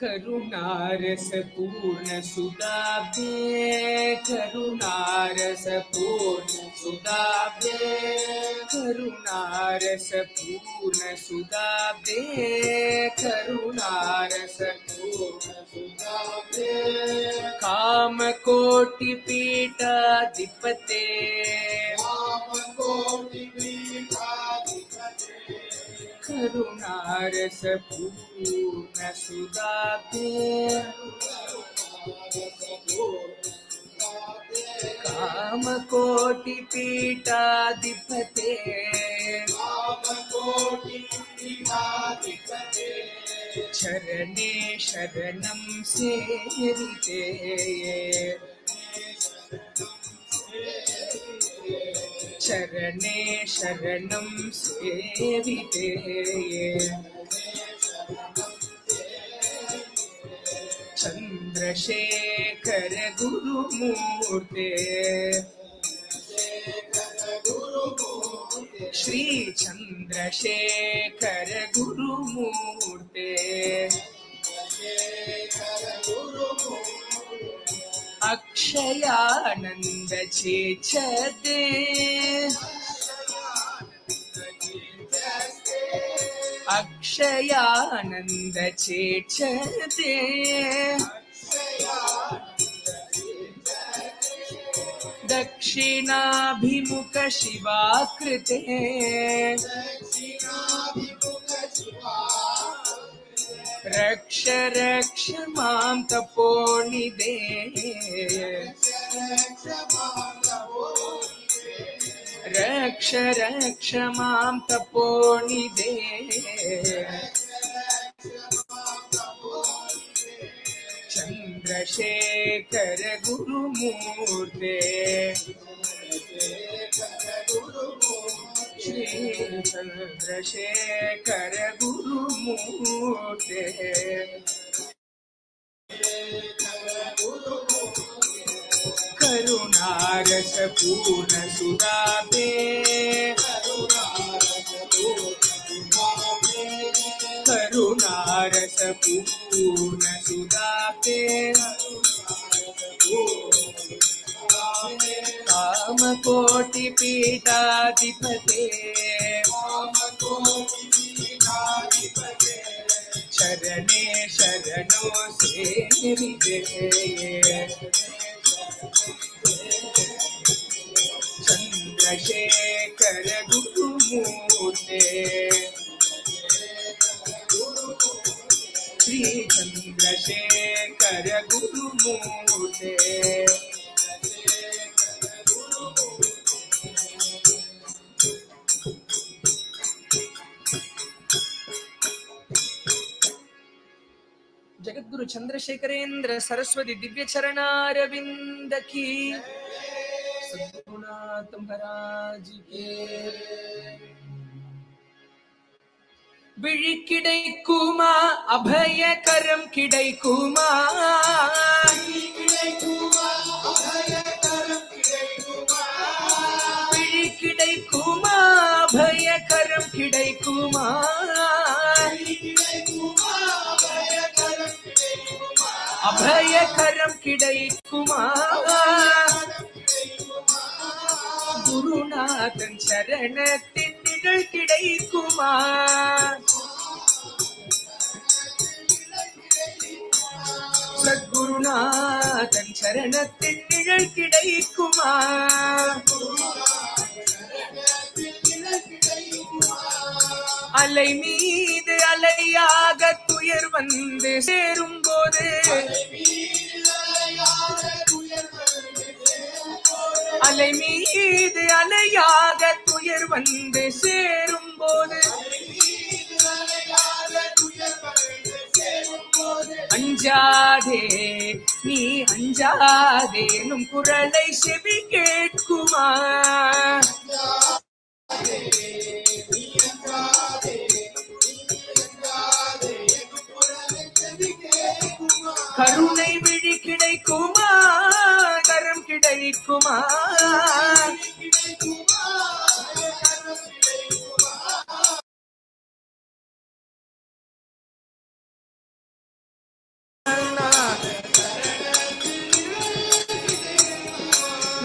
पूर्ण सुदाब्दे करुणारस पूर्ण सुदाब्दे करुणारस पूर्ण सुदाब्दे करुणारस पूर्ण काम कोटि पीठाधिपते चरणे शरणं सेरिते चरणे शरणं सेविते चन्द्रशेखर गुरुमूर्ते श्री चन्द्रशेखर गुरुमूर्ते अक्षयानन्द चेचदे अक्षयानन्द चेचदे दक्षिणाभिमुख शिवाकृते। रक्ष रक्ष माँ तपोनिदे। रक्ष रक्ष माँ तपोनिदे। चन्द्रशेखर गुरुमूर्ते। श्री चन्द्रशेखर गुरुमूर्ते। करुणारस पूर्ण सुदाबे करुणारस पूर्ण सुदाबे काम कोटि पीठाधिपते। शरणे शरणो गुरुमूर्ते श्री चन्द्रशेखर गुरुमूर्ते శ్రీ చంద్రశేఖర గురుమూర్తే జగద్గురు చంద్రశేఖరేంద్ర సరస్వతి దివ్య చరణారవిందకి. సద్గుణాత్మరాజికే விழி கிடைக்குமா அபயகரம் கிடைக்குமா விழி கிடைக்குமா அபயகரம் கிடைக்குமா அபயகரம் கிடைக்குமா குருநாதன் சரணத்தின் நிழல் கிடைக்குமா சத்குருநாதன் சரணத்தின் நிழல் கிடைக்குமா அலை மீது அலையாக துயர் வந்து சேரும் போது அலை மீது அலையாக துயர் வந்து சேரும் போது அஞ்சாதே நீ அஞ்சாதே நும் குரலை செவி கேட்குமா? கருணை விழி கிடைக்குமா? கரம் கிடைக்குமா?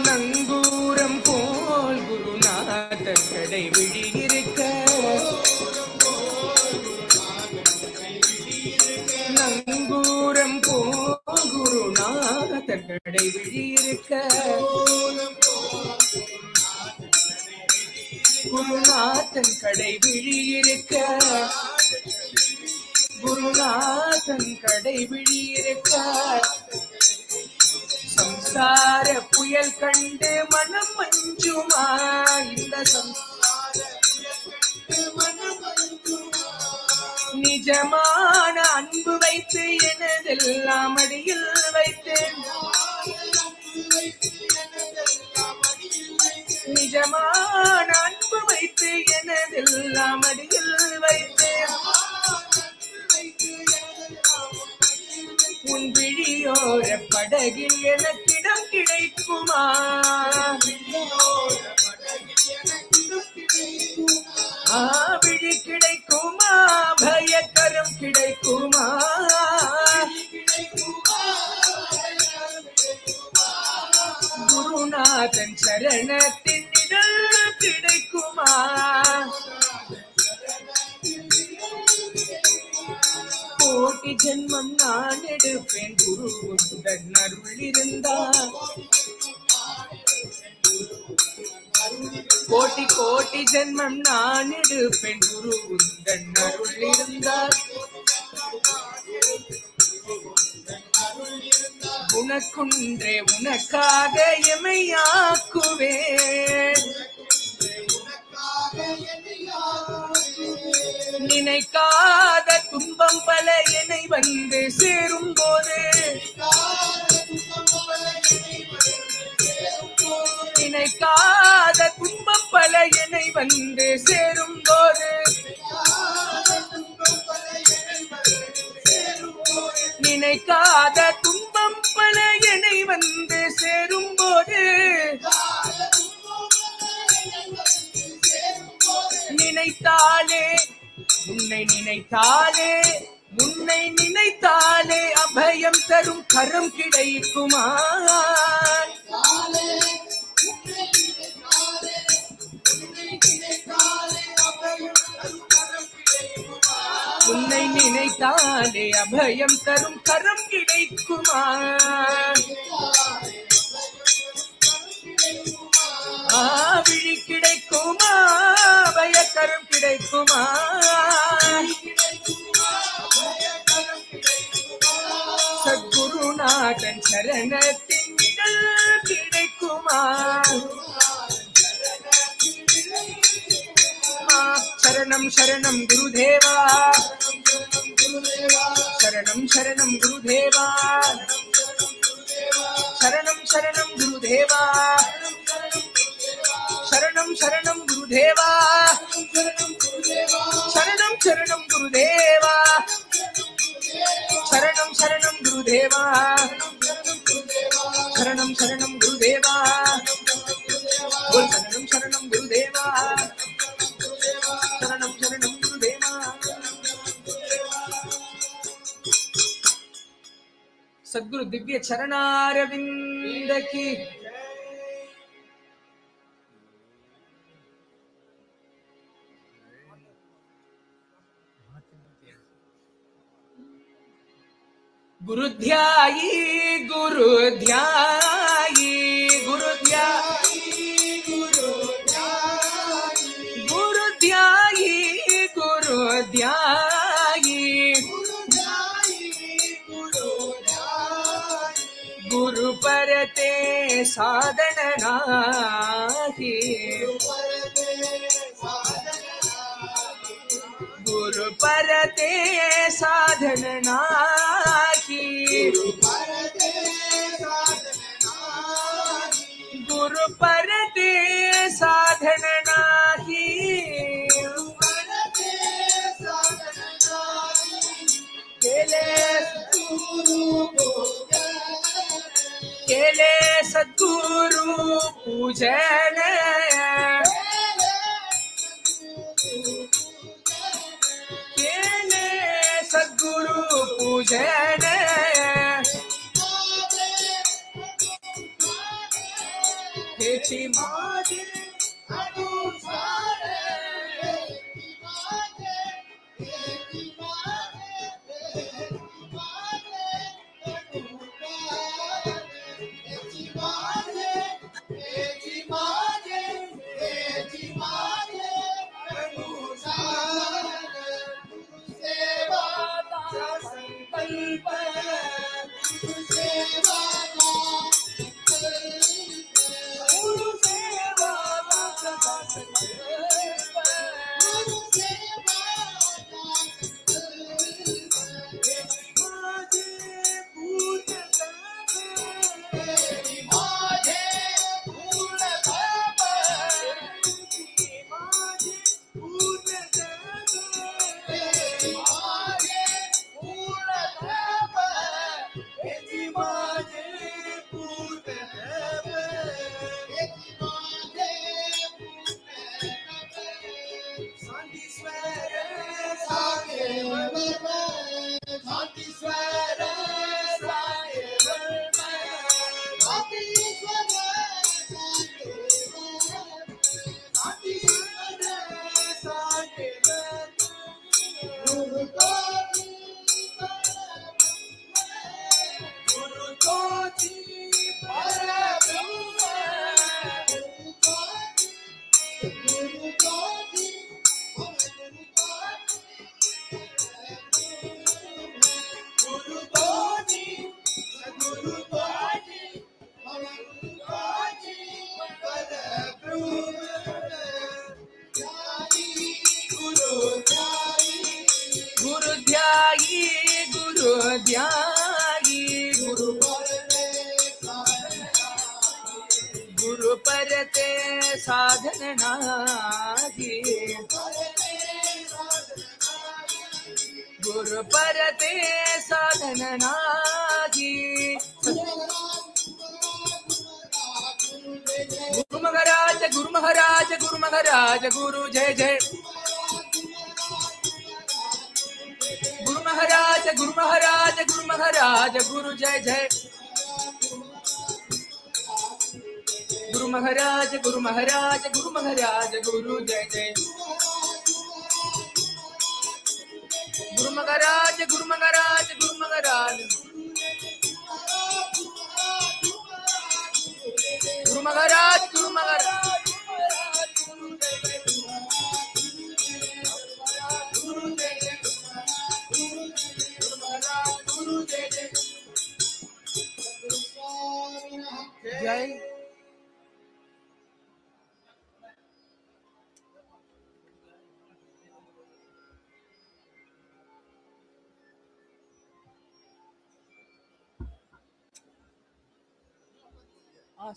நங்கூரம் போல் குருநாதர் கடை விழியிருக்க. நங்கூரம் போல் குருநாதர் கடை விழியிருக்க. குருநாதன் கடை விழியிருக்க. சம்சார புயல் கண்டு மனம் மஞ்சுமா இந்த சம்சார நிஜமான அன்பு வைத்து எனதெல்லாம் அடியில் வைத்தேன். நிஜமான அன்பு வைத்து எனதெல்லாம் அடியில் வைத்தேன். உன் விழியோர படகில் எனக்கிடம் கிடைக்குமா? ஆ, விழி கிடைக்குமா? பயக்கரம் கிடைக்குமா? குருநாதன் சரணத்தின் நிழல் கிடைக்குமா? கோட்டி ஜென்மம் நான் எடுப்பேன். குரு உடன் அருள் இருந்தார். கோட்டி கோட்டி ஜென்மம் நான் எடுப்பேன். குரு உடன் அருள் இருந்தார். உனக்குன்றே உனக்காக எமையாக்குவேன். நினைக்காத துன்பம் பல என்னை வந்து சேரும் போது நினைக்காத துன்பம் பல என்னை வந்து சேரும் போது நினைக்காத துன்பம் பல என்னை வந்து சேரும் போது நினைத்தாலே உன்னை நினைத்தாலே உன்னை நினைத்தாலே அபயம் தரும் கரம் கிடைக்குமா? உன்னை நினைத்தாலே அபயம் தரும் கரம் கிடைக்குமா? விழி கிடைக்குமா பயக்கரம் கிடைக்குமா சத்குருநாதன் சரணத்தின் நிழல் கிடைக்குமா ஆ, சரணம் சரணம் குருதேவா சரணம் சரணம் குருதேவா சரணம் சரணம் குருதேவா शरणं शरणं गुरुदेवा। शरणं शरणं गुरुदेवा। शरणं शरणं गुरुदेवा। शरणं शरणं गुरुदेवा। बोल, शरणं शरणं गुरुदेवा। शरणं शरणं गुरुदेवा। सद्गुरु दिव्य चरणारविंद की। गुरुध्यायी गुरुध्यायी गुरुध्यायी गुरुध्यायी गुरुध्यायी गुरु परते साधन नाही। गुरु परते साधन नाही। गुरु परते साधन नाही। केले सद्गुरु पूजन। केले सद्गुरु पूजन। Ichi Maji, Ani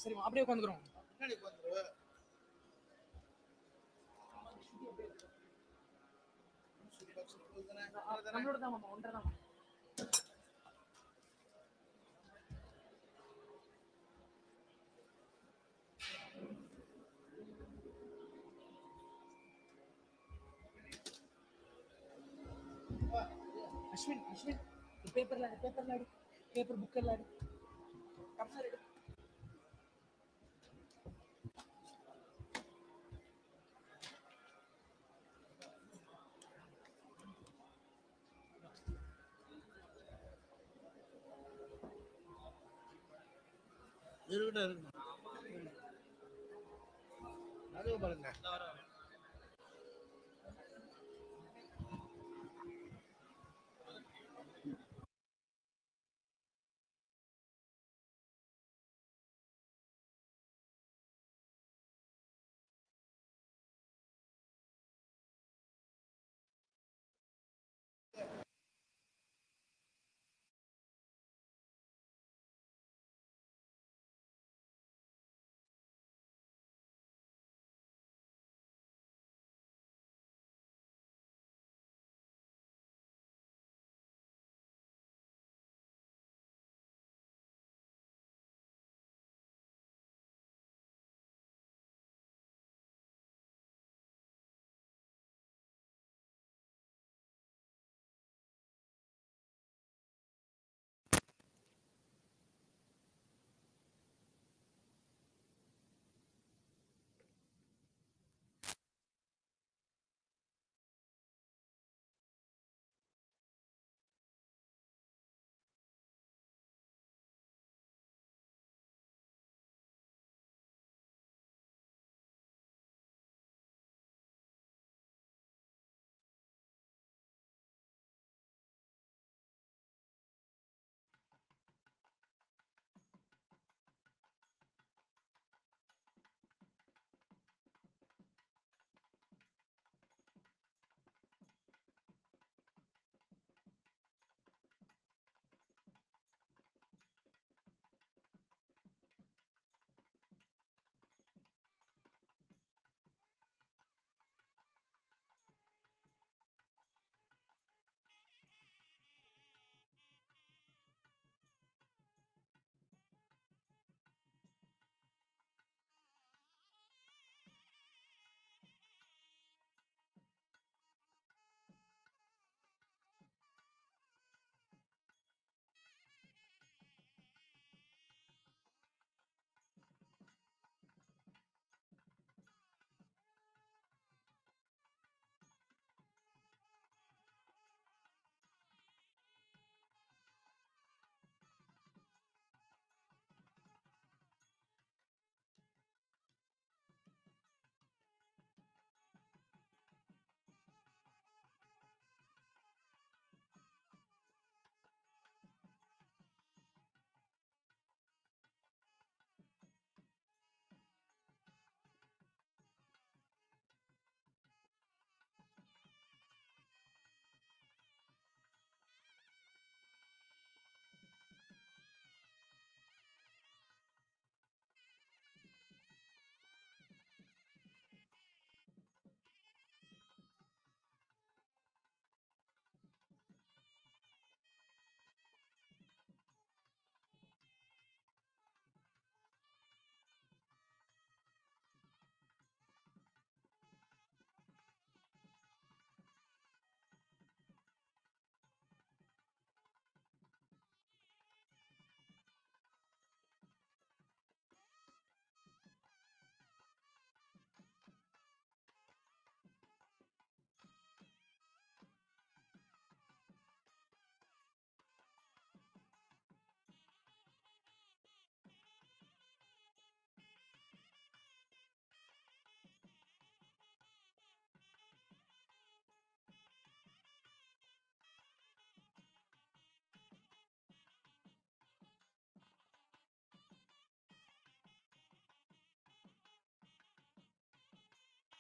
சரிம்மா அப்படியே உட்காந்துக்கிறோம் நம்மளோட தான் மாமா ஒன்றரை அஸ்வின் அஸ்வின் பேப்பர்ல பேப்பர்ல பேப்பர் புக் எல்லாம் கம்சர் எடு. இருக்கட்டும் இருக்கட்டும் பாருங்க.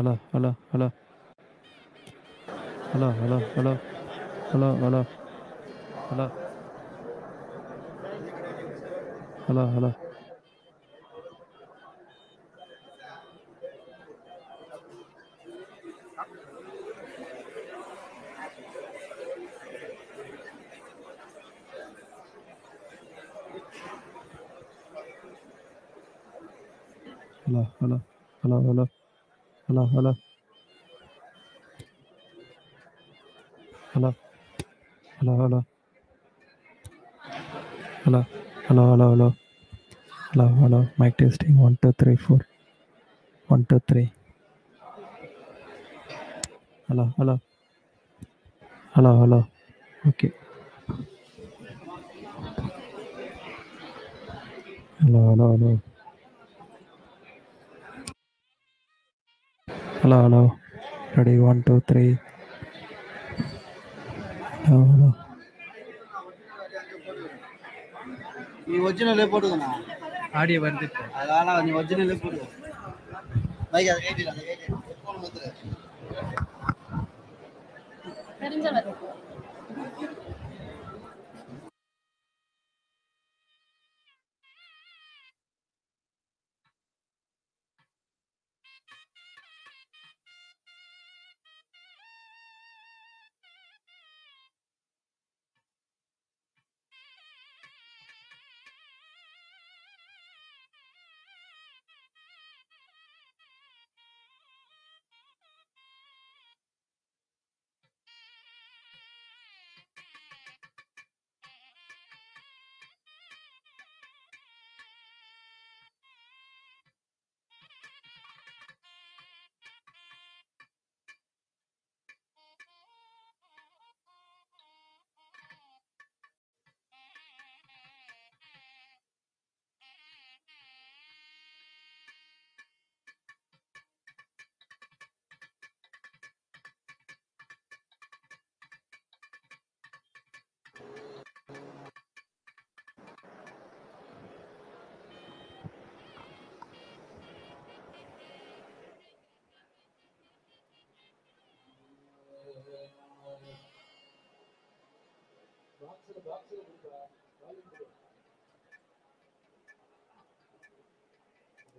Hello hello hello hello hello hello hello hello hello hello hello mic testing one, two, three, four, one, two, three. Hello, hello, hello, hello. Okay. Hello, hello, hello. Hello, hello. Ready, one, two, three. Hello, hello. நீ ஒரிஜினலே போட்டுக்கண்ணா audio வருது அதனால நீ ஒரிஜினலே போடு bike அதை கேட்டிடா அதை கேட்டு phone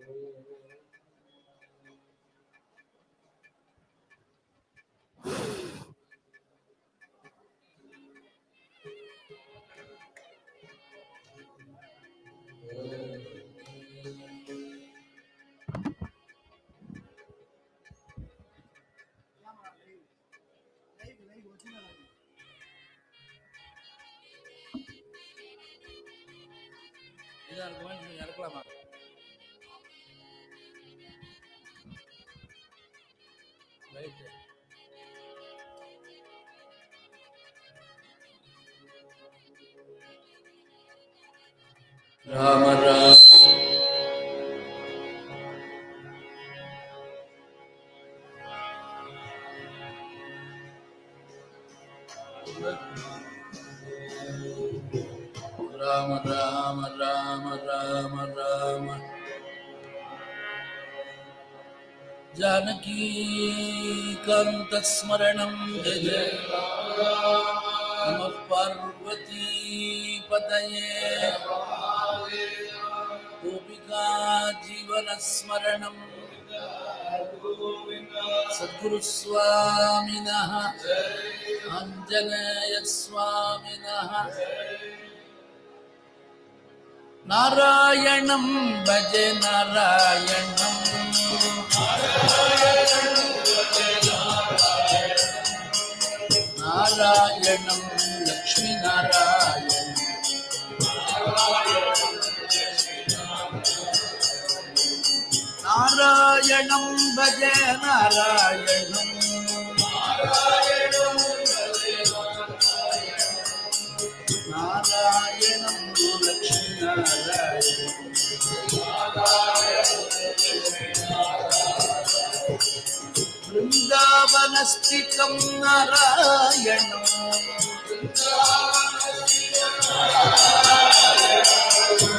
Ya. Ini argumentnya kelamaan. कान्तस्मरणं जय नमः पार्वती पतये गोपिका जीवनस्मरणं। सद्गुरुस्वामिनः आञ्जनेयस्वामिनः नारायणं भज नारायणम्। நாராயணம் லக்ஷ்மி நாராயணம். நாராயணம் பஜ நாராயணம். நாராயணம் லக்ஷ்மி நாராயணம். वनस्थितं नारायणं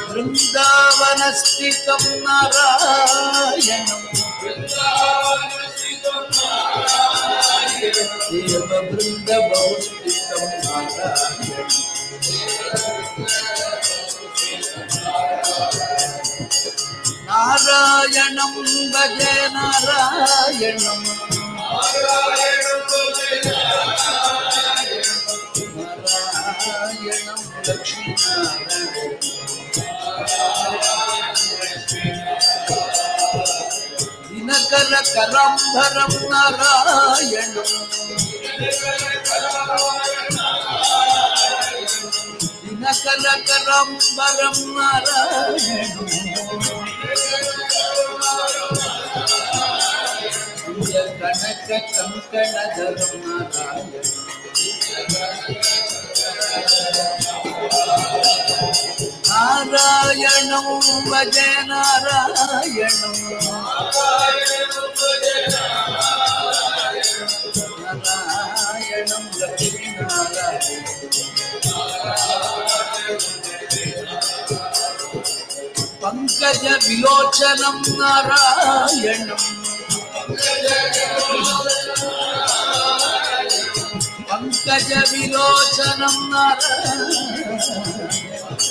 वृन्दावनस्थितं नारायणं देववृन्दबहुस्थितं नारायणं नारायणं भज नारायणम् కర కరం భరం నారాయణం దినకర కరం భరం నారాయణం நாராயணம் பஜ நாராயணம் நாராயணம் லட்சுமி நாராயணம் పంకజ విలోచనం నారాయణం. పంకజ విలోచనం నారాయణ.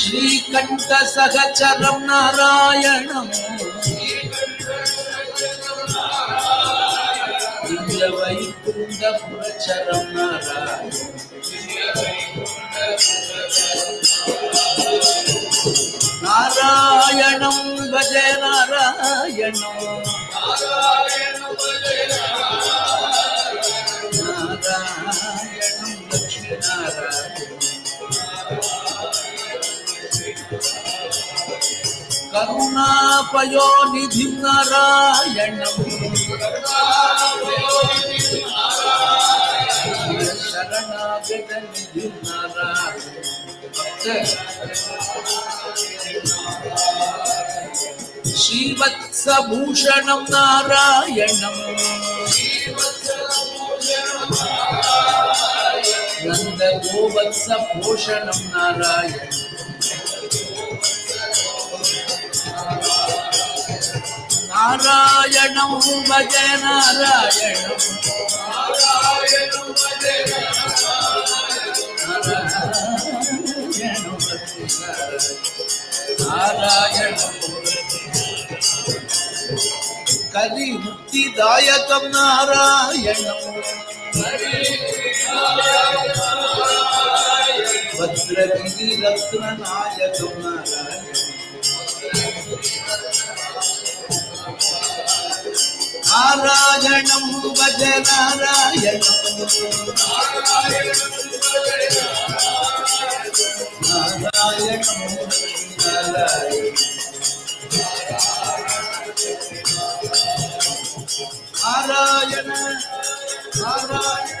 శ్రీకంఠ సహచరం నారాయణం వైకుంఠపురచరం నారాయణ Thank. నారాయణం భజ నారాయణం. నారాయణం లక్ష్మీ కరుణాపయోనిధి నారాయణం. శరణాగత నిధి నారాయణం. ஸ்ரீவத்சபூஷணம் நாராயணம். நந்த கோவத்ச போஷணம் நாராயணம். நாராயணம் பஜ நாராயணம் நாராயணம் பஜ நாராயணம். कलि नारायणम् भद्रगिरिरत्ननायकं नारायण। नारायणं भज नारायणम् నారాయణం భజ నారాయణం నారాయణం నారాయణ నారాయణ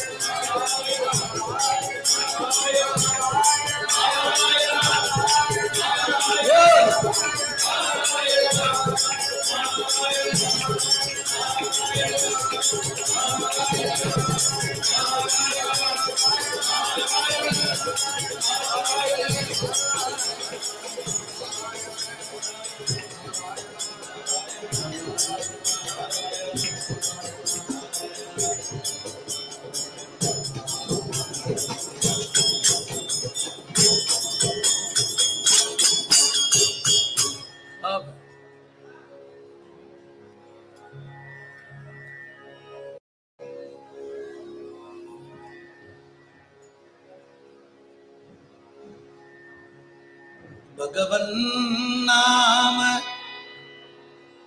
भगवन्नाम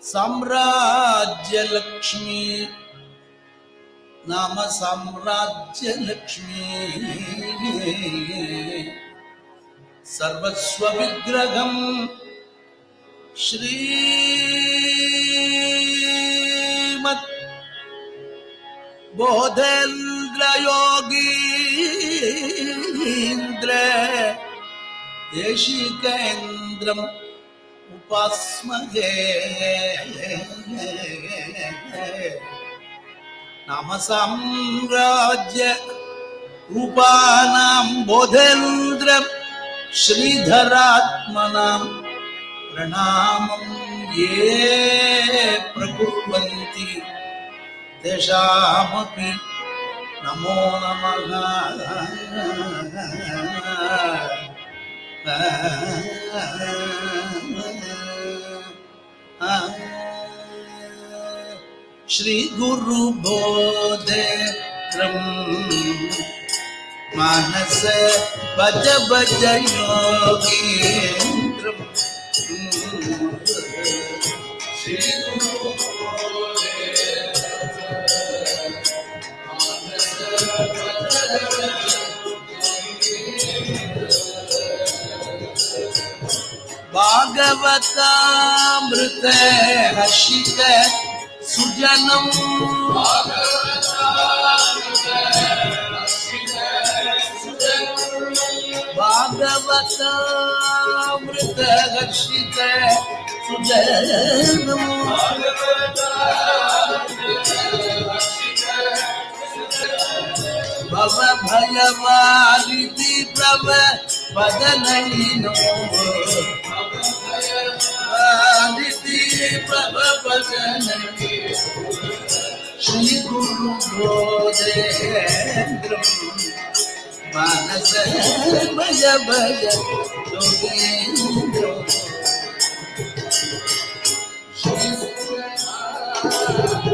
साम्राज्यलक्ष्मी। नाम साम्राज्यलक्ष्मी। सर्वस्वविग्रहम् श्रीमत् बोधेन्द्रयोगीन्द्र देशिकेन्द्रम् नाम साम्राज्य रूपाणां बोधेन्द्र श्रीधरात्मनां प्रणामं ये प्रकुर्वन्ति तेषामपि नमो नमः श्रीगुरुबोधेत्रम् मानस भज भज योगीन्द्रम् भागवतामृत हर्षित सुजनम् भागवतामृत हर्षित सुजनम् பவ பலவாரிதி பிரப பதனையினோ பவபயவாரிதி பிரப பதனையினோ ஸ்ரீ குரு போதேந்திரம் மானச பய பய யோகேந்திரோ Thank you.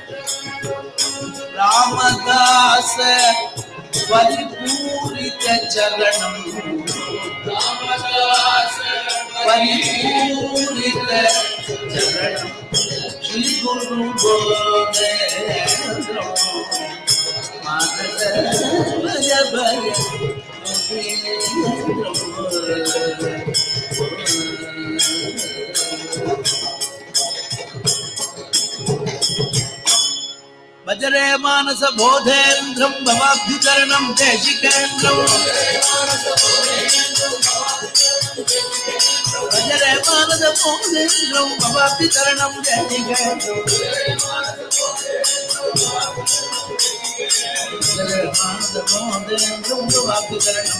ராமதாச பரிபூரித சரணம் ராமதாச பரிபூரித சரணம் ஸ்ரீ குரு Thank you. भजरे मानस बोधेन्द्रं भवाभ्युचरणं देशिकेन्द्रं भजरे मानस बोधेन्द्रं भवाभ्युचरणं देशिकेन्द्रं भजरे मानस बोधेन्द्रं भवाभ्युचरणं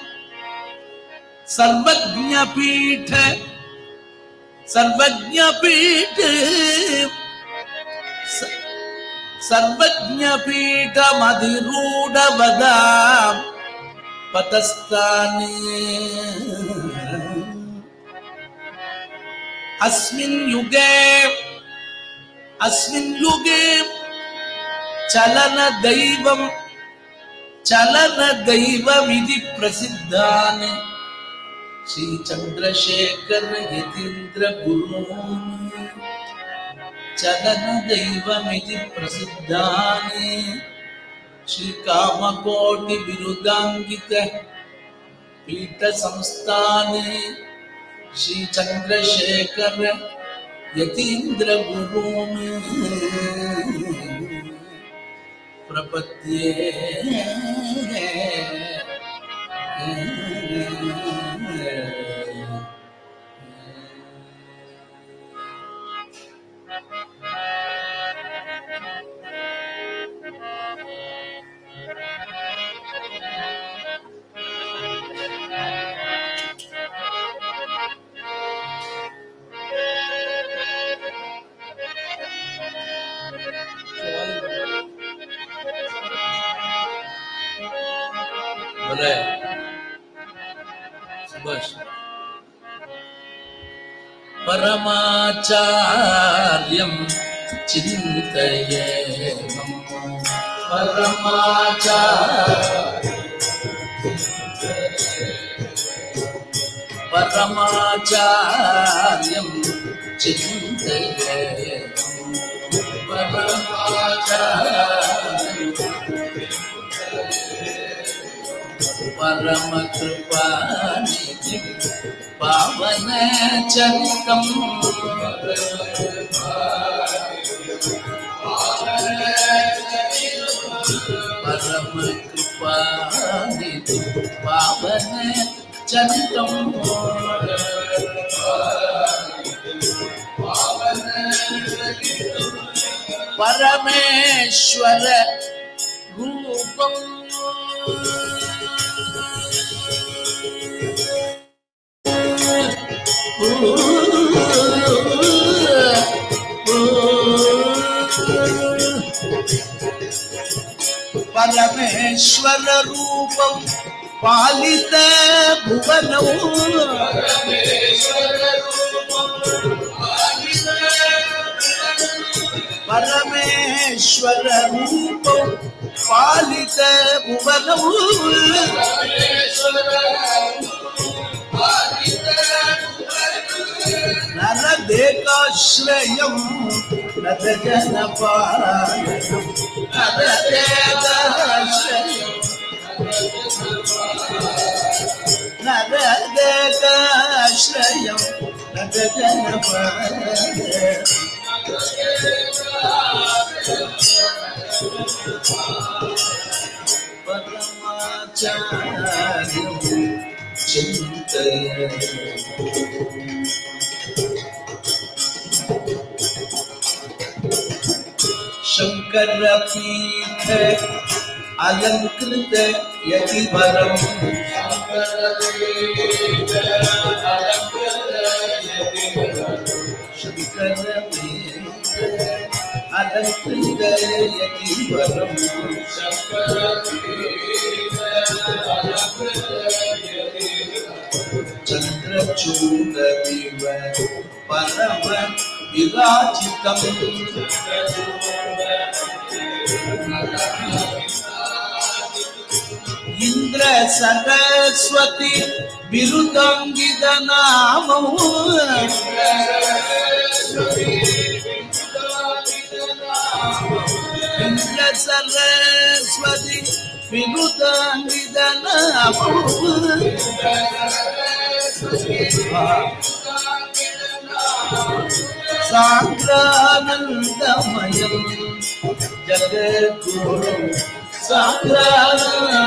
सर्वज्ञ पीठ सर्वज्ञ पीठ सर्वज्ञ पीठ मधिरूढ वदाम् पतस्ताने अस्मिन् युगे अस्मिन् युगे चलन दैवं चलन दैवमिति प्रसिद्धान्। श्रीचन्द्रशेखर यतीन्द्रगुरु चलनदैवमिति प्रसिद्धानि श्रीकामकोटिबिरुदाङ्गितपीठसंस्थानि श्रीचन्द्रशेखरयतीन्द्रगुरु प्रपत्ये प्रपद्ये बोले बस। परमाचार्यं चिन्तये परमाचार्य परमाचार्यं परम कृपा पावन चरितम परम कृपा पावन चरितम परमेश्वर रूपम పరమేశ్వర రూపం పాలిత భువనం పరమేశ్వర రూపం పాలిత భువనం నరదేకాశ్రయం నత జన పారాయణం నరదేకాశ్రయం నరదేకాశ్రయం నత జన పారాయణం పరమాచార్యం शंकर पीठ अलंकृत यति वरम शंकर पीठ अलंकृत chuta de branco, para branco e lá de cabelo. Ingressa resso a ti, birutangi da nama. Ingressa resso a ti, ವಿಭುತಾಂಗಿದನ ಸಾಗ್ರಾನಂದಮಯಂ ಜಗದ್ಗುರು ಸಾಗ್ರಾನಂದಮಯಂ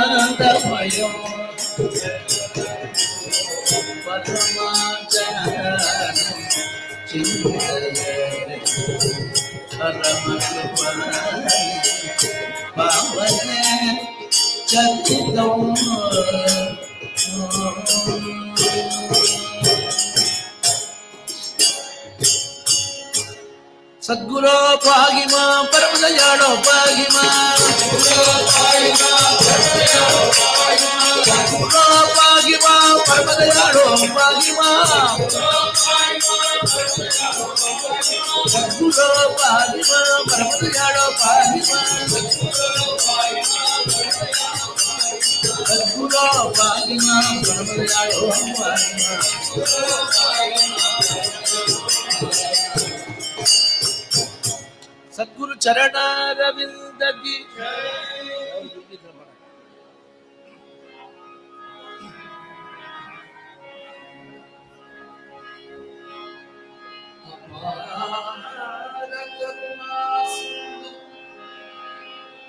ಪರಮಾಚರಣ ಚಿಂತನೆ ಪರಮ ಕೃಪಣ ಪಾವನೆ चकितम् सद्गुरो पाहि मा परमदयालो पाहि मा सद्गुरो पाहि मा परमदयालो पाहि मा सद्गुरो पाहि मा परमदयालो पाहि मा सद्गुरो पाहि मा परमदयालो पाहि मा Adhura Padma Brahmayaro Padma Sadguru Charanaravinda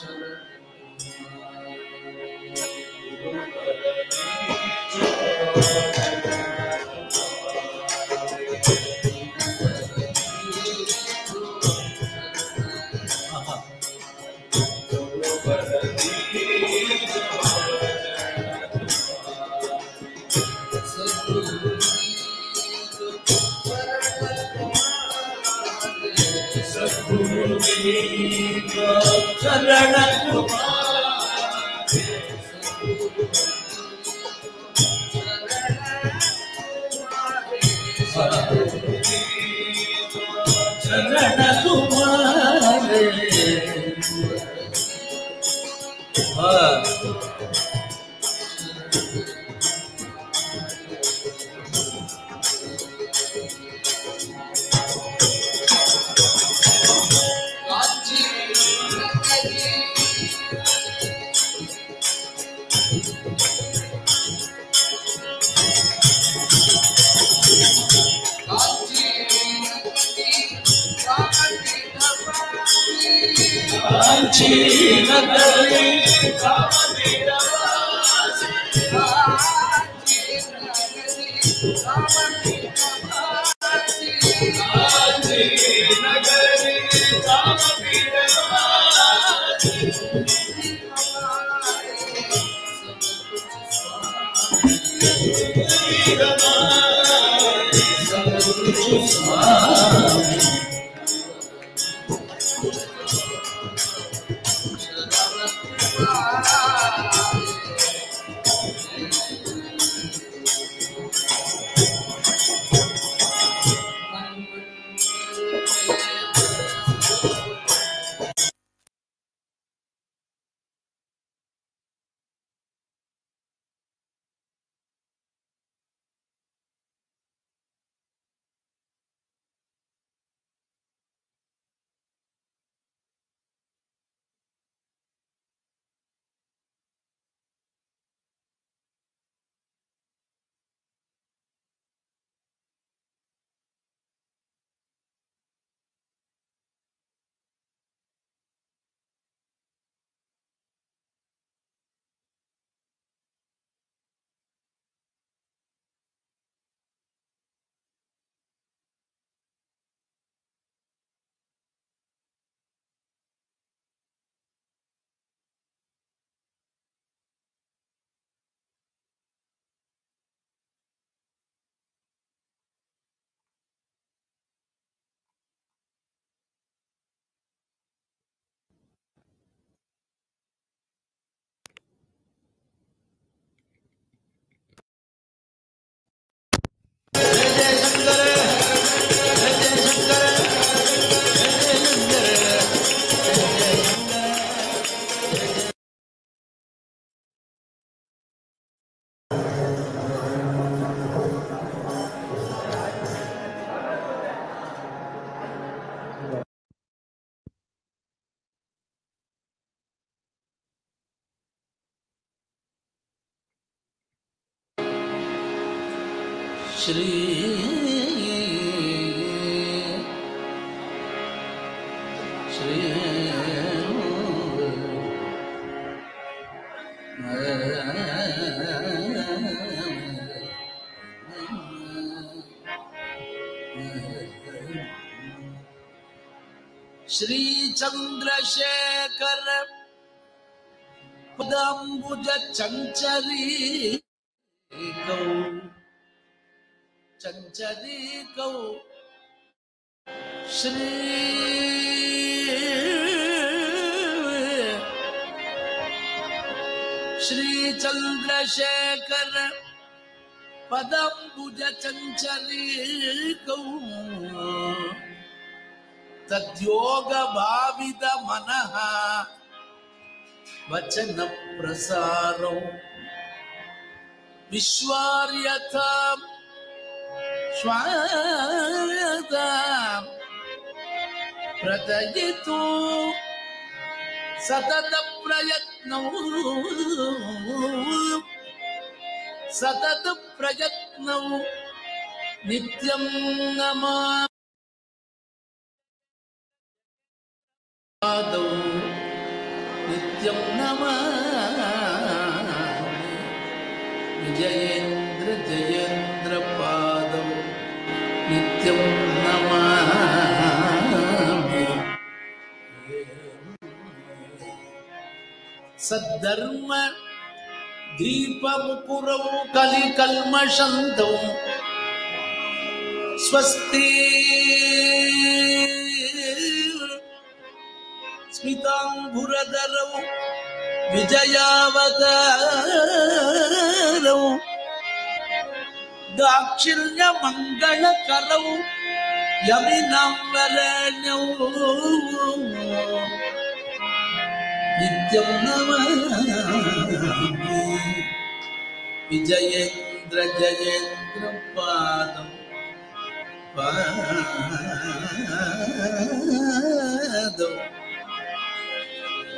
Thank you. ரண श्री श्री चंद्रशेखर पदाम्बुज चंचरी कौ चंचरी श्री श्री चंद्रशेखर తద్యోగ భావిత మనః వచన ప్రసారం విశ్వార్యత స్వాత ప్రదయతు సతత ప్రయత్నం సతత ప్రయత్నం నిత్యం నమా पादौ नित्यं नमामि विजयेन्द्र जयेन्द्र पादौ नित्यं नमामि सद्धर्म दीपमुकुरौ कलिकल्मषन्तौ स्वस्ति స్మితాంబురధరౌ విజయావతారౌ దాక్షిణ్య మంగళకరౌ యమినాంబరణ్యౌ నిత్యం నమ విజయేంద్ర జయేంద్ర పాదం పాదం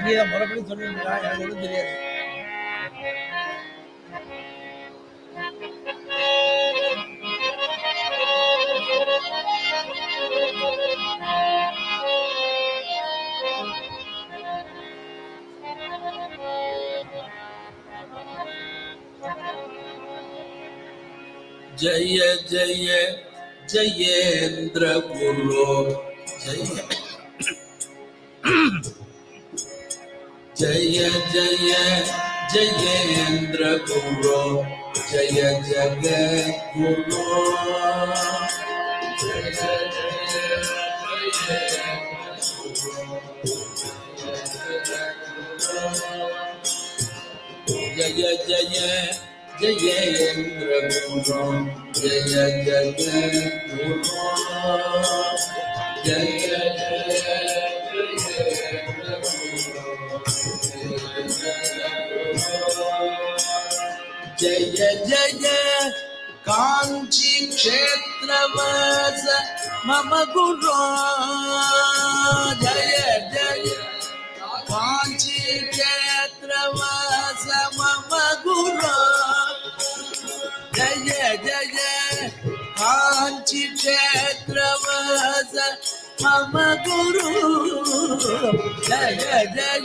சங்கீதம் முறைப்படி சொல்லுங்களா எனக்கு ஒன்றும் தெரியாது जय जय जयेन्द्र गुरु जय जय जय जयेन्द्र गुरु, जय जय गुरु जय जय जय जयेन्द्र गुरु, जय जय गुरु जय जय। जय काञ्ची क्षेत्रवास मम गुरु जय जय काञ्ची क्षेत्रवास मम गुरु जय जय काञ्ची क्षेत्रवास मम गुरु जय जय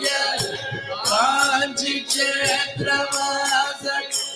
काञ्ची क्षेत्रवास मम गुरु जय जय जयेन्द्र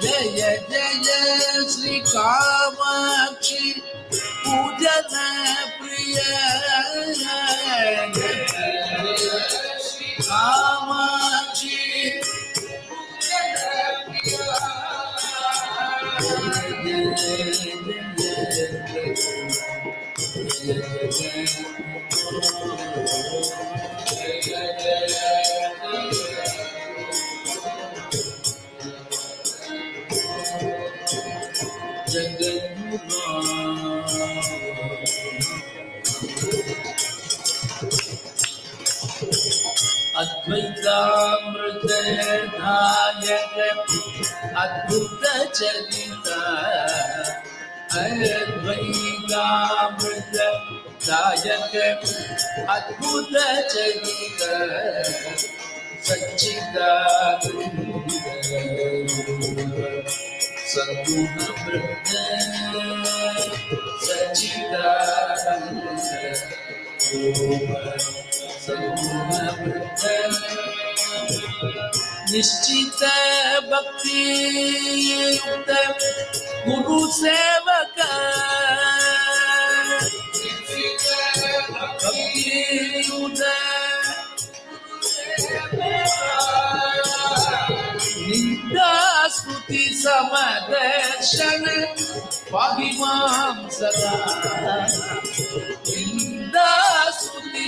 जय जय जय जय जय जय श्री कामाक्षी चरित अद्वैतामृत नायक अद्भुत चरित सच्चिदानंद सद्गुण वृद्ध निश्चित भक्ति युक्त गुरु सेवक भक्ति युक्त स्तुति समदर्शन पाहिमां सदा। निंदा स्तुति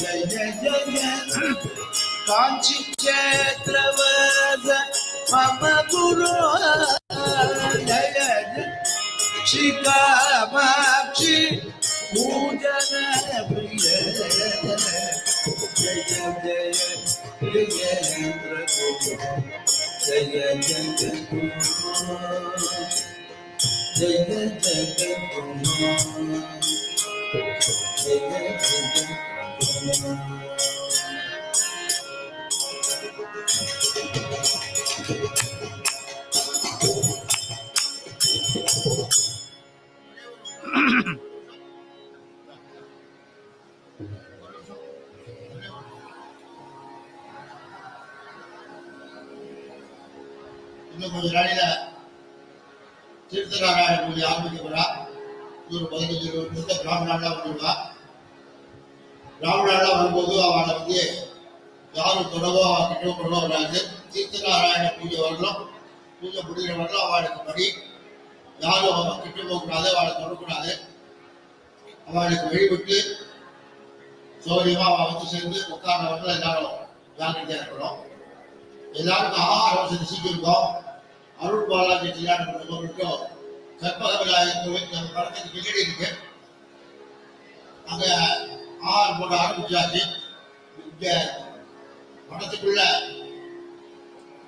जय जय जय कांची क्षेत्रवद मम गुरु जय जय पूजन प्रिय जय जय जय जयेन्द्र जय जय जय जय இன்னும் கொஞ்ச நாளில தீர்த்தநாராயண பூஜை ஆரம்பிக்கப்படா. ஒரு பதினஞ்சு இருபது பிராமணாலாம் முடியுமா பிராமணாலாம் வரும்போது அவளை வந்து யாரும் தொடவோ அவன் கிட்ட கொண்டு வராது. தீர்த்தநாராயண பூஜை வரலாம் பூஜை முடிகிற வரலாம் அவளுக்கு படி. யாரும் அவன் கிட்ட போகக்கூடாது அவளை தொடக்கூடாது. அவளுக்கு வழிபட்டு சௌரியமா அவன் வந்து சேர்ந்து உட்கார்ந்தவர்கள் எல்லாரும் ஜாக்கிரதையா இருக்கணும். எல்லாருக்கும் ஆகாரம் செஞ்சு செஞ்சிருக்கோம் அருள் பாலாஜி கல்யாணம் பண்ணவங்களுக்கும் கற்பக விநாயகர் கோவில் நம்ம படத்துக்கு பின்னாடி இருக்கு. அங்க ஆள் போட ஆரம்பிச்சாச்சு இங்க மடத்துக்குள்ள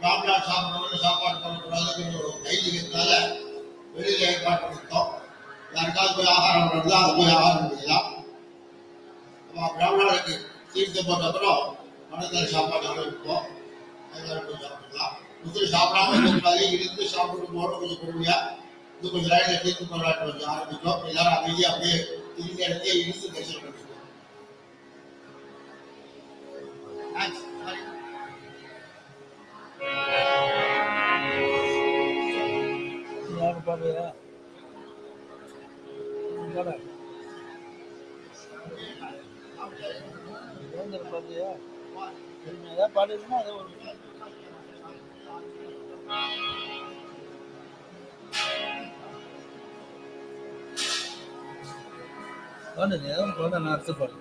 ராம்நாத் சாப்பிட்றவங்க சாப்பாடு பண்ணக்கூடாதுங்கிற ஒரு கைதிகத்தினால வெளியில ஏற்பாடு பண்ணிருக்கோம் யாருக்காவது போய் ஆகாரம் பண்ணா அது போய் ஆகாரம் பண்ணிக்கலாம் பிராமணர்களுக்கு தீர்த்தம் போட்ட அப்புறம் மடத்தில் சாப்பாடு ஆரம்பிப்போம் எல்லாரும் போய் சாப்பிடலாம். முதல் சாப்பிடாம இருக்கக்கூடாது இருந்து சாப்பிட்டு போகிற கொஞ்சம் பொறுமையா. இது கொஞ்சம் நாளையில தீர்த்து போராட்டம் கொஞ்சம் ஆரம்பிக்கும். எல்லாரும் அமைதியாக அப்படியே இருந்த இடத்தையே இருந்து தரிசனம் பாடுறதுன்னா அது ஒரு பாடுங்க ஏதோ குழந்தை நான் அர்த்தம் பாடுங்க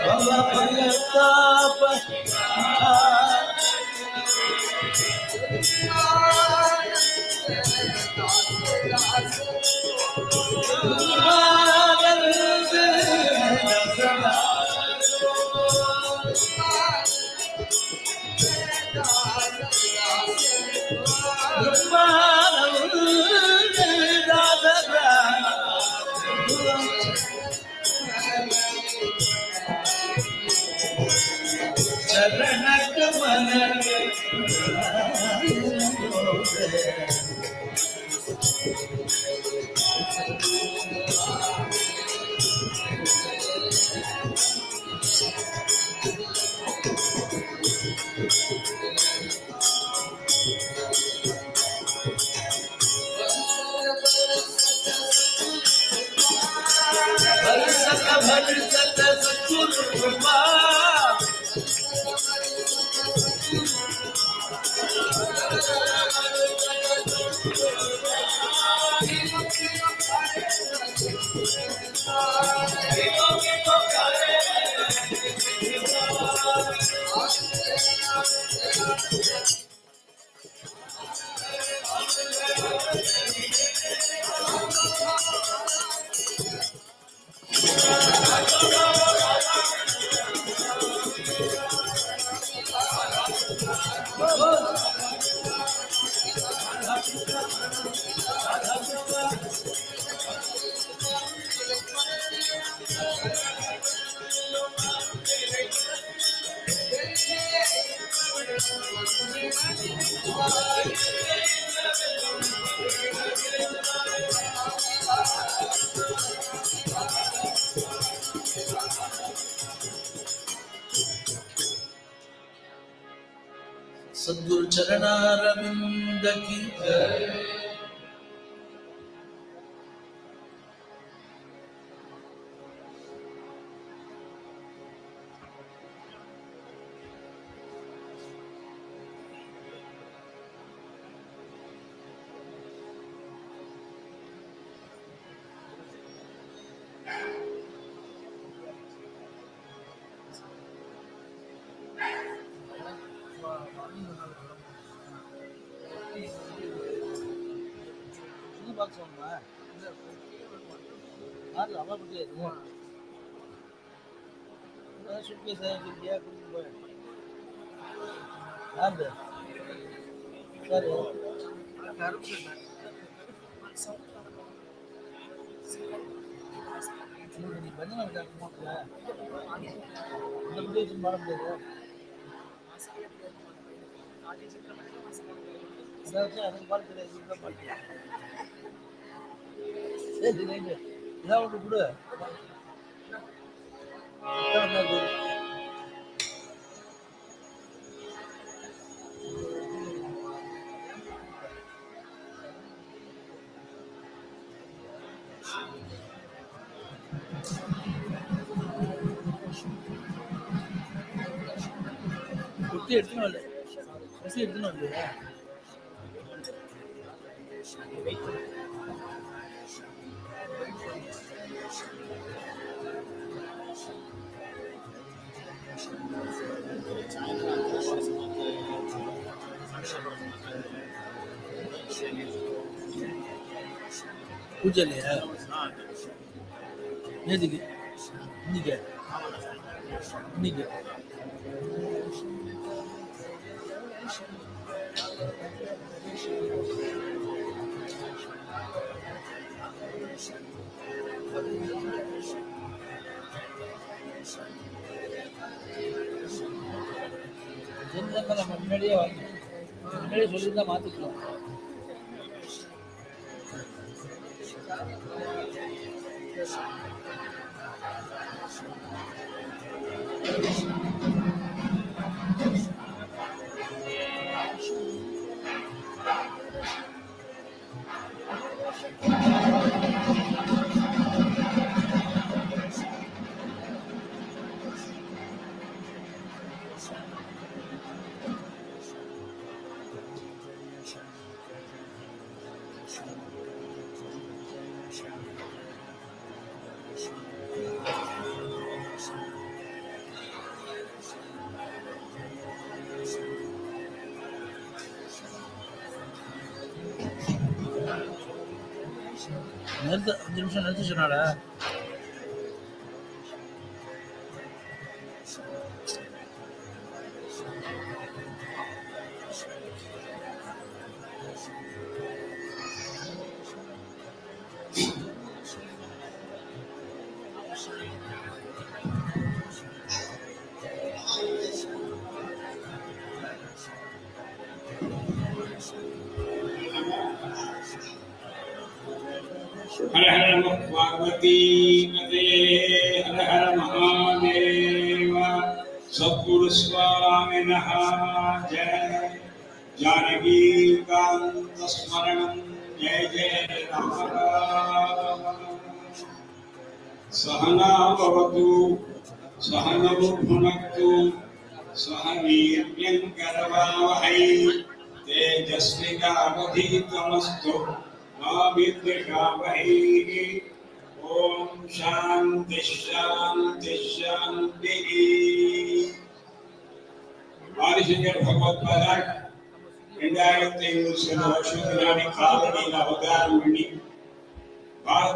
गदाये मेरे मन आनंद भयो जन्म जन्म का संशय दूरे भव भयताप चरण Thank you. சாப்பிடு குத்தி எடுத்துன்னு வரல. எடுத்துன்னு பூஜை இல்லையா நேற்றுக்கு இன்னைக்கு இன்னைக்கு முன்னாடியே வாங்கி முன்னாடியே சொல்லியிருந்தா மாத்திக்கலாம். நிறுத்து நிமிஷம் நிறுத்த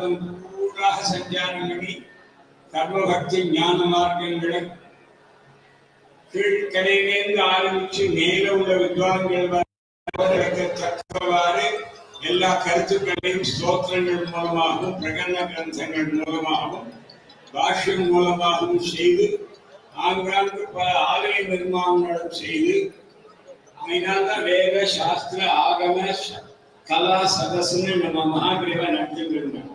பாரதம் பூராக சஞ்சாரம் பண்ணி சர்வபக்தி ஞான மார்க்கங்களை கீழ்கடையிலேருந்து ஆரம்பிச்சு மேல உள்ள வித்வான்கள் தக்கவாறு எல்லா கருத்துக்களையும் ஸ்தோத்திரங்கள் மூலமாகவும் பிரகடன கிரந்தங்கள் மூலமாகவும் பாஷ்யம் மூலமாகவும் செய்து ஆங்காங்கு பல ஆலய நிர்மாணங்களும் செய்து அதனால்தான் வேத சாஸ்திர ஆகம கலா சதஸ்ன்னு நம்ம மகாபிரிவா நடத்திட்டு இருந்தோம்.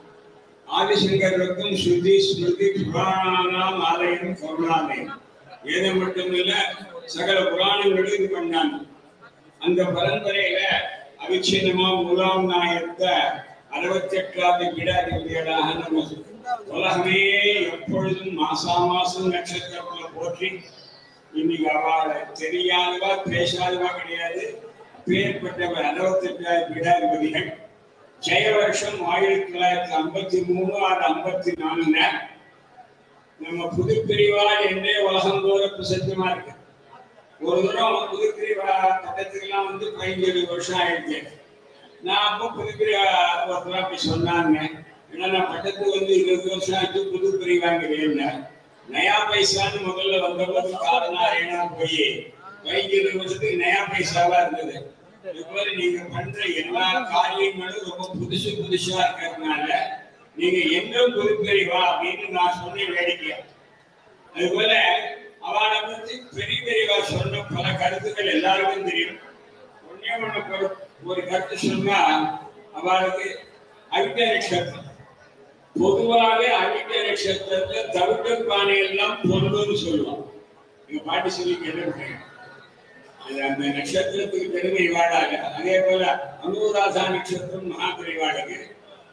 ஆதிசங்கருக்கும் ஸ்ருதி ஸ்மிருதி புராணானாம் ஆலயம் கருணாலயம் வேதம் மட்டுமில்ல சகல புராணங்களும் இது பண்ணாங்க. அந்த பரம்பரையில அவிச்சின்னமா முதலாம் நாயத்தை அறுபத்தி எட்டாவது பீடாதிபதிகளாக நம்ம உலகமே எப்பொழுதும் மாசா மாசம் நட்சத்திரங்களை போற்றி இன்னைக்கு அவளை தெரியாதவா பேசாதவா கிடையாது. பேர்பட்டவர் அறுபத்தி எட்டாவது பீடாதிபதிகள். ஜெய வருஷம் ஆயிரத்தி தொள்ளாயிரத்தி ஐம்பத்தி மூணு ஆறு ஐம்பத்தி நாலுல நம்ம புதுப்பிரிவா என்றே உலகம் போல பிரசித்தமா இருக்கு. ஒரு தூரம் புதுப்பிரிவா கட்டத்துக்கெல்லாம் வந்து பதினஞ்சு வருஷம் ஆயிடுச்சு. நான் அப்போ புதுப்பிரிவா ஒருத்தர் அப்படி சொன்னாங்க. ஏன்னா நான் பட்டத்துக்கு வந்து இருபது வருஷம் ஆச்சு புது பிரிவாங்கிறேன் நயா பைசான்னு முதல்ல வந்தபோது காரணம் ஏன்னா போய் பதினஞ்சு வருஷத்துக்கு நயா பைசாவா இருந்தது. இது மாதிரி நீங்க பண்ற எல்லா காரியங்களும் ரொம்ப புதுசு புதுசா இருக்கிறதுனால நீங்க எங்கும் புதுப்பெரிவா அப்படின்னு நான் சொன்ன வேடிக்கை அது போல அவளை பத்தி பெரிய பெரியவா சொன்ன பல கருத்துக்கள் எல்லாருக்கும் தெரியும். ஒண்ணே ஒண்ணு ஒரு- கருத்து சொன்னா அவளுக்கு அவிட்ட நட்சத்திரம். பொதுவாகவே அவிட்ட நட்சத்திரத்துல தவிர்க்க பானை எல்லாம் பொருள்னு சொல்லுவான் எங்க பாட்டி சொல்லி கேட்டு அந்த நட்சத்திரத்துக்கு பெருமை வாழாக அதே போல அனுராசா நட்சத்திரம் மகாபெரிவாளுக்கு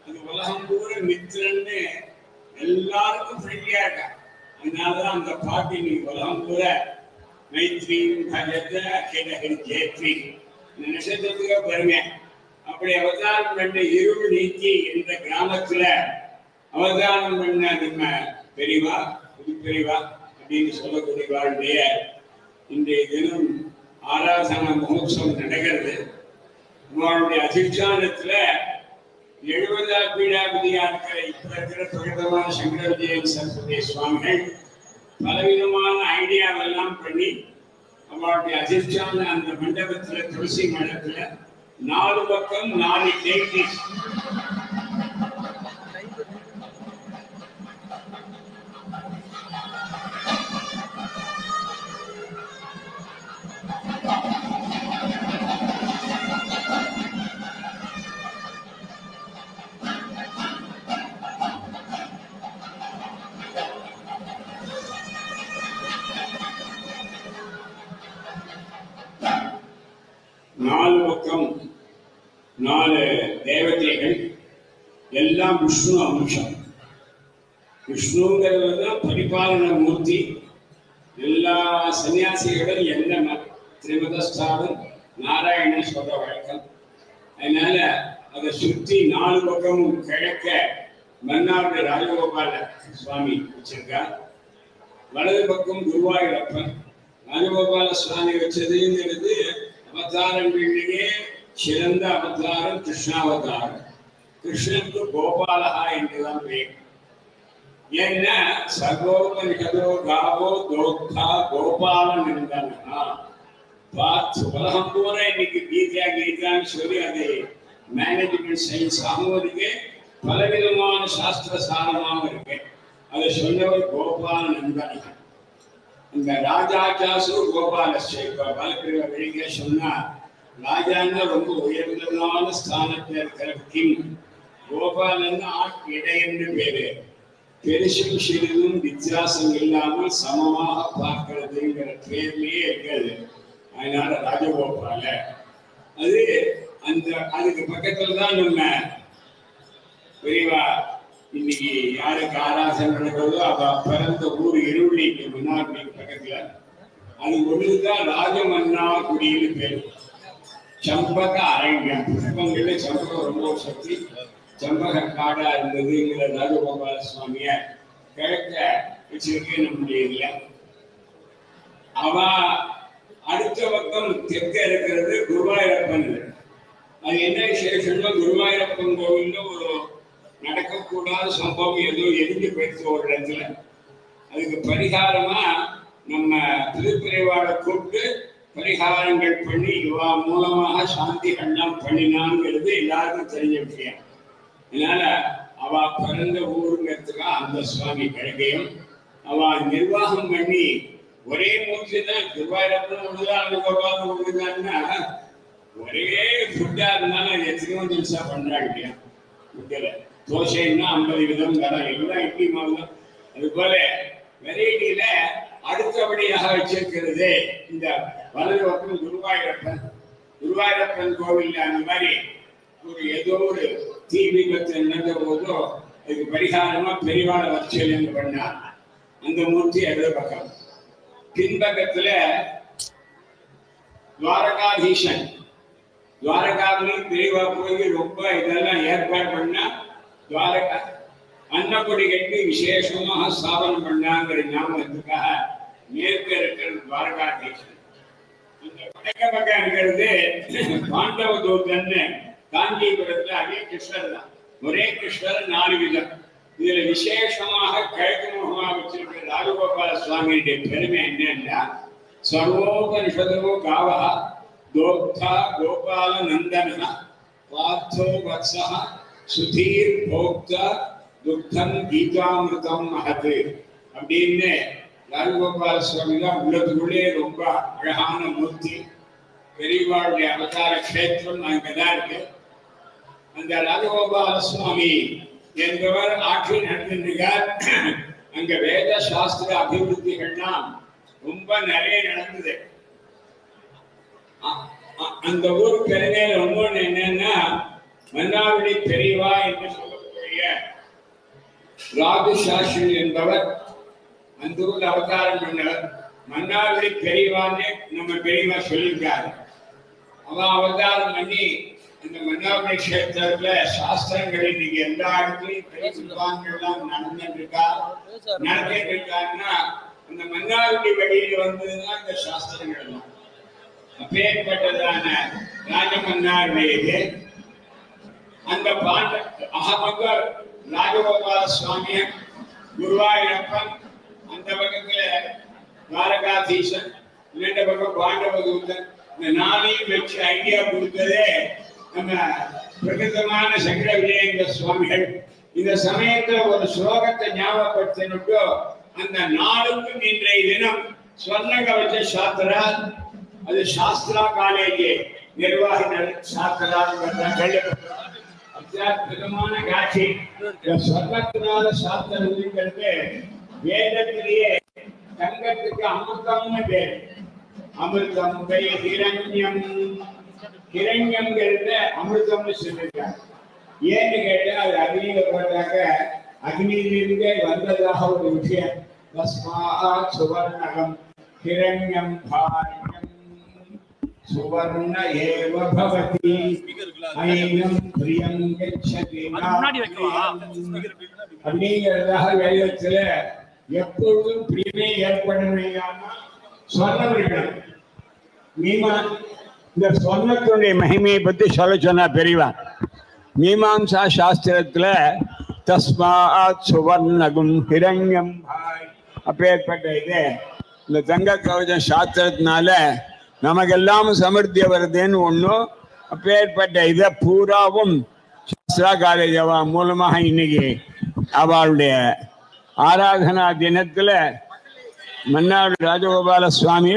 அது உலகம் பூரா மித்திரன்னு எல்லாருக்கும் ஃப்ரெண்ட்லியா இருக்கா அதனாலதான் அந்த பாட்டி நீ உலகம் பூரா மைத்ரி பஜத அகிலகரி ஜெயத்ரி இந்த நட்சத்திரத்துக்கு பெருமை அப்படி அவதாரம் பண்ண இருள் நீக்கி என்ற கிராமத்துல அவதாரம் பண்ண நம்ம பெரியவா புது பெரியவா அப்படின்னு சொல்லக்கூடியவாளுடைய இன்றைய தினம் ஆராதனை மகோத்சவம் நடக்கிறது. உங்களுடைய அதிஷ்டானத்துல எழுபதாம் பீடாபதியா இருக்கிற இப்ப இருக்கிற பிரகடமான சங்கர விஜயன் சரஸ்வதி சுவாமிகள் பலவிதமான ஐடியாவெல்லாம் பண்ணி அவருடைய அதிர்ஷ்டான அந்த மண்டபத்துல துளசி மண்டபத்துல நாலு பக்கம் நாலு டேட்டிஸ் நாலு பக்கம் நாலு தேவதைகள் எல்லாம் விஷ்ணு அம்சம். விஷ்ணுங்கிறது தான் பரிபாலன மூர்த்தி. எல்லா சன்னியாசிகளும் எந்த ம- நாராயணன் சொல்ற வழக்கம். அதனால அதை சுற்றி நாலு பக்கமும் கிழக்க மன்னாடு ராஜகோபால சுவாமி வச்சிருக்கார் வலது பக்கம் குருவாயூரப்பன். ராஜகோபால சுவாமி வச்சதுங்கிறது அவதாரங்களிலேயே சிறந்த அவதாரம் கிருஷ்ணாவதாரம். கிருஷ்ணனுக்கு கோபாலகா என்றுதான் பெயர் ஏன்னா சர்வோபனிஷதோ காவோ தோத்தா கோபாலன் இருந்தாங்கன்னா பார்த்து உலகம் பூரா இன்னைக்கு கீதா கீதான்னு சொல்லி அதை மேனேஜ்மெண்ட் சயின்ஸ் இருக்கு பலவிதமான சாஸ்திர சாரமாகவும் இருக்கு. அதை சொன்னவர் கோபாலன் இருந்தாங்க இந்த ராஜா கோபாலஸ்ய கோபால பாலப்பிரிவ வெளியே சொன்னா ராஜான்னா ரொம்ப உயர்ந்ததான ஸ்தானத்தில் இருக்கிற கிங் கோபாலன் ஆட் இடையன்னு பேரு. பெருசும் சிறிதும் வித்தியாசம் இல்லாமல் சமமாக பார்க்கிறதுங்கிற பேர்லயே இருக்கிறது அதனால ராஜகோபால. அது அந்த அதுக்கு பக்கத்துல தான் நம்ம பெரியவா இன்னைக்கு யாருக்கு ஆராசனை நடக்கிறதோ அவ பிறந்த ஊர் இருவழிக்கு முன்னாடி பக்கத்துல அது ஒண்ணுதான் ராஜமன்னாகுடின்னு பேரு. சம்பக அரண்யம் புஷ்பங்கள்ல சம்பகம் ரொம்ப சக்தி. சம்பக காடா இருந்ததுங்கிற ராஜகோபால சுவாமிய கிழக்க வச்சிருக்கேன் நம்முடைய இதுல. அவ அடுத்த பக்கம் தெற்க இருக்கிறது குருவாயூரப்பன். அது என்ன விசேஷம்னா குருவாயூரப்பன் கோவில்ல ஒரு நடக்கக்கூடாத சம்பவம் ஏதோ எரிஞ்சு போயிடுச்சு ஒரு இடத்துல. அதுக்கு பரிகாரமா நம்ம திருப்பிரைவாளை கூப்பிட்டு பரிகாரங்கள் பண்ணி இவா மூலமாக சாந்தி கண்ணம் பண்ணினாங்கிறது எல்லாருக்கும் தெரிஞ்ச விஷயம். அதனால அவ பிறந்த ஊருங்கிறதுக்காக அந்த சுவாமி கழகையும் அவ நிர்வாகம் பண்ணி ஒரே மூச்சு தான் திருவாயிரத்துல ஒண்ணுதான் அந்த கோபாலம் ஒண்ணுதான்னா ஒரே ஃபுட்டா இருந்தாலும் அது எத்தனையோ தினசா பண்றாங்க இல்லையா? ஃபுட்டில் தோசைன்னா ஐம்பது விதம் தரம் எல்லாம் இட்லி மாவு அது போல வெரைட்டியில அடுத்தபடியாக வச்சிருக்கிறது இந்த வலது பக்கம் குருவாயூரப்பன் குருவாயூரப்பன் கோவில்ல அந்த மாதிரி ஒரு ஏதோ ஒரு தீ விபத்து நடந்த போதோ அதுக்கு பரிகாரமா பெரியவாள வச்சல் பண்ணா அந்த மூர்த்தி இடது பக்கம். பின்பக்கத்துல துவாரகாதீசன். துவாரகாவிலையும் பெரியவா போய் ரொம்ப இதெல்லாம் ஏற்பாடு பண்ணா துவாரகா அன்னப்பொடி கட்டி விசேஷமாக ஸ்தாபனம் பண்ணாங்கிற ஞாபகத்துக்காக மேற்க துவாரகா துவாரகாதீசன் அந்த வடக்க பக்கம் இருக்கிறது பாண்டவ தூத்தன்னு காஞ்சிபுரத்துல அதே கிருஷ்ணர் தான். ஒரே கிருஷ்ணர் நாலு விதம். இதுல விசேஷமாக கிழக்கு முகமாக வச்சிருக்கிற ராஜகோபால சுவாமியுடைய பெருமை என்னன்னா சர்வோபனிஷதோ காவா தோக்தா கோபால நந்தனா பார்த்தோ வத்சா சுதீர் போக்தா துக்தம் கீதாமிருதம் மகது அப்படின்னு ராஜகோபால சுவாமி தான் உள்ளதுக்குள்ளே ரொம்ப அழகான மூர்த்தி. பெரியவாளுடைய அவதார கஷேத்திரம் அங்கதான் இருக்கு. அந்த ராஜகோபால சுவாமி என்பவர் ஆட்சி நடந்திருக்கார். அங்க வேத சாஸ்திர அபிவிருத்திகள்லாம் ரொம்ப நிறைய நடந்தது. அந்த ஊர் பெருமையில ஒண்ணு என்னன்னா மன்னாவிடி பெரியவா என்று சொல்லக்கூடிய ராஜு சாஸ்திரி என்பவர் அந்த ஊர்ல அவதாரம் பண்ணவர் மன்னாவளி பெரியவான்னு நம்ம பெரியவா சொல்லியிருக்காரு. அவன் அவதாரம் பண்ணி அந்த மன்னாவளி கஷேத்திரத்துல சாஸ்திரங்கள் இன்னைக்கு எல்லா இடத்துலயும் பெரிய வித்வான்கள்லாம் நடந்துட்டு இருக்கா நடந்துட்டு இருக்காருன்னா அந்த மன்னாவளி வழியில் வந்ததுதான் இந்த சாஸ்திரங்கள் எல்லாம் அப்பேற்பட்டதான ராஜமன்னாருடையது அந்த பாண்ட அகமகர் ராஜகோபால சுவாமியன் குருவாயூரப்பன் இந்த பக்கத்துல துவாரகாதீசன் இரண்டு பக்கம் பாண்டவதூதன் இந்த நாளையும் வச்சு ஐடியா கொடுத்ததே நம்ம பிரகிருதமான சங்கர விஜயேந்திர சுவாமிகள். இந்த சமயத்துல ஒரு ஸ்லோகத்தை ஞாபகப்படுத்தினுட்டு அந்த நாளுக்கும் இன்றைய தினம் சொன்ன கவச்ச சாஸ்திரா அது சாஸ்திரா காலேஜ் நிர்வாக சாஸ்திரா அத்தியாத்மிகமான காட்சி. இந்த சொர்ணத்தினால சாஸ்திரங்கிறது வேதத்திலேயே தங்கத்துக்கு அமிர்தம்னு பேர். அமிர்தம் பை ஹிரண்யம். ஹிரண்யம்ங்கிறத அமிர்தம்னு சொல்லியிருக்காங்க ஏன்னு கேட்டா அது அக்னியில போட்டாக்க அக்னியிலிருந்தே வந்ததாக ஒரு விஷயம் சுவர்ணகம். ஹிரண்யம் பாரியம் சுவர்ண ஏவ பவதி. ஐனம் பிரியம் கச்சதி. அப்படிங்கிறதாக வேதத்துல எப்பொழுதும் பிரியமே ஏற்படணும்னா சொன்னவர்கள் மீமா இந்த சொர்ணத்தினுடைய மகிமையை பத்தி சொல்ல சொன்னா பெரியவா. மீமாம்சா சாஸ்திரத்துல தஸ்மாத் சுவர்ணகும் ஹிரண்யம் அப்பேற்பட்ட இது இந்த தங்க கவசம் சாஸ்திரத்தினால நமக்கெல்லாம் சமிருத்தி வருதுன்னு ஒண்ணும் அப்பேற்பட்ட இதை பூராவும் சாஸ்திரா காலேஜ் அவ மூலமாக இன்னைக்கு அவளுடைய ஆராதனா தினத்துல மன்னாடு ராஜகோபால சுவாமி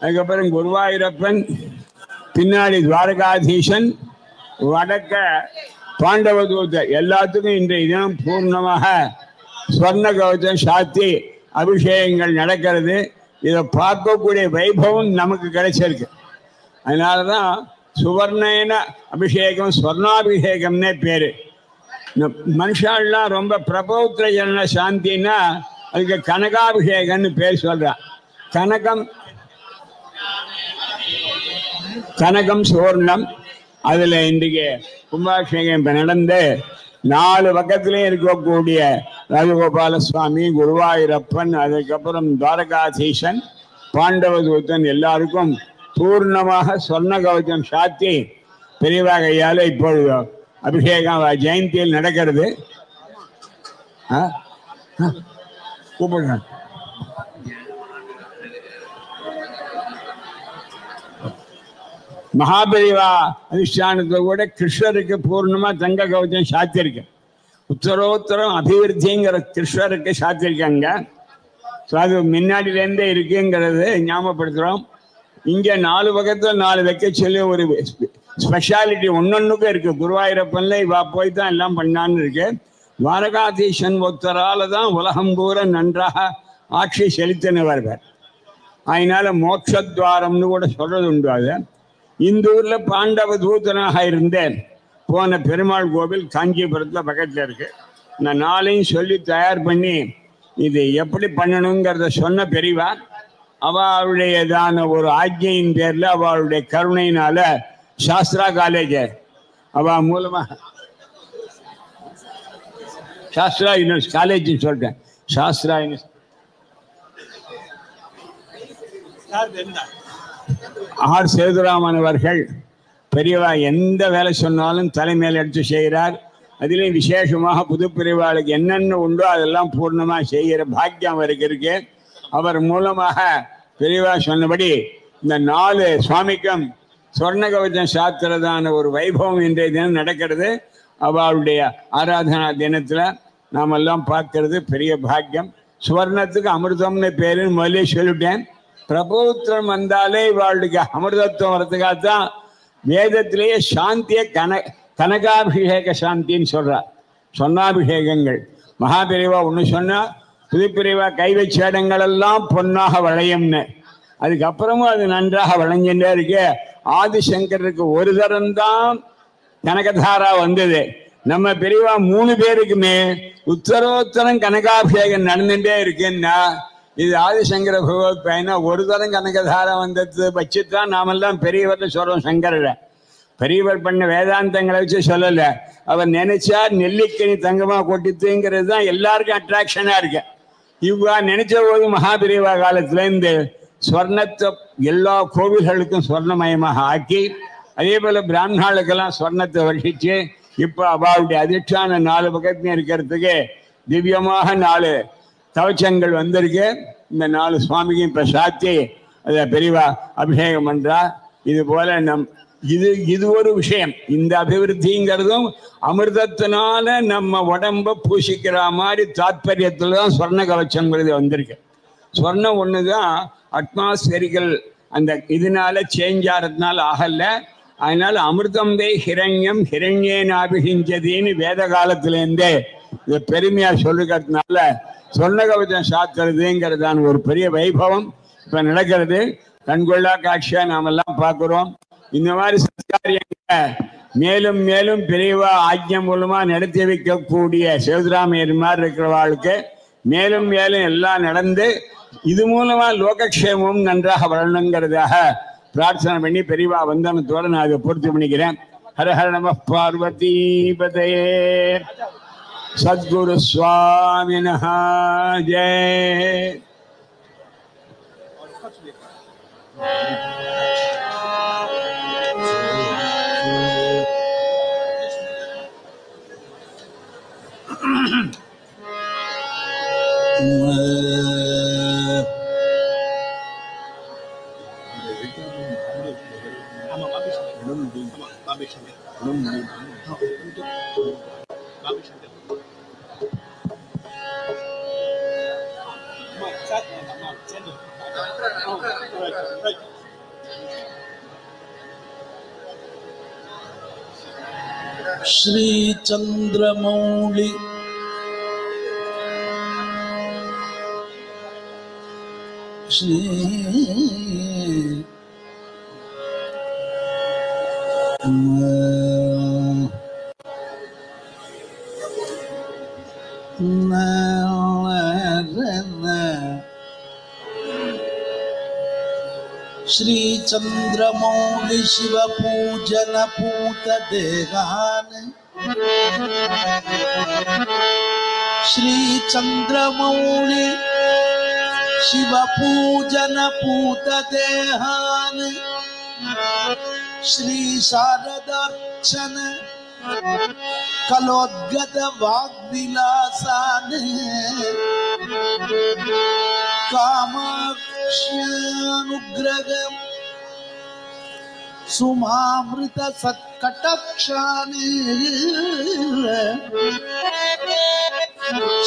அதுக்கப்புறம் குருவாயூரப்பன் பின்னாடி துவாரகாதீசன் வடக்க பாண்டவதூத எல்லாத்துக்கும் இன்றைய தினம் பூர்ணமாக ஸ்வர்ண கவச்சம் சாத்தி அபிஷேகங்கள் நடக்கிறது. இதை பார்க்கக்கூடிய வைபவம் நமக்கு கிடைச்சிருக்கு. அதனால தான் சுவர்ணேன அபிஷேகம் ஸ்வர்ணாபிஷேகம்னே பேரு. மனுஷாலாம் ரொம்ப பிரபௌத்திர சாந்தின்னா அதுக்கு கனகாபிஷேகம்னு பேர் சொல்றான் கனகம் கனகம் சுவர்ணம் அதுல இன்றைக்கு கும்பாபிஷேகம் இப்ப நடந்து நாலு பக்கத்திலையும் இருக்கக்கூடிய ராஜகோபால சுவாமி குருவாயூரப்பன் அதுக்கப்புறம் துவாரகாதீசன் பாண்டவதூத்தன் எல்லாருக்கும் பூர்ணமாக சொர்ண கவச்சம் சாத்தி பெரியவாகையால இப்பொழுது அபிஷேகம் ஜெயந்தியில் நடக்கிறது. ஆ? ஆ, கூப்பிடுறேன் மகாபெரிவா அதிஷ்டானத்துல கூட கிருஷ்ணருக்கு பூர்ணமா தங்க கவச்சம் சாத்தியிருக்கு. உத்தரோத்தரம் அபிவிருத்திங்கிற கிருஷ்ணருக்கு சாத்தியிருக்காங்க ஸோ அது முன்னாடியிலேருந்தே இருக்குங்கிறது ஞாபகப்படுத்துகிறோம் இங்கே நாலு பக்கத்தில் நாலு வைக்க சொல்லி ஒரு ஸ்பெஷாலிட்டி ஒன்னொன்னுக்கும் இருக்கு. குருவாயூரப்பன்ல இவா போய் தான் எல்லாம் பண்ணான்னு இருக்கு. துவாரகாதீசன் ஒருத்தரால தான் உலகம் பூரா நன்றாக ஆட்சி செலுத்தினவர் அதனால மோட்சத்வாரம்னு கூட சொல்றது உண்டு அது. இந்த ஊர்ல பாண்டவ தூதனாக இருந்தேன். போன பெருமாள் கோவில் காஞ்சிபுரத்துல பக்கத்துல இருக்கு. நான் நாளையும் சொல்லி தயார் பண்ணி இது எப்படி பண்ணணுங்கிறத சொன்ன பெரியவா அவளுடையதான ஒரு ஆஜ்ஞையின் பேர்ல அவளுடைய கருணையினால சாஸ்திரா காலேஜ் அவ மூலமா சாஸ்திரா யூனிவர்சிட்டி காலேஜ் சொல்றேன் சாஸ்திரா யூனிவர்சிட்டி ஆர் சேதுராமன் அவர்கள் பெரியவா எந்த வேலை சொன்னாலும் தலைமையில் எடுத்து செய்கிறார் அதிலையும் விசேஷமாக புதுப்பிரிவாளுக்கு என்னென்ன உண்டோ அதெல்லாம் பூர்ணமாக செய்கிற பாக்கியம் அவருக்கு இருக்கு அவர் மூலமாக பெரியவா சொன்னபடி இந்த நாலு சுவாமிக்கும் சொர்ண கவச்சம் சாத்திரதான ஒரு வைபவம் இன்றைய தினம் நடக்கிறது. அவளுடைய ஆராதனா தினத்தில் நாமெல்லாம் பார்க்கறது பெரிய பாக்கியம். சுவர்ணத்துக்கு அமிர்தம்னு பேருன்னு முதலே சொல்லிட்டேன். பிரபோத்திரம் வந்தாலே இவாளுக்கு அமிர்தத்துவம் வரதுக்காகத்தான் வேதத்திலேயே சாந்தியை கன கனகாபிஷேக சாந்தின்னு சொல்கிறார் சொன்னாபிஷேகங்கள். மகாபிரிவா ஒன்று சொன்னால் புதுப்பிரிவா கை வச்ச இடங்களெல்லாம் பொன்னாக வளையும்னு. அதுக்கப்புறமும் அது நன்றாக வளைஞ்சுட்டே இருக்கு. ஆதிசங்கருக்கு ஒரு தரம்தான் கனகதாரா வந்தது. நம்ம பெரியவா மூணு பேருக்குமே உத்தரோத்தரம் கனகாபிஷேகம் நடந்துட்டே இருக்குன்னா இது ஆதிசங்கர பகவத் பயனா ஒரு தரம் கனகதாரா வந்தது வச்சுதான் நாமெல்லாம் பெரியவர்னு சொல்றோம் சங்கரில் பெரியவர் பண்ண வேதாந்தங்களை வச்சு சொல்லல. அவர் நினைச்சா நெல்லிக்கனி தங்கமா கொட்டித்துங்கிறது தான் எல்லாருக்கும் அட்ராக்ஷனா இருக்கு. இவ்வா நினைச்ச போது மகாபிரிவா காலத்துல ஸ்வர்ணத்தை எல்லா கோவில்களுக்கும் ஸ்வர்ணமயமாக ஆக்கி அதே போல பிராமணாளுக்கெல்லாம் ஸ்வர்ணத்தை வருஷிச்சு இப்போ அவளுடைய அதிர்ஷ்டான நாலு பக்கத்துலையும் இருக்கிறதுக்கு திவ்யமாக நாலு தவச்சங்கள் வந்திருக்கு. இந்த நாலு சுவாமிக்கும் இப்போ சாத்தி அதை பெரியவா அபிஷேகம் பண்ணுறா இது போல நம் இது இது ஒரு விஷயம். இந்த அபிவிருத்திங்கிறதும் அமிர்தத்தினால நம்ம உடம்ப பூசிக்கிற மாதிரி தாத்பரியத்தில் தான் சொர்ண கவச்சங்கிறது வந்திருக்கு. சொர்ணம் ஒன்று தான் அட்மாஸ்பெரிக்கல் அந்த இதனால சேஞ்ச் ஆகிறதுனால ஆகல. அதனால அமிர்தம் தே ஹிரண்யம் ஹிரண்யேனாபிகிஞ்சதின்னு வேத காலத்திலேருந்தே இதை பெருமையா சொல்லுகிறதுனால சொன்ன கவச்சம் சாத்துறதுங்கிறதான ஒரு பெரிய வைபவம் இப்ப நடக்கிறது. கண்கொள்ளா காட்சியா நாமெல்லாம் பார்க்கிறோம். இந்த மாதிரி சத்காரியங்களை மேலும் மேலும் பெரியவா ஆஜ்யம் மூலமா நடத்தி வைக்கக்கூடிய சிவதுராமையர் மாதிரி இருக்கிறவாளுக்கு மேலும் மேலும் எல்லாம் நடந்து இது மூலமா லோகக்ஷேமம் நன்றாக வரணுங்கிறதாக பிரார்த்தனை பண்ணி பெரியவா வந்தனத்தோட நான் அதை பூர்த்தி பண்ணிக்கிறேன். ஹரஹர நம பார்வதி பதையே சத்குரு சுவாமினா ஜெய் श्रीचन्द्रमौळि श्री श्रीचन्द्रमौळि शिवपूजनपूतदेहान् श्रीचन्द्रमौळि शिवपूजनपूतदेहान् श्रीशारदार्चन कलोद्गत वाग्विलासान् कामाक्ष्यानुग्रहम् सुमामृत सत्कटाक्षानि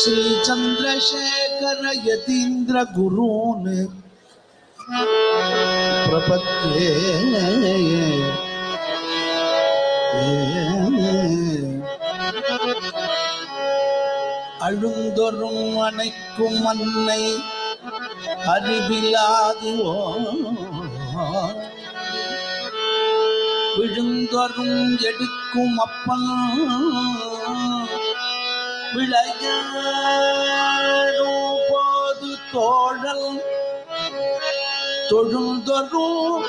श्रीचन्द्रशेखर यतीन्द्र गुरून् பிரபத்தே. அழுந்தொரும் அணைக்கும் மண்ணை அறிவிலாதுவோ விழுந்தொரும் எடுக்கும் அப்பன் விளையாடும் போது தோழல் தொழுந்தரும்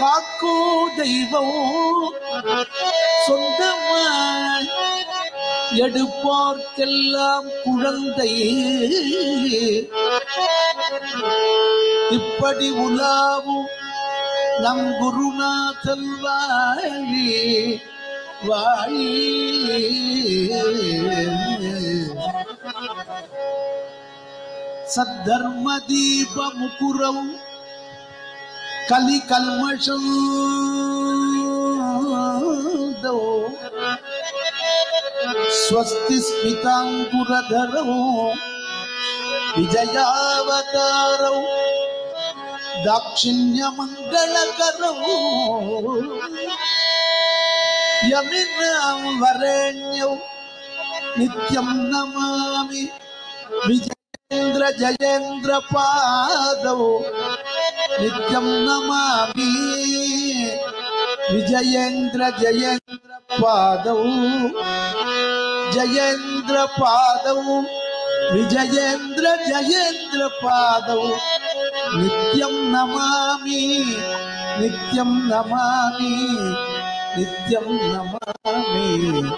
காக்கோ தெய்வம் சொந்தமாய் எடுப்பார்க்கெல்லாம் குழந்தை. இப்படி உலாவும் நம் குருநாதன் வாழி வாழி. சத்தர்ம தீபமுகுரவும் கலி கல்மஷம் स्वस्ति स्मिताङ्कुरधरौ विजयावतारौ दाक्षिण्यमङ्गलकरौ यमिनां वरेण्यौ नित्यं नमामि विजय ஜயேந்திர ஜயேந்திர பாதவோ. நித்யம் நமாமி. விஜயேந்திர ஜயேந்திர பாதவு. ஜயேந்திர பாதவு. விஜயேந்திர ஜயேந்திர பாதவு. நித்யம் நமாமி. நித்யம் நமாமி. நித்யம் நமாமி.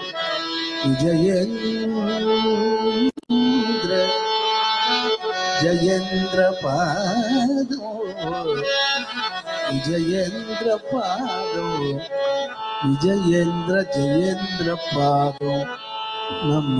விஜயேந்திர. ಜಯೇಂದ್ರ ಪಾದೋ ವಿಜಯೇಂದ್ರ ಪಾದೋ ವಿಜಯೇಂದ್ರ ಜಯೇಂದ್ರ ಪಾದೋ ನಮ್ಮ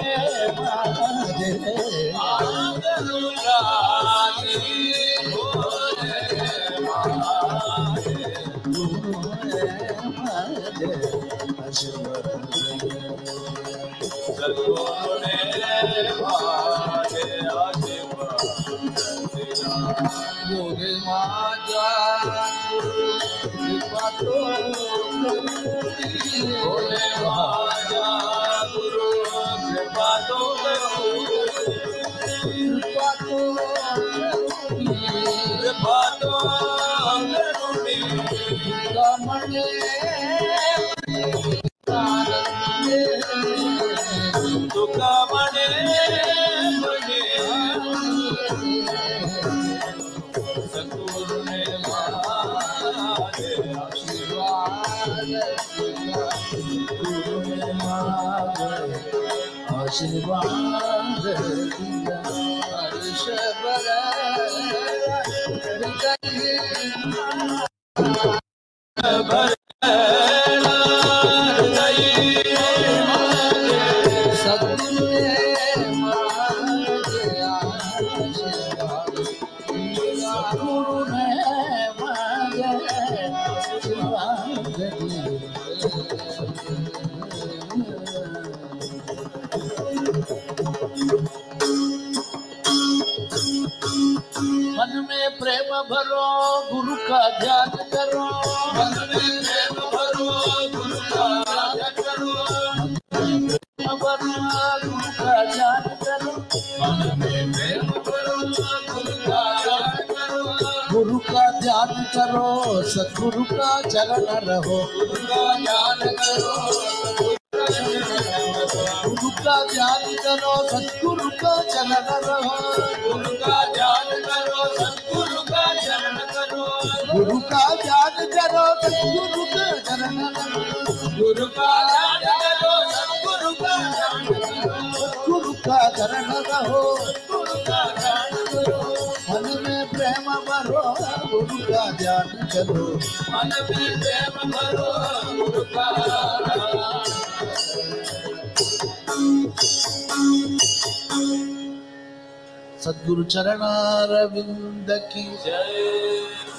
सद्गुरु चरणारविंद की जय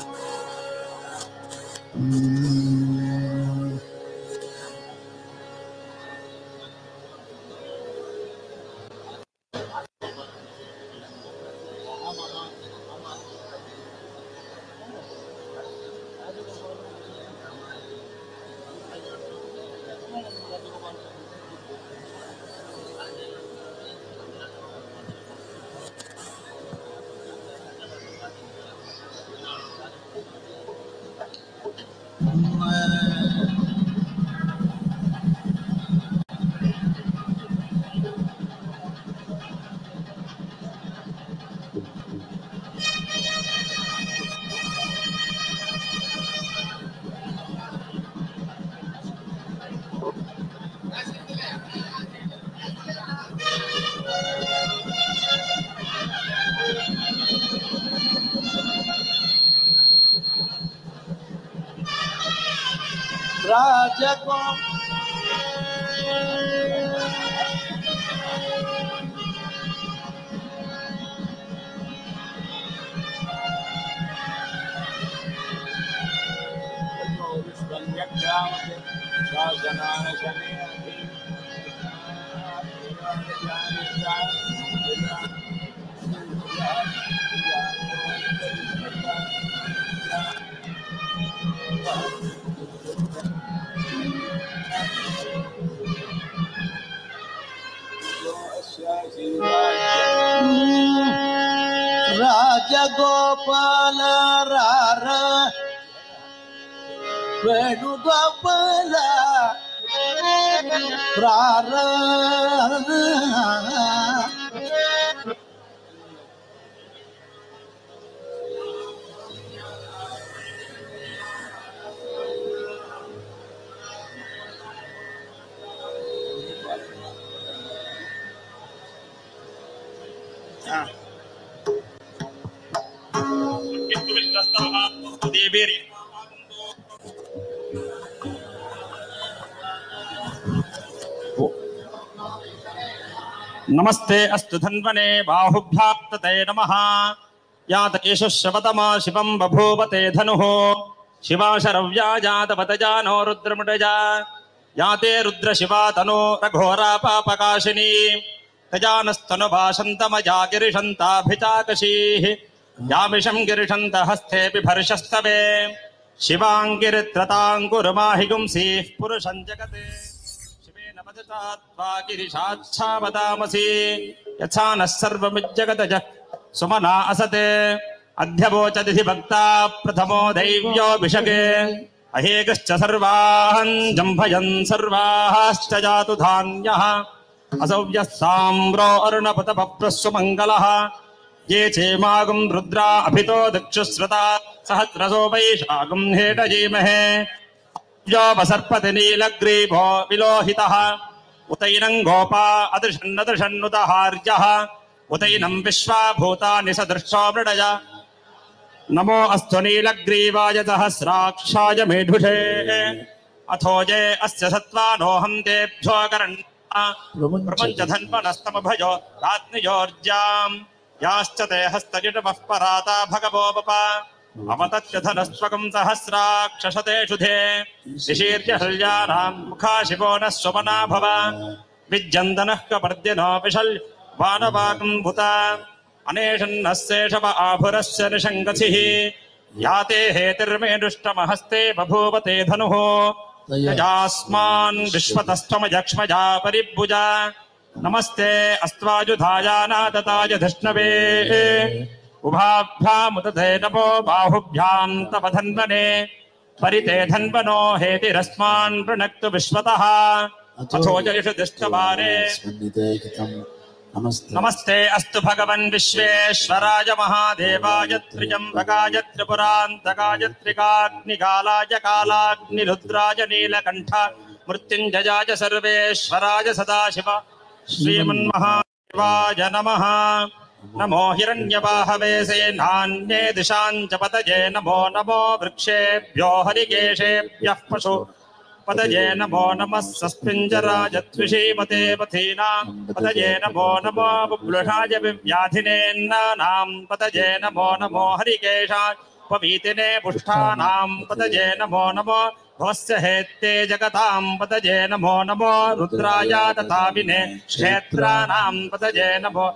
नमस्ते अस्तु धन्वने बाहुभ्याप्तते नमः। यात एषः शवतमा शिवं बभूवते धनुः। शिवा शरव्या जातवतजानो रुद्रमुटजा याते रुद्रशिवा तनो रघोरा पापकाशिनी। तजानस्तनुभाषन्तमजा गिरिशन्ताभिचाकशीः यामिषं गिरिशन्त हस्तेऽपि भर्षस्तवे। शिवाङ्गिरित्रताङ्कुरुमाहि पुरुषं जगते। गिरिशाच्छावदामसि यथा नः सर्वमिज्जगतज सुमना असते। अध्यवोचदिति भक्ता प्रथमो दैव्योऽभिषगे अहेकश्च सर्वान् जम्भयन् सर्वाश्च जातु धान्यः। असौ यः साम्रो अरुणपतपप्रस्वमङ्गलः। ये चेमागुम् रुद्रा अभितो दक्षुश्रुता सहस्रसो वैशागुम् हेटजीमहे योपसर्पति नीलग्रीभो विलोहितः। उतैनं गोपा अदृशन्नदृशन्नुतहार्यः उतैनं विश्वा भूतानि सदृशो मृडय। नमो अस्तु नीलग्रीवाय सहस्राक्षाय मेढुषे अथो ये अस्य सत्त्वानोऽहं तेभ्यो करण् प्रपञ्चधन्वनस्तमभयो राज्ञयोर्जाम् याश्च ते हस्तजिटवः पराता भगवो धनस्वकं सहस्राक्षसतेषु धे शिशीर्य हल्यानां मुखा शिवो नः स्वमना भव विज्यन्दनः कपर्द्यनो विशल् वानवाकं भुता। अनेषन्नः आभुरस्य निषङ्गसिः याते हेतिर्मेदुष्टमहस्ते बभूव ते धनुः। यजास्मान् विश्वतस्त्वमजक्ष्मजा परिभुजा। नमस्ते अस्त्वाजुधायानादताय धृष्णवे। उभाभ्यामुदधे नमो बाहुभ्याम् तव धन्वने परिते धन्वनो हेतिरस्मान् पृणक्तु विश्वतः अथो नमस्ते। अस्तु भगवन् विश्वेश्वराय महादेवाय त्र्यम्बकाय त्रिपुरान्तकाय त्रिकाग्निकालाय कालाग्निरुद्राय नीलकण्ठ मृत्युञ्जयाय सर्वेश्वराय सदाशिव। श्रीमन्महादेवाय नमः। नमो हिरण्यवाहवे सेनान्ये दिशां च पतये नमो नमो वृक्षेभ्यो हरिकेशेभ्यः पशु। पतये नमो नमः सस्मिञ्जराय त्विषीमते पथीनां पतये नमो नमो बुभ्लुषाय व्याधिनेन्नानां पतये नमो नमो हरिकेशाय पवीतिने पुष्ठानां। पतये नमो नमो भवस्य हेत्ते जगतां। पतये नमो नमो रुद्राय तथाविने क्षेत्राणां। पतये नमो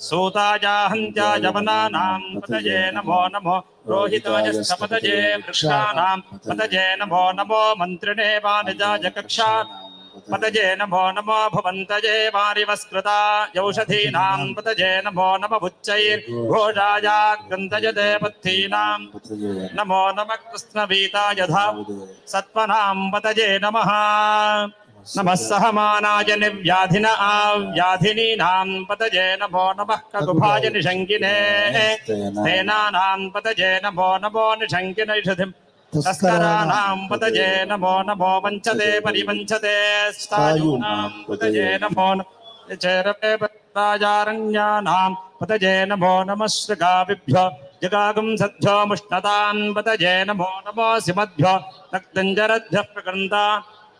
सूताजाहन्त्याय वनानां पतये नमो नमो। रोहिताय पतये वृक्षाणां पतये नमो नमो। मन्त्रिणे वानिजाय कक्षा पतये नमो नमो। भवन्तये वारिवस्कृता यौषधीनां पतये नमो नम भुच्चैर्घोषाय गन्धय देवत्थीनां नमो नमः कृष्णवीताय धा सत्त्वनां पतये नमः। नमः सहमानाय निर्व्याधिन आव्याधिनीनां पतये नमो नमः ककुभाय निशङ्किने। सेनानां पतये निशङ्किनैषधिम् नमो नमो वञ्चते परिवञ्चते। स्थायूनां पतये नमो चेरपे पतये नमो नमः श्रगाविभ्यो जगागं सद्भ्यो मुष्णतान् पतये नमो नमो सिमद्भ्यो रक्तञ्जरद्भ्यः प्रकृन्ता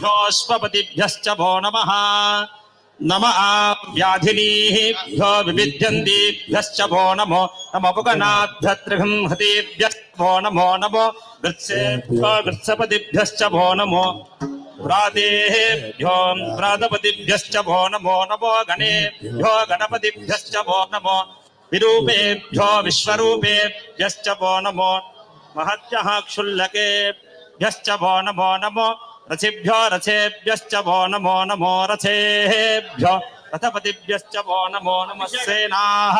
भ्योष्पपतिभ्यश्च भो नमः। नम व्याधिनीभ्यो भो नमो। नमोपगणाभ्यत्रिहंहतीभ्यश्च भो नमो। नमो वृत्सेभ्यो भो नमो। व्रातेभ्यो व्रातपतिभ्यश्च भो नमो। नमो गणेभ्यो गणपतिभ्यश्च भो नमो। विरूपेभ्यो विश्वरूपेभ्यश्च भो नमो। महत्यः क्षुल्लकेभ्यश्च भो नमो नमो रथिभ्यो रथेभ्यश्च भो नमो नमो रथेभ्यो रथपतिभ्यश्च भो नमो नमः सेनाः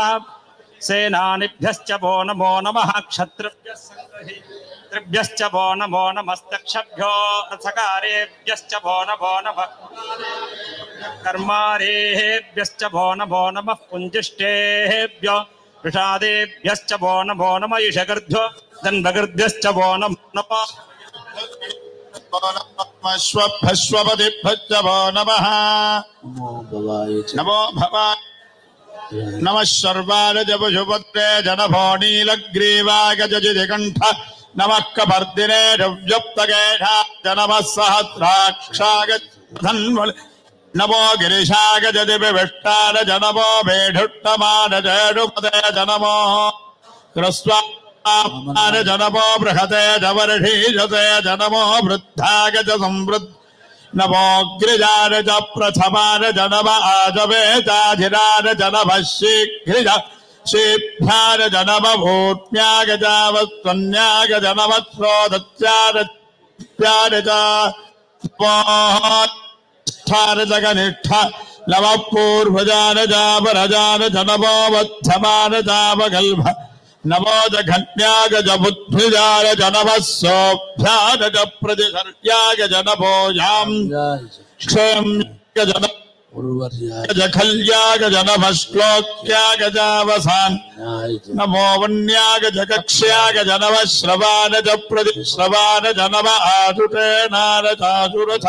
सेनानिभ्यश्च भो नमो नमः क्षत्रिभ्यः सङ्ग्रहीतृभ्यश्च भो नमो नमस्तक्षभ्यो रथकारेभ्यश्च भो नमो नमः कर्मारेभ्यश्च भो नमो नमः पुञ्जिष्टेभ्यो विषादेभ्यश्च भो नमो नम युषगर्भ्यो दण्डगर्भ्यश्च भो नमो नमः भो नमः। नमो भवाय। नमः सर्वारजपशुपत्रे जनभो नीलग्रीवाय गजजिकण्ठ नमः कपर्दिने रव्यप्तगेषा जनमः सहस्राक्षाग नमो गिरिशाग जदिविष्टान जनमो मेढुट्टमान जनमो ह्रस्वा जनमो बृहते जवर्षीजते जनमो वृद्धाग संवृद्ध नमोऽग्रिजान च प्रथमान जनम आजवे चाधिरान जनमः शीघ्रिज। शीभ्यान जनम भूत्म्याग जावस्त्वन्याग जनमत्रोदत्यान प्यान च स्थान जगनिष्ठ नम पूर्वजान जापरजान जनमो वत्थमान जापगल्भ नमो जघन्याग जबुद्भिजान जनमः सोऽभ्यान च प्रतिसर्याग जनभोजाम् क्षयं जन जखल्यागजनमश्लोक्यागजावसान् नमो वन्यागजकक्ष्यागजनव श्रवान च प्रतिश्रवान जनव आजुते नार चाजुरथ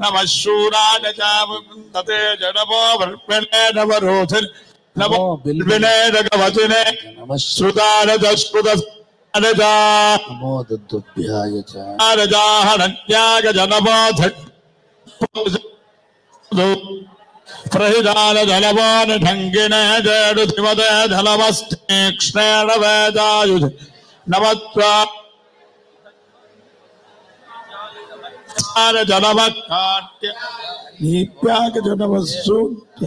नमः शूरान चामुन्दते जनमो वर्पिणे नवरोधिन्। नमो श्रुतान च स्फुत नमो दद्दुभ्याय च। जनमो प्रहिदान जलवान ढंगिन जडुधिमद धलमस्तीक्ष्णेण वेदायुध नमत्वा जनमकाट्य जनमसूत्य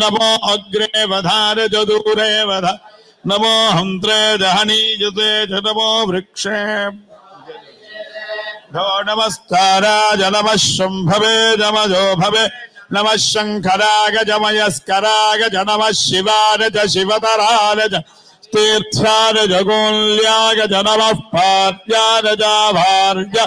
नमो अग्रे वधान दूरे वध नमो हन्त्रे दहनीयते च नमो वृक्षे। भो नमस्काराय नमः शम्भवे, नमजो भवे। नमः शङ्कराय जमयस्कराय च नमः शिवतराय च तीर्थ्याय जगोल्याय च नमः पार्याय भार्य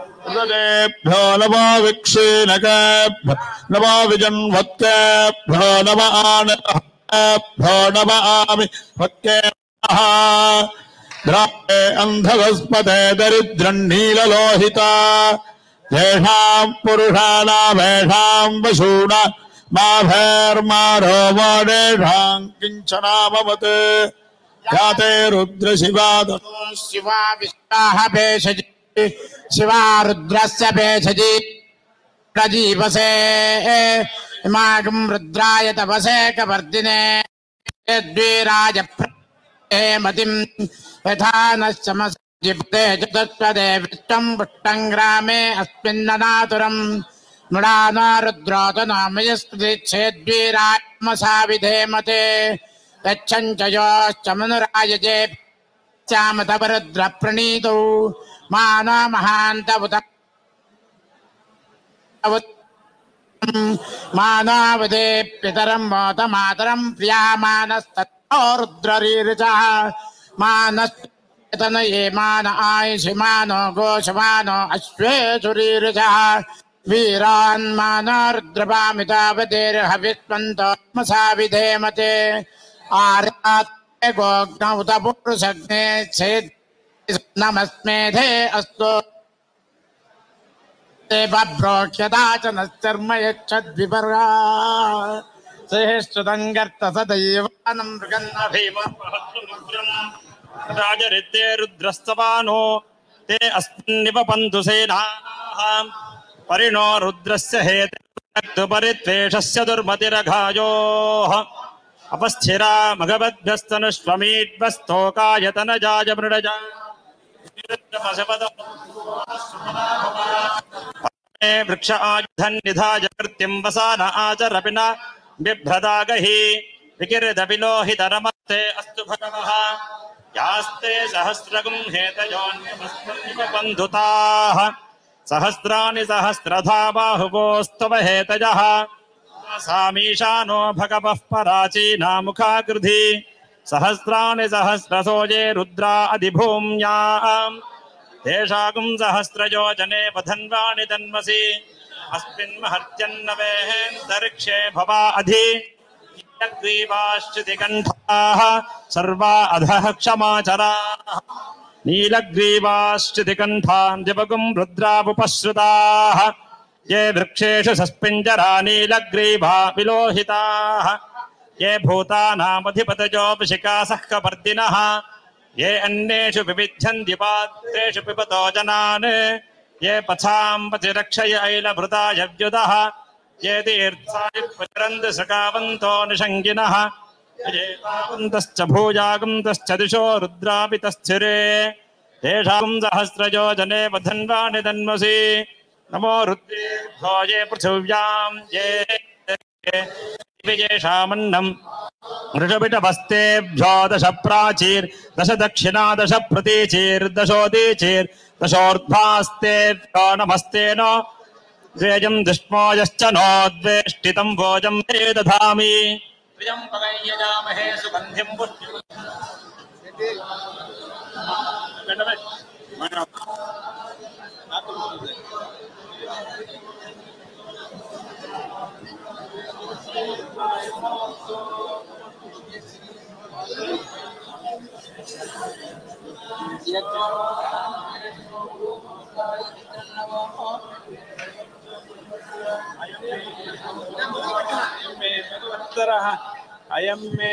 हृदयेभ्यो नमो विक्षीणकेभ्यो नमो विजन्वत्तेभ्यो नम आनभ्यो नम आमि मा भैर्मा किञ्चनामवत् याते रुद्रशिवाद शिवा भेषजी शिवा रुद्रस्य भेषजी प्रजीवसे इमागम् रुद्राय तपसे कवर्दिने द्वीराज मतिम् यथा न समस्जिप्ते चतुष्पदे विष्टम् पुष्टम् ग्रामे अस्मिन्ननातुरम् मृडाना रुद्रोत नामयस्पृच्छेद्वीरात्मसा विधेमते गच्छन् च योश्च मनुरायजे चामतपरुद्र प्रणीतौ माना महान्तबुत मानावदे पितरं मोत मातरं प्रियामानस्तत्तो रुद्ररीर्जः मानस्तन ये मान आयुषि मानो गोषमानो विधेमते गोग्न उत नमस्मेधे अस्तु। बभ्रोक्ष्यता च नश्चर्म यच्छद्विपरा ते अस्मिन्निपपन्तु सेनाः परिणो रुद्रस्य हेतु दुर्मतिरघायोः। अपस्थिरा मघवद्भ्यस्तनुष्वमीड्वस्तोकायतनजाय मृडजा वृक्ष आयुधन् न बिभ्रदागहि, विकिरदपिलोहितरमस्ते अस्तु भगवः। यास्ते सहस्रगुं हेतयोन्यमस्मन्निपबन्धुताः सहस्राणि सहस्रधा बाहुवोस्तव हेतजः। सामीशानो भगवः पराचीनामुखाकृधि। सहस्राणि सहस्रसोजे रुद्रा अधिभूम्याम् तेषाकुं सहस्रयोजने वधन्वाणि तन्मसि अस्मिन् महत्यन्नवेहेन्दरिक्षे भवा अधि। नीलग्रीवाश्चितिकण्ठाः सर्वा अधः क्षमाचराः। नीलग्रीवाश्चितिकण्ठान् दिवगुं रुद्रावुपश्रुताः। ये वृक्षेषु सस्पिञ्जरा नीलग्रीवा विलोहिताः। ये भूतानामधिपतजोऽभिषिकासः कपर्दिनः ये अन्येषु विविध्यन्ति पात्रेषु पिबतो जनान्। ये पथां पथि रक्षय ऐलभृता ये तीर्थाय प्रचरन्ति सकावन्तो निषङ्गिनः। दिशो रुद्रापि तस्थिरे तेषां सहस्रयोजने वधन्वानि तन्मसि नमो रुद्रेभ्यो ये पृथिव्यां विजेषामन्नम् वृषभिटभस्तेभ्यो दश प्राचीर् दश दक्षिणा दश प्रतीचीर् दशोदीचीर् दशोर्ध्वास्तेभ्यो नमस्ते नो द्वेजं दुष्मो यश्च नो द्वेष्टितं भोजं ते दधामि प्रियं पदयजामहे सुगन्धिं भगवत्तरः अयं मे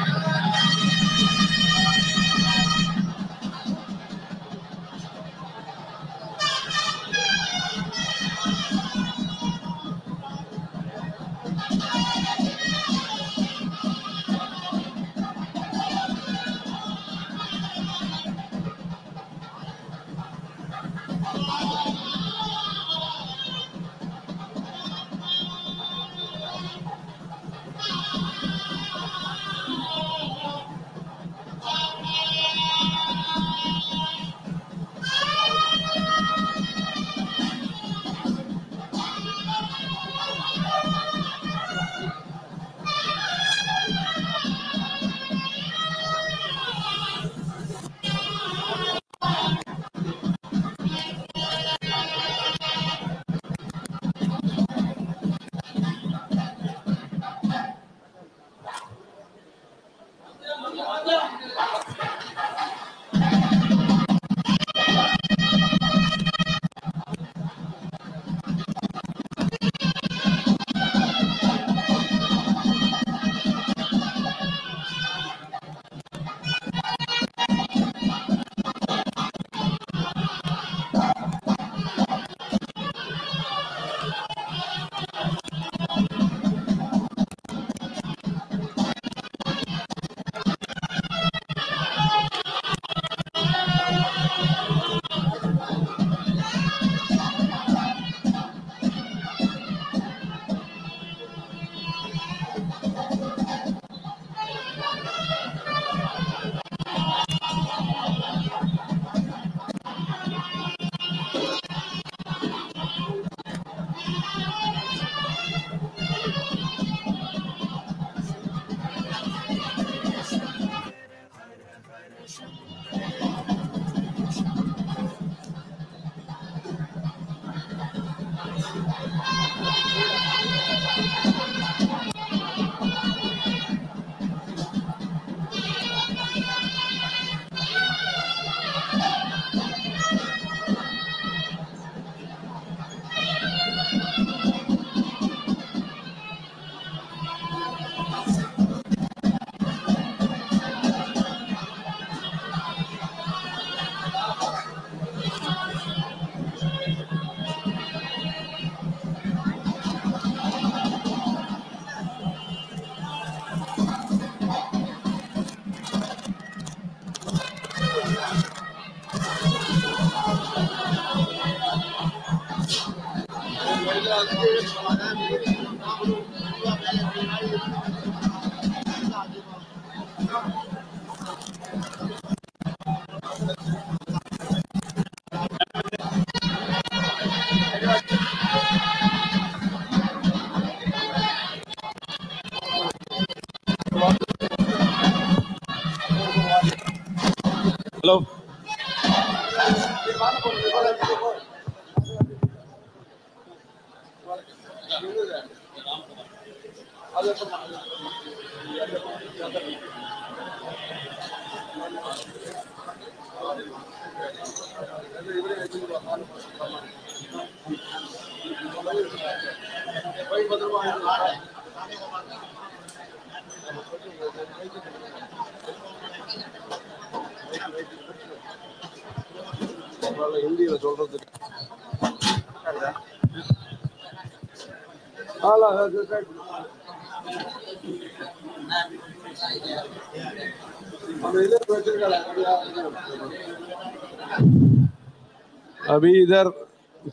अभी इधर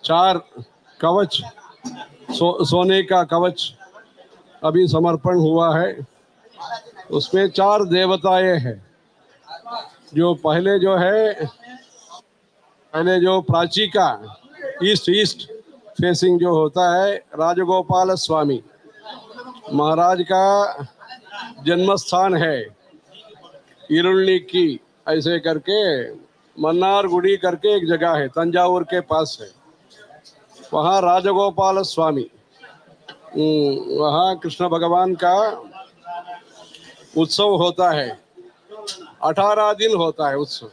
चार कवच सो, सोने का कवच अभी समर्पण हुआ है। उसमें चार देवताएँ हैं। जो पहले जो है पहले जो प्राची का ईस्ट ईस्ट फेसिंग जो होता है राजगोपाल स्वामी। महाराज का जन्म स्थान है इरुल्ली की ऐसे करके मन्नार गुड़ी करके एक जगह है तंजावुर के पास है। वहाँ राजगोपाल स्वामी हम्म, वहाँ कृष्ण भगवान का उत्सव होता है। अठारह दिन होता है उत्सव।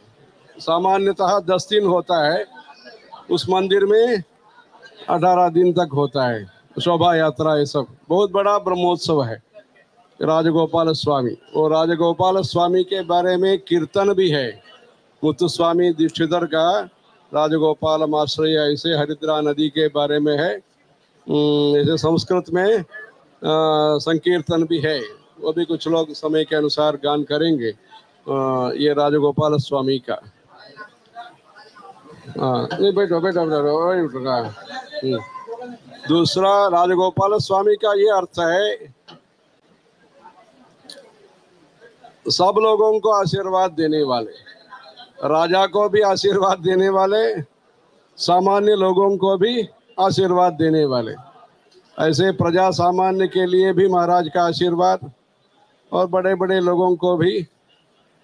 सामान्यतः दस दिन होता है। उस मंदिर में अठारह दिन तक होता है। शोभा यात्रा ये सब। बहुत बड़ा ब्रह्मोत्सव है राजगोपाल स्वामी। और राजगोपाल स्वामी के बारे में कीर्तन भी है। मुत्तुस्वामी दीक्षितर का राजगोपाल आश्रय ऐसे हरिद्रा नदी के बारे में है। हम्म, ऐसे संस्कृत में संकीर्तन भी है। वो भी कुछ लोग समय के अनुसार गान करेंगे अ, ये राजगोपाल स्वामी का। नहीं बैठो बैठो बैठो हाँ, हम्म। दूसरा राजगोपाल स्वामी का ये अर्थ है सब लोगों को आशीर्वाद देने वाले राजा को भी आशीर्वाद देने वाले सामान्य लोगों को भी आशीर्वाद देने वाले। ऐसे प्रजा सामान्य के लिए भी महाराज का आशीर्वाद और बड़े बड़े लोगों को भी।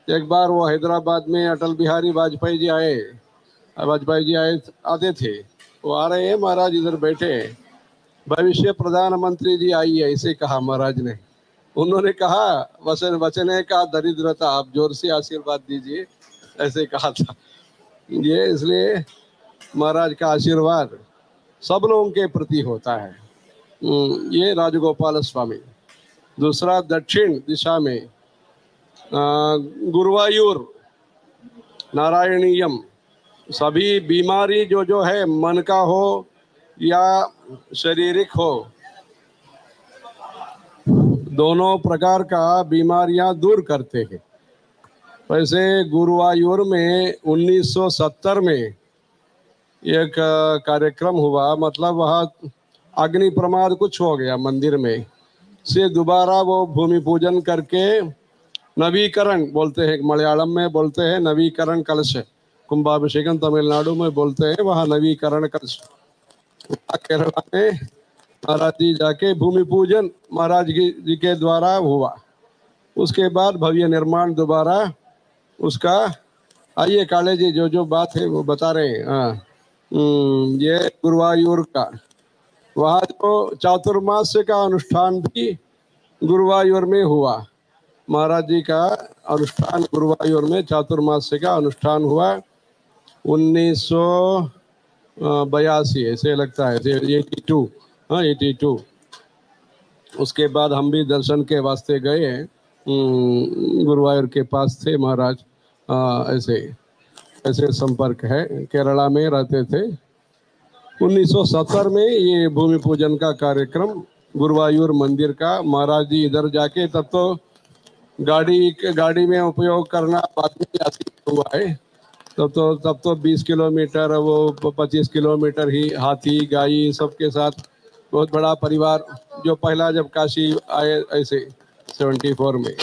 एक बार वो हैदराबाद में अटल बिहारी वाजपेयी जी आए वाजपेयी जी आए आते थे। वो आ रहे हैं महाराज इधर बैठे हैं। भविष्य प्रधानमंत्री जी आई है ऐसे कहा महाराज ने। उन्होंने कहा वचन वचने का दरिद्रता आप ज़ोर से आशीर्वाद दीजिए। ऐसे कहा था। ये इसलिए महाराज का आशीर्वाद सब लोगों के प्रति होता है। हम्म, ये राजगोपाल स्वामी। दूसरा दक्षिण दिशा में गुरुवायूर नारायणीयम। सभी बीमारी जो जो है, मन का हो या शारीरिक हो, दोनों प्रकार का बीमारियाँ दूर करते हैं। वैसे गुरुवायूर में 1970 में एक कार्यक्रम हुआ मतलब वहाँ अग्नि प्रमाद कुछ हो गया मंदिर में। से दोबारा वो भूमि पूजन करके नवीकरण बोलते हैं, मलयालम में बोलते हैं, नवीकरण कलश। कुंभाभिषेकम तमिलनाडु में बोलते हैं वहाँ नवीकरण वहाँ केरला में महाराज जी जाके भूमि पूजन महाराज जी के द्वारा हुआ। उसके बाद भव्य निर्माण दोबारा उसका आइए काले जी जो जो बात है वो बता रहे हैं। हाँ। हम्म, ये गुरुवायूर का। वहाँ जो चातुर्मास्य का अनुष्ठान भी गुरुवायूर में हुआ। महाराज जी का अनुष्ठान गुरुवायूर में चातुर्मास्य का अनुष्ठान हुआ। उन्नीस सौ बयासी ऐसे लगता है एटी टू हाँ एटी टू उसके बाद हम भी दर्शन के वास्ते गए हम्म, गुरुवायूर के पास थे महाराज ऐसे ऐसे संपर्क है केरला में रहते थे। 1970 में ये भूमि पूजन का कार्यक्रम गुरुवायूर मंदिर का महाराज जी इधर जाके तब तो गाड़ी गाड़ी में उपयोग करना बाद में हुआ है। तब तो तब तो 20 किलोमीटर, वो 25 किलोमीटर ही, हाथी गाय सबके साथ बहुत बड़ा परिवार, जो पहला जब काशी आए ऐसे 74 में।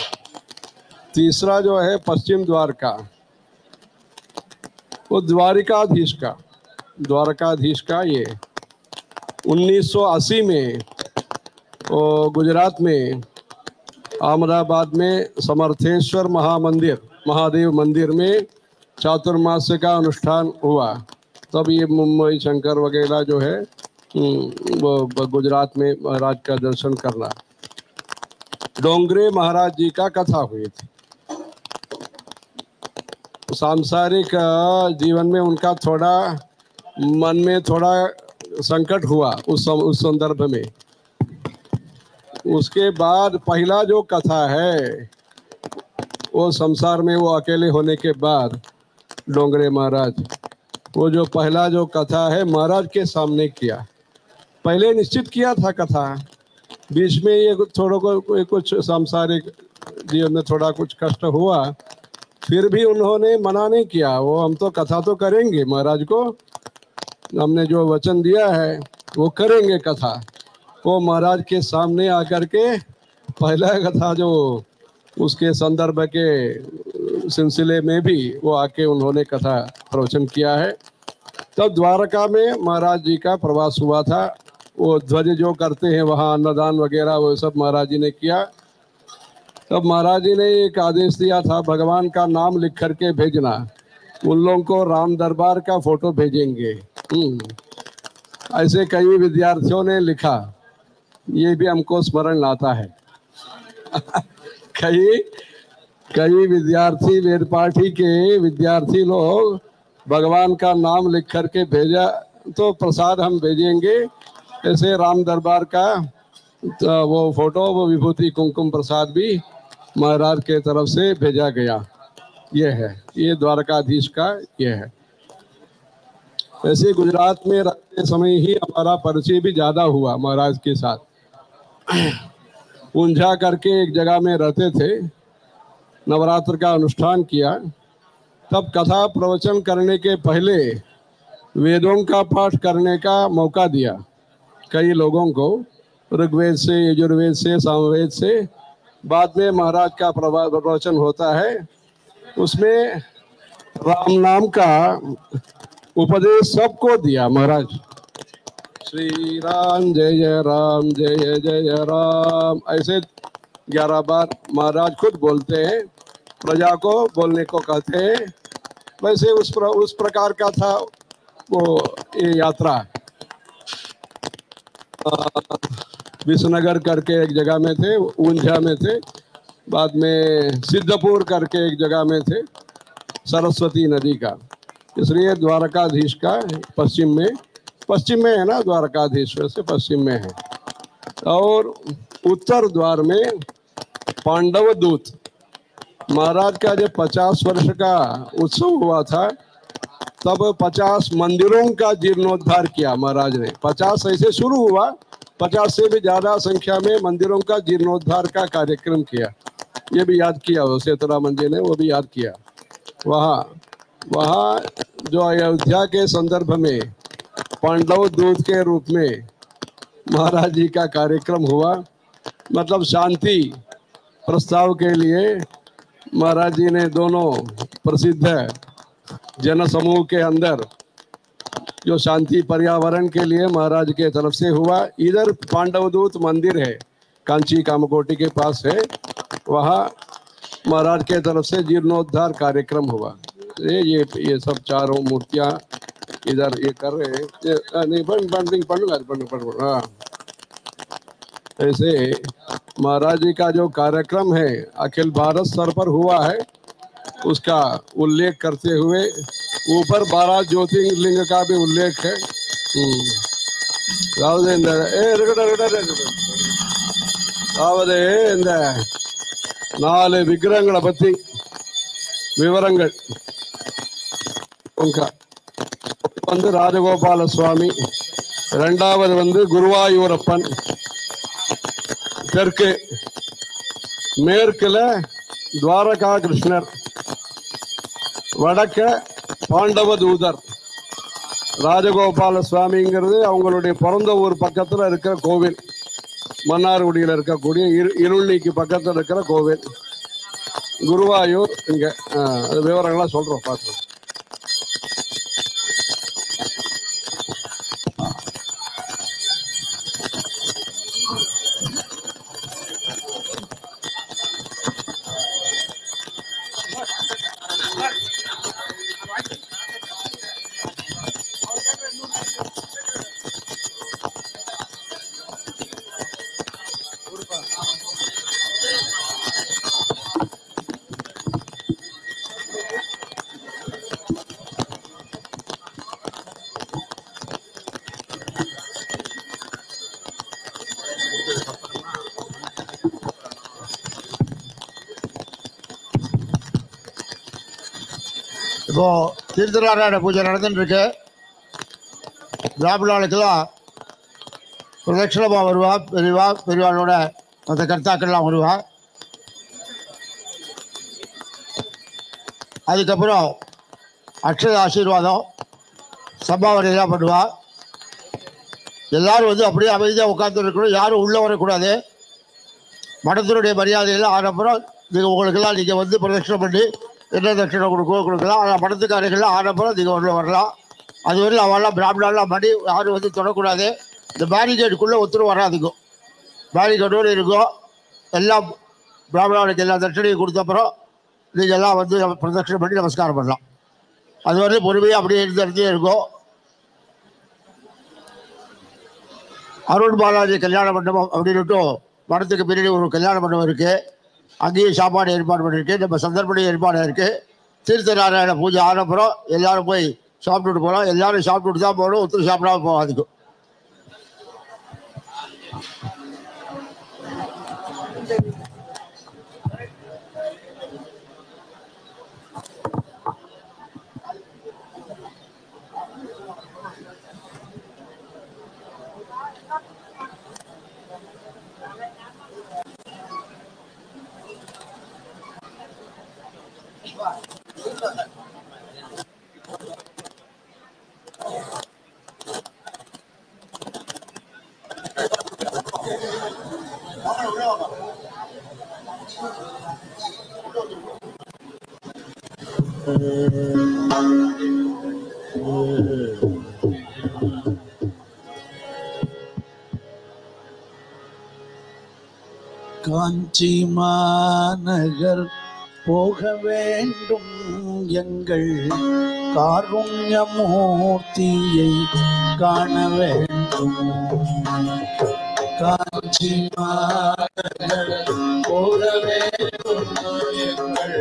तीसरा जो है, पश्चिम द्वारका। वो द्वारिकाधीश का, द्वारकाधीश का ये 1980 में, वो गुजरात में, अहमदाबाद में समर्थेश्वर महामंदिर, महादेव मंदिर में चातुर्मास्य का अनुष्ठान हुआ। तब ये मुंबई शंकर वगैरह जो है हम्म, वो गुजरात में महाराज का दर्शन करना। डोंगरे महाराज जी का कथा हुई थी। सांसारिक जीवन में उनका थोड़ा मन में थोड़ा संकट हुआ उस उस संदर्भ में। उसके बाद पहला जो कथा है वो संसार में वो अकेले होने के बाद डोंगरे महाराज। वो जो पहला जो कथा है महाराज के सामने किया। पहले निश्चित किया था कथा। बीच में ये थोड़ा को कुछ सांसारिक जीवन में थोड़ा कुछ कष्ट हुआ। फिर भी उन्होंने मना नहीं किया। वो हम तो कथा तो करेंगे महाराज को। हमने जो वचन दिया है, वो करेंगे कथा। वो महाराज के सामने आकर के पहला कथा जो उसके संदर्भ के सिलसिले में भी वो आके उन्होंने कथा प्रवचन किया है। तब द्वारका में महाराज जी का प्रवास हुआ था। वो ध्वज जो करते हैं, वहाँ अन्नदान वगैरह, वो सब महाराज जी ने किया। तब महाराज जी ने एक आदेश दिया था, भगवान का नाम लिख करके भेजना। उन लोगों को राम दरबार का फ़ोटो भेजेंगे। हम्म। ऐसे कई विद्यार्थियों ने लिखा। ये भी हमको स्मरण लाता है। कई कई विद्यार्थी वेद पाठी के विद्यार्थी लोग भगवान का नाम लिख करके भेजा तो प्रसाद हम भेजेंगे। ऐसे राम दरबार का तो वो फ़ोटो, वो विभूति कुमकुम प्रसाद भी महाराज के तरफ़ से भेजा गया। ये है, ये द्वारकाधीश का ये है। ऐसे गुजरात में रहते समय ही हमारा परिचय भी ज़्यादा हुआ महाराज के साथ। ऊंझा करके एक जगह में रहते थे। नवरात्र का अनुष्ठान किया, तब कथा प्रवचन करने के पहले वेदों का पाठ करने का मौका दिया। कई लोगों को, ऋग्वेद से, यजुर्वेद से, सामवेद से, बाद में महाराज का प्रवचन होता है। उसमें राम नाम का उपदेश सबको दिया महाराज। श्री राम जय जय राम, जय जय जय राम। ऐसे ग्यारह बार महाराज खुद बोलते हैं। प्रजा को बोलने को कहते हैं। वैसे उस प्र, उस प्रकार का था वो ये यात्रा। विश्वनगर करके एक जगह में थे ऊंझा में थे बाद में सिद्धपुर करके एक जगह में थे सरस्वती नदी का। इसलिए द्वारकाधीश का पश्चिम में। पश्चिम में है ना द्वारकाधीश वैसे पश्चिम में है। और उत्तर द्वार में पांडव दूत महाराज का जब पचास वर्ष का उत्सव हुआ था, तब पचास मंदिरों का जीर्णोद्धार किया महाराज ने। पचास ऐसे शुरू हुआ, पचास से भी ज़्यादा संख्या में मंदिरों का जीर्णोद्धार का कार्यक्रम किया। ये भी याद किया सेतुरामन जी ने, वो भी याद किया। वहाँ वहाँ जो अयोध्या के संदर्भ में, पांडव दूत के रूप में महाराज जी का कार्यक्रम हुआ। मतलब शांति प्रस्ताव के लिए महाराज जी ने दोनों प्रसिद्ध जन समूह के अंदर जो शांति पर्यावरण के लिए महाराज के तरफ़ से हुआ इधर पांडवदूत मंदिर है कांची कामकोटी के पास है वहाँ महाराज के तरफ़ से जीर्णोद्धार कार्यक्रम हुआ ये ये ये सब चारों मूर्तियाँ इधर ये कर रहे हैं नहीं बन बन बन पढ़ूँगा पढ़ पढ़ हाँ ऐसे महाराज जी का जो कार्यक्रम है अखिल भारत स्तर पर हुआ है उसका उल्लेख करते हुए ऊपर बारह ज्योतिर्लिंग का भी उल्लेख है हम्म। அதாவது இந்த ஏ இருக்கட்டும் இருக்கட்டும் இருக்கட்டும். அதாவது இந்த நாலு விக்கிரகங்களை பத்தி விவரங்கள் உங்க வந்து ராஜகோபால சுவாமி ரெண்டாவது வந்து குருவாயூரப்பன் தெற்கு மேற்குல துவாரகா கிருஷ்ணர் வடக்க பாண்டவ தூதர் ராஜகோபால சுவாமிங்கிறது அவங்களுடைய பிறந்த ஊர் பக்கத்துல இருக்கிற கோவில் மன்னார்குடியில் இருக்கக்கூடிய இரு இருள்நீக்கு பக்கத்தில் இருக்கிற கோவில். குருவாயூர் இங்க ஆ, சொல்கிறோம் விவரங்கள்லாம் சொல்றோம் பார்க்கலாம் இப்போ தீர்த்தநாராயண பூஜை நடந்துட்டு இருக்கு பிராமணர்களுக்கெல்லாம் பிரதட்சிணமாக வருவா பெரியவா பெரியவாளோட மற்ற கர்த்தாக்கள்லாம் வருவா. அதுக்கப்புறம் அக்ஷத ஆசீர்வாதம் சம்பாவனைலாம் பண்ணுவா. எல்லாரும் வந்து அப்படியே அமைதியாக உட்காந்துருக்கணும் யாரும் உள்ளே வரக்கூடாது. மடத்தினுடைய மரியாதையெல்லாம் ஆனப்புறம் நீங்கள் உங்களுக்கெல்லாம் நீங்கள் வந்து பிரதட்சணம் பண்ணி என்ன தட்சணை கொடுக்கோ கொடுக்கலாம். ஆனால் மடத்துக்காரர்கள்லாம் ஆனப்புறம் நீங்கள் உள்ள வரலாம். அது வரையும் அவெல்லாம் பிராமணெல்லாம் மணி யாரும் வந்து தொடக்கூடாது. இந்த பேரிகேடுக்குள்ளே ஒத்துரும் வராதுக்கும் பேரிகேடோடு இருக்கும். எல்லாம் பிராமணாவுக்கு எல்லா தட்சிணையும் கொடுத்த அப்புறம் நீங்கள் எல்லாம் வந்து நம்ம பிரதட்சணம் பண்ணி நமஸ்காரம் பண்ணலாம். அது வரையும் பொறுமையாக அப்படியே இருந்த இருக்கும். அருண் பாலாஜி கல்யாண மண்டபம் அப்படின்னுட்டும் மடத்துக்கு பின்னாடி ஒரு கல்யாண மண்டபம் இருக்குது அங்கேயும் சாப்பாடு ஏற்பாடு பண்ணியிருக்கு. நம்ம சந்தர்ப்பணி ஏற்பாடு இருக்குது தீர்த்த நாராயண பூஜை ஆனப்புறம் எல்லாரும் போய் சாப்பிட்டுட்டு போகலாம். எல்லாரும் சாப்பிட்டுட்டு தான் போகணும். ஒருத்தர் சாப்பிடாம போகாதுக்கு காஞ்சி மாநகர் போக வேண்டும் எங்கள் காருண்ய மூர்த்தியை காண வேண்டும். காஞ்சி மாநகர் போக வேண்டும் எங்கள்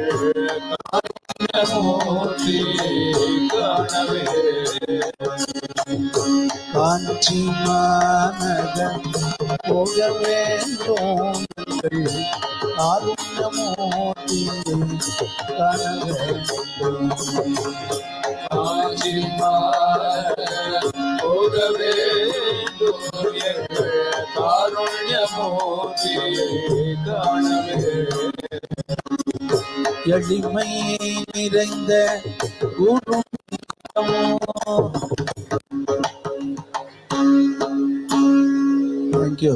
കാഞ്ചിമാനത പോകവേണ്ടോന്നി ആരുണ്യമോത്തി കനവേ കാഞ്ചിമാനത உதவே காருண்யமோதி காணவே எளிமை நிறைந்த குடும்பமோ தேங்க்யூ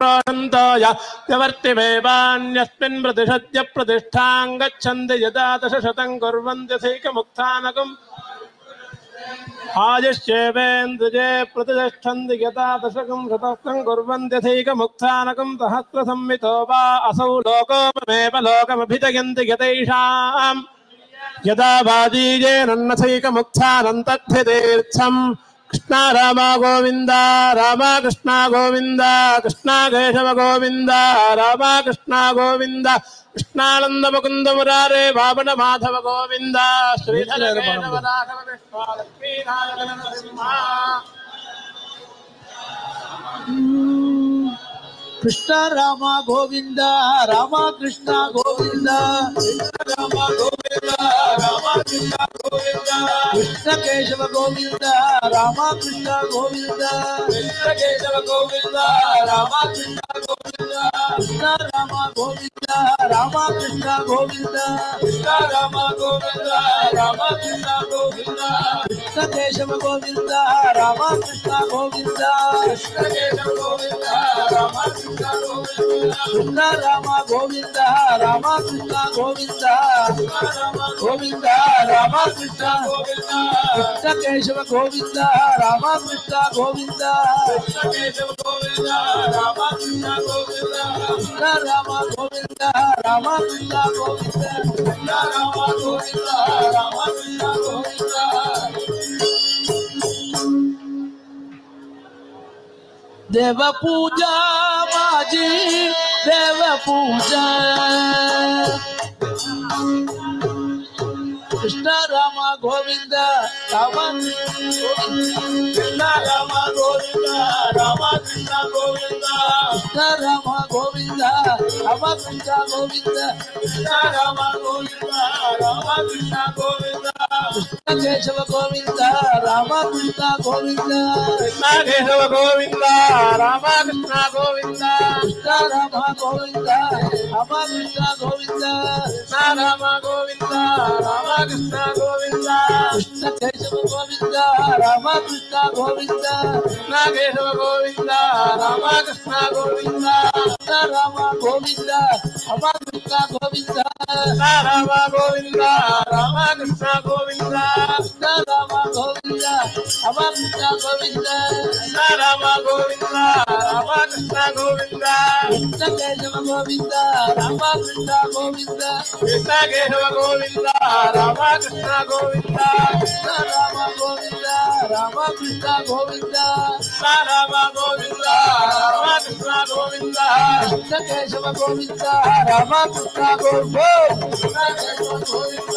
प्रोषन्ताय त्यवर्तिमेवान्यस्मिन् प्रतिशद्य प्रतिष्ठां गच्छन्ति यदा दशशतं कुर्वन्त्यथैकमुक्तानकम् आयुष्येवेन्द्रजे प्रतिष्ठन्ति यदा दशकं असौ लोकोपमेव लोकमभिजयन्ति यतैषाम् यदा वादीजेनन्नथैकमुक्तानन्तत्यतीर्थम् కృష్ణ రామ గోవింద రామ కృష్ణ గోవింద కృష్ణ కేశవ గోవింద రామ కృష్ణ గోవింద కృష్ణానంద ముకుంద మురారే బాబన మాధవ గోవింద శ్రీధర Mm-hmm. కృష్ణ రామ గోవింద రామ కృష్ణ గోవింద రామ గోవింద రామ కృష్ణ గోవింద కృష్ణ కేశవ గోవింద రామ కృష్ణ గోవింద కృష్ణ కేశవ గోవింద రామ కృష్ణ గోవింద కృష్ణ రామ గోవింద రామ కృష్ణ గోవింద కృష్ణ రామ గోవింద రామ కృష్ణ గోవింద కృష్ణ కేశవ గోవింద రామ కృష్ణ గోవింద కృష్ణ కేశవ గోవింద రామ కృష్ణ రామ గోవింద రామ కృష్ణ గోవింద గోవింద రామ కృష్ణ కృష్ణ కేశవ గోవింద రామ కృష్ణ గోవింద కృష్ణ రామ గోవింద రామ కృష్ణ గోవింద రామ గోవింద రామ కృష్ణ గోవింద. देव पूजा माजी देव पूजा। Krishna Rama Govinda Rama Krishna Rama Govinda Rama Krishna Govinda Krishna Rama Govinda Rama Krishna Govinda Krishna Rama Govinda Rama Krishna Govinda Krishna Keshava Govinda Rama Krishna Govinda Krishna Keshava Govinda Rama Krishna Govinda Krishna Rama Govinda Rama Krishna Govinda Krishna Rama Govinda Rama Krishna Govinda Krishna Keshava Govinda Rama Krishna Govinda Krishna Keshava Govinda Rama Krishna Govinda Rama Govinda Rama Krishna Govinda Rama Govinda Rama Krishna Govinda Rama Govinda Rama Krishna Govinda Rama Govinda Rama Krishna Govinda Krishna Keshava Govinda Rama Krishna Govinda Krishna Keshava Govinda Rama Rama Krishna Govinda Rama Govinda Rama Krishna Govinda Rama Govinda Rama Krishna Govinda Krishna Keshava Govinda Rama Govinda Krishna Govinda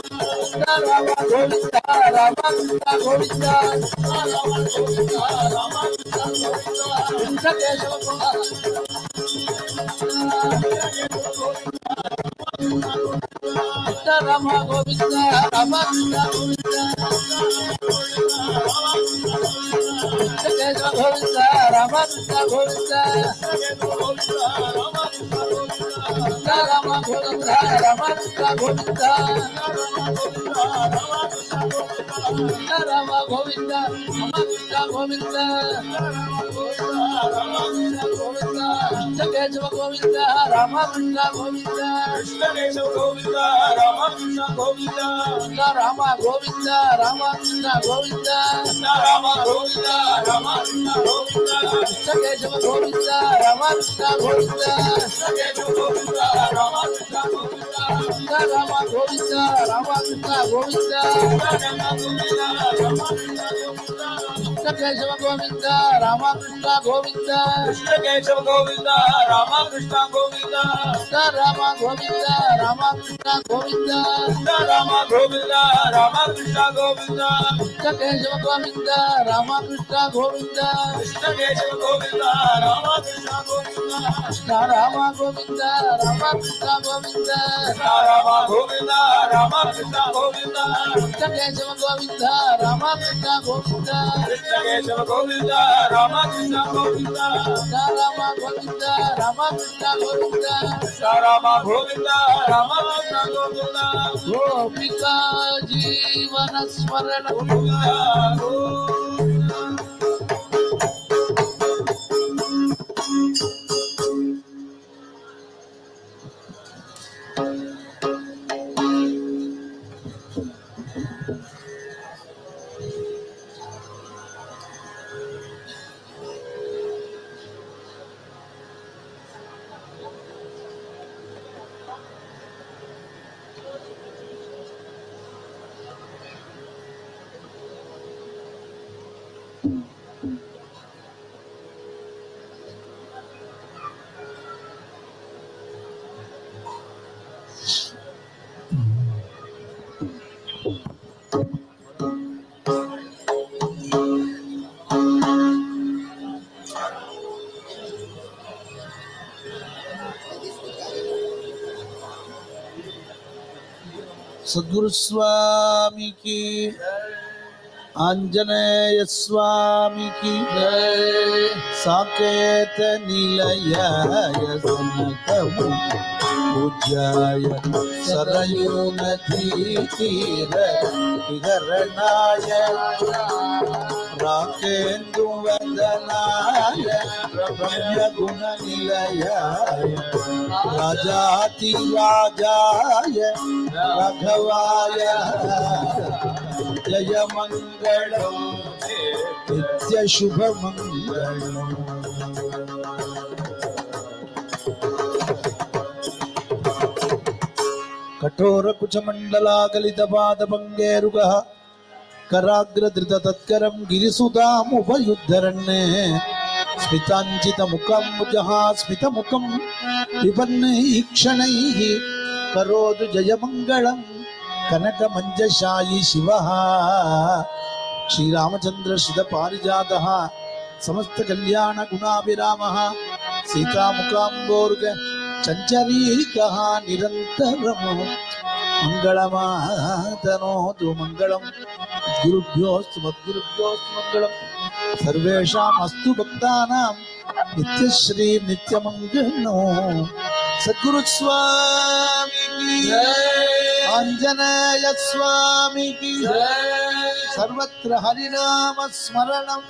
Govinda Ramanta Govinda Govinda Ramanta Govinda Govinda Govinda Rama Govinda Ramanta Govinda Govinda Ramanta Govinda Govinda Ramanta Govinda Rama Govinda, Rama Govinda, Rama Govinda, Rama Govinda, Govinda, Govinda, Rama Govinda, Govinda, Rama Govinda, Rama Govinda, Rama Govinda, Rama Govinda, Rama Govinda, Govinda, Rama Govinda, Govinda, Rama Govinda, Rama Govinda, Govinda, Rama Govinda, Rama Govinda, Govinda. Krishna Keshav Govind, Rama Krishna Govind Krishna Keshav Govind, Rama Krishna Govind Krishna Rama Govind Rama Krishna Govind, Krishna Rama Govind, Rama Krishna Govind Krishna Govind Rama Krishna Govind Krishna Govind Rama Krishna Govind, Krishna Rama Govind, Rama Krishna Govind Rama Govind, Rama Krishna Govind, Krishna Keshav Govind, Rama Krishna Govind Keshava Govinda Ramakrishna Govinda Rama Govinda Ramakrishna Govinda Rama Govinda జీవన స్మరణ सद्गुरु स्वामी की आंजनेय स्वामी की जय। साकेत निलयाय सनकमु पूज्याय नदी तीर विहरणाय राकेन्दु वदनाय रम्य गुण निलयाय राजाति राजाय, राघवाय जय मंगलम नित्य शुभ मंगलम कठोर कुच मंडलागलित पाद पंगेरुगः कराग्रधृत तत्करं गिरिसुतामुपयुद्धरण्ये स्मिताञ्चितमुखं मुजः स्मितमुखं विपन्नैः क्षणैः करोतु जयमङ्गलं कनकमञ्जशायि शिवः। श्रीरामचन्द्र श्रितपारिजातः समस्तकल्याणगुणाभिरामः सीतामुखाम्बोर्ग चञ्चरीकः निरन्तरम्। मङ्गलमातनोतु मङ्गलम्। सर्वेषाम् अस्तु भक्तानां नित्य श्री नित्यमङ्गनो सद्गुरुस्वामी सदगुरु स्वामी की अंजनेय स्वामी की सर्वत्र हरि हरिनामस्मरणं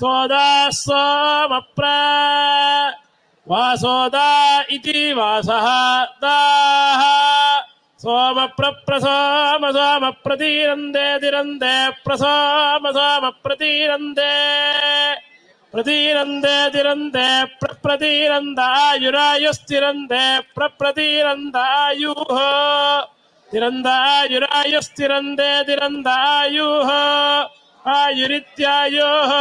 वा सोदा सोम प्र वासोदा इति वासः दाः सोम प्रप्रसोम सोम प्रतीरन्दे तिरन्दे प्रसोम सोम प्रतीरन्दे प्रतीरन्दे तिरन्दे प्रप्रतीरन्दायुरायुस्तिरन्दे प्रप्रतीरन्दायुः तिरन्दायुरायुस्तिरन्दे तिरन्दायुः आयुरित्यायुः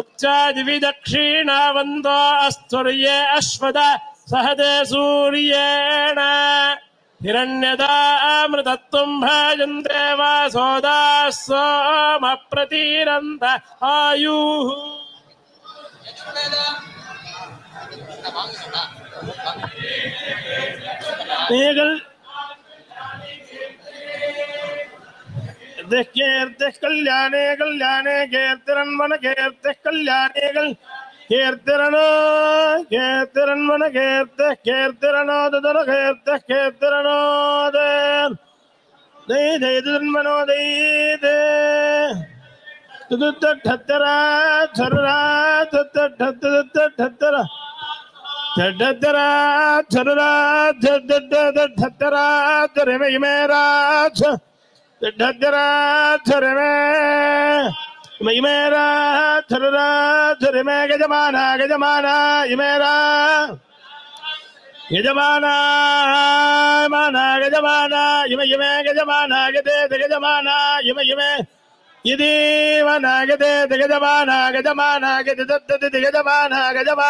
उच्चादिविदक्षिणावन्दो अस्तुर्ये अश्वद सहदे सूर्येण हिरण्यदामृतत्वं भजन्ते वासोदा सोमप्रतीरन्त आयुः நீங்கள் कीर्तिः कल्याणे कल्याणे कीर्तिरन्वन कीर्तिः कल्याणे कल् कीर्तिरनो कीर्तिरन्वन कीर्तिः कीर्तिरनो ददन कीर्तिः कीर्तिरनो दे दै दै दुन्मनो दै दे तुदुत्तठत्तरा छररा तुत्तठत्तरा ठट्टरा छररा ठट्टरा रे मेरा। ढगरा झर में मेरा झररा झर में गजमाना गजमाना ये मेरा यजमाना माना गजमाना यम यम गजमाना गदे गजमाना यम यम यदि वना गदे गजमाना गजमाना गजमाना गजमा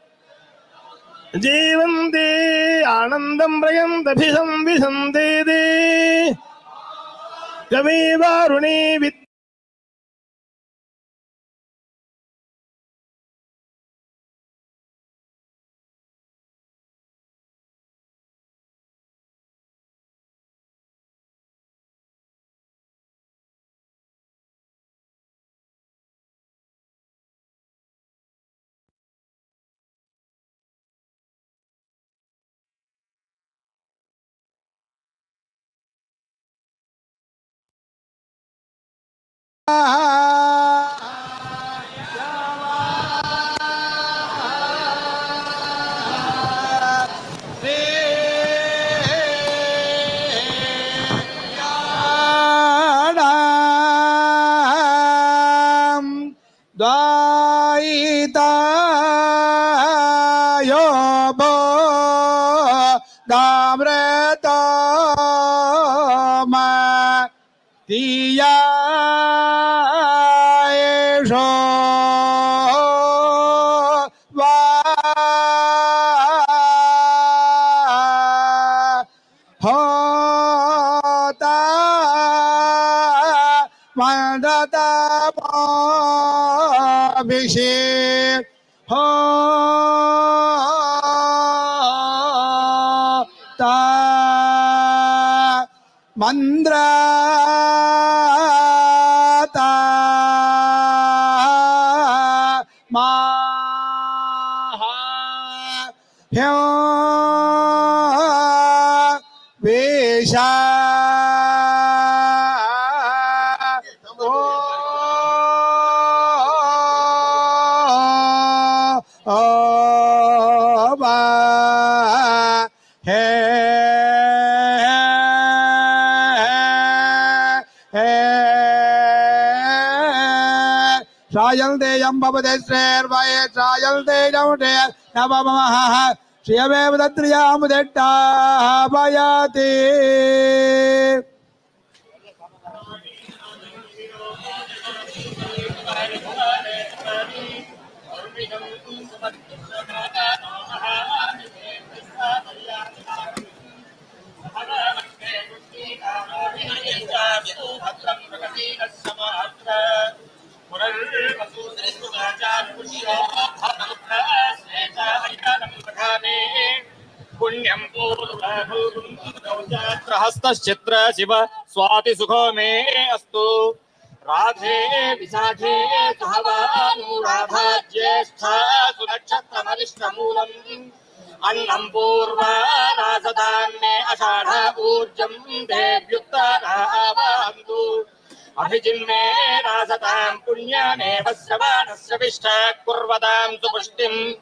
ജീവന്തേ ആനന്ദം പ്രയന്തഭിസം വിസന്തേതേ കവീവാരുണീ വി मन्द्राता उपदेश्रेर्वयेक्षायल्तेजमुषे नवमः श्रियमेव तत्रियामुदेट्टाभयाति भद्रं प्रगति हस्तश्चित्र शिव स्वाति सुख मे अस्तु राधे विशाखे सहवानुराधा ज्येष्ठा सुनक्षत्रमदिष्टमूलम् अन्नम् पूर्वारासदान्ने अषाढ ऊर्जम् देव्युत्तरावहन्तु अभिजिन्मे रासताम् पुण्यामेव श्रवणस्य विष्ठ कुर्वताम् सुपुष्टिम्।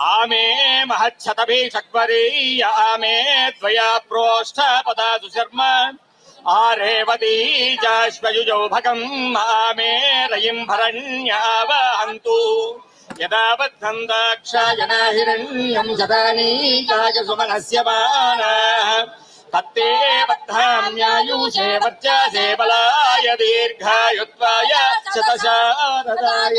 आमे महच्छतभीषक्वरीय, आमे द्वया प्रोष्ठ पदा सुशर्म आरेवतीजाश्वयुजौ भगम्, आमे रयिम् भरण्यावहन्तु यदा बद्धम् दाक्षायना हिरण्यम् शतानीकाय सुमनस्य बाणः। तत्ते बद्धाम्यायुषे वर्चसे बलाय दीर्घायुत्वाय शतशारदाय।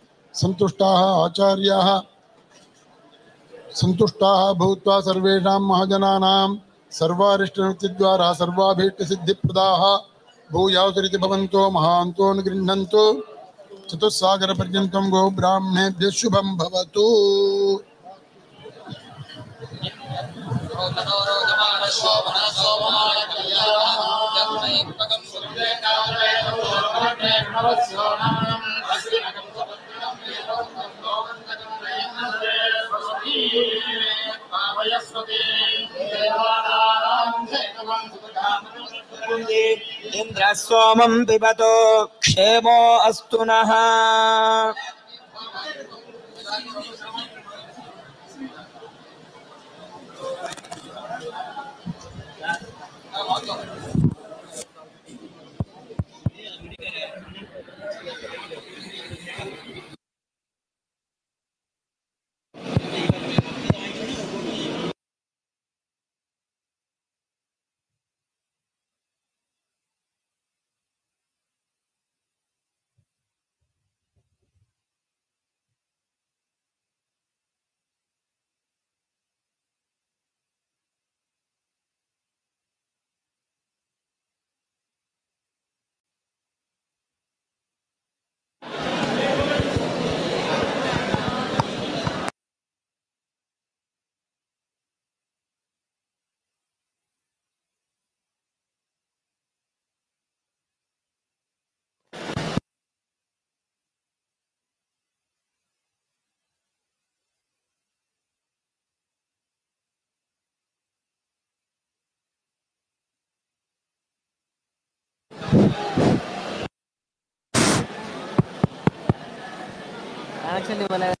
सन्तुष्टाः आचार्याः। सन्तुष्टाः भूत्वा सर्वेषां महाजनानां, सर्वारिष्टनृत्यद्वारा सर्वाभीष्टसिद्धिप्रदाः। भूयासुरिति भवन्तो, महान्तो अनुगृह्णन्तो चतुस्सागरपर्यन्तं गो ब्राह्मणेभ्यः शुभं भवतु। इन्द्रः सोमं पिबतो क्षेमो अस्तु नः। actually when I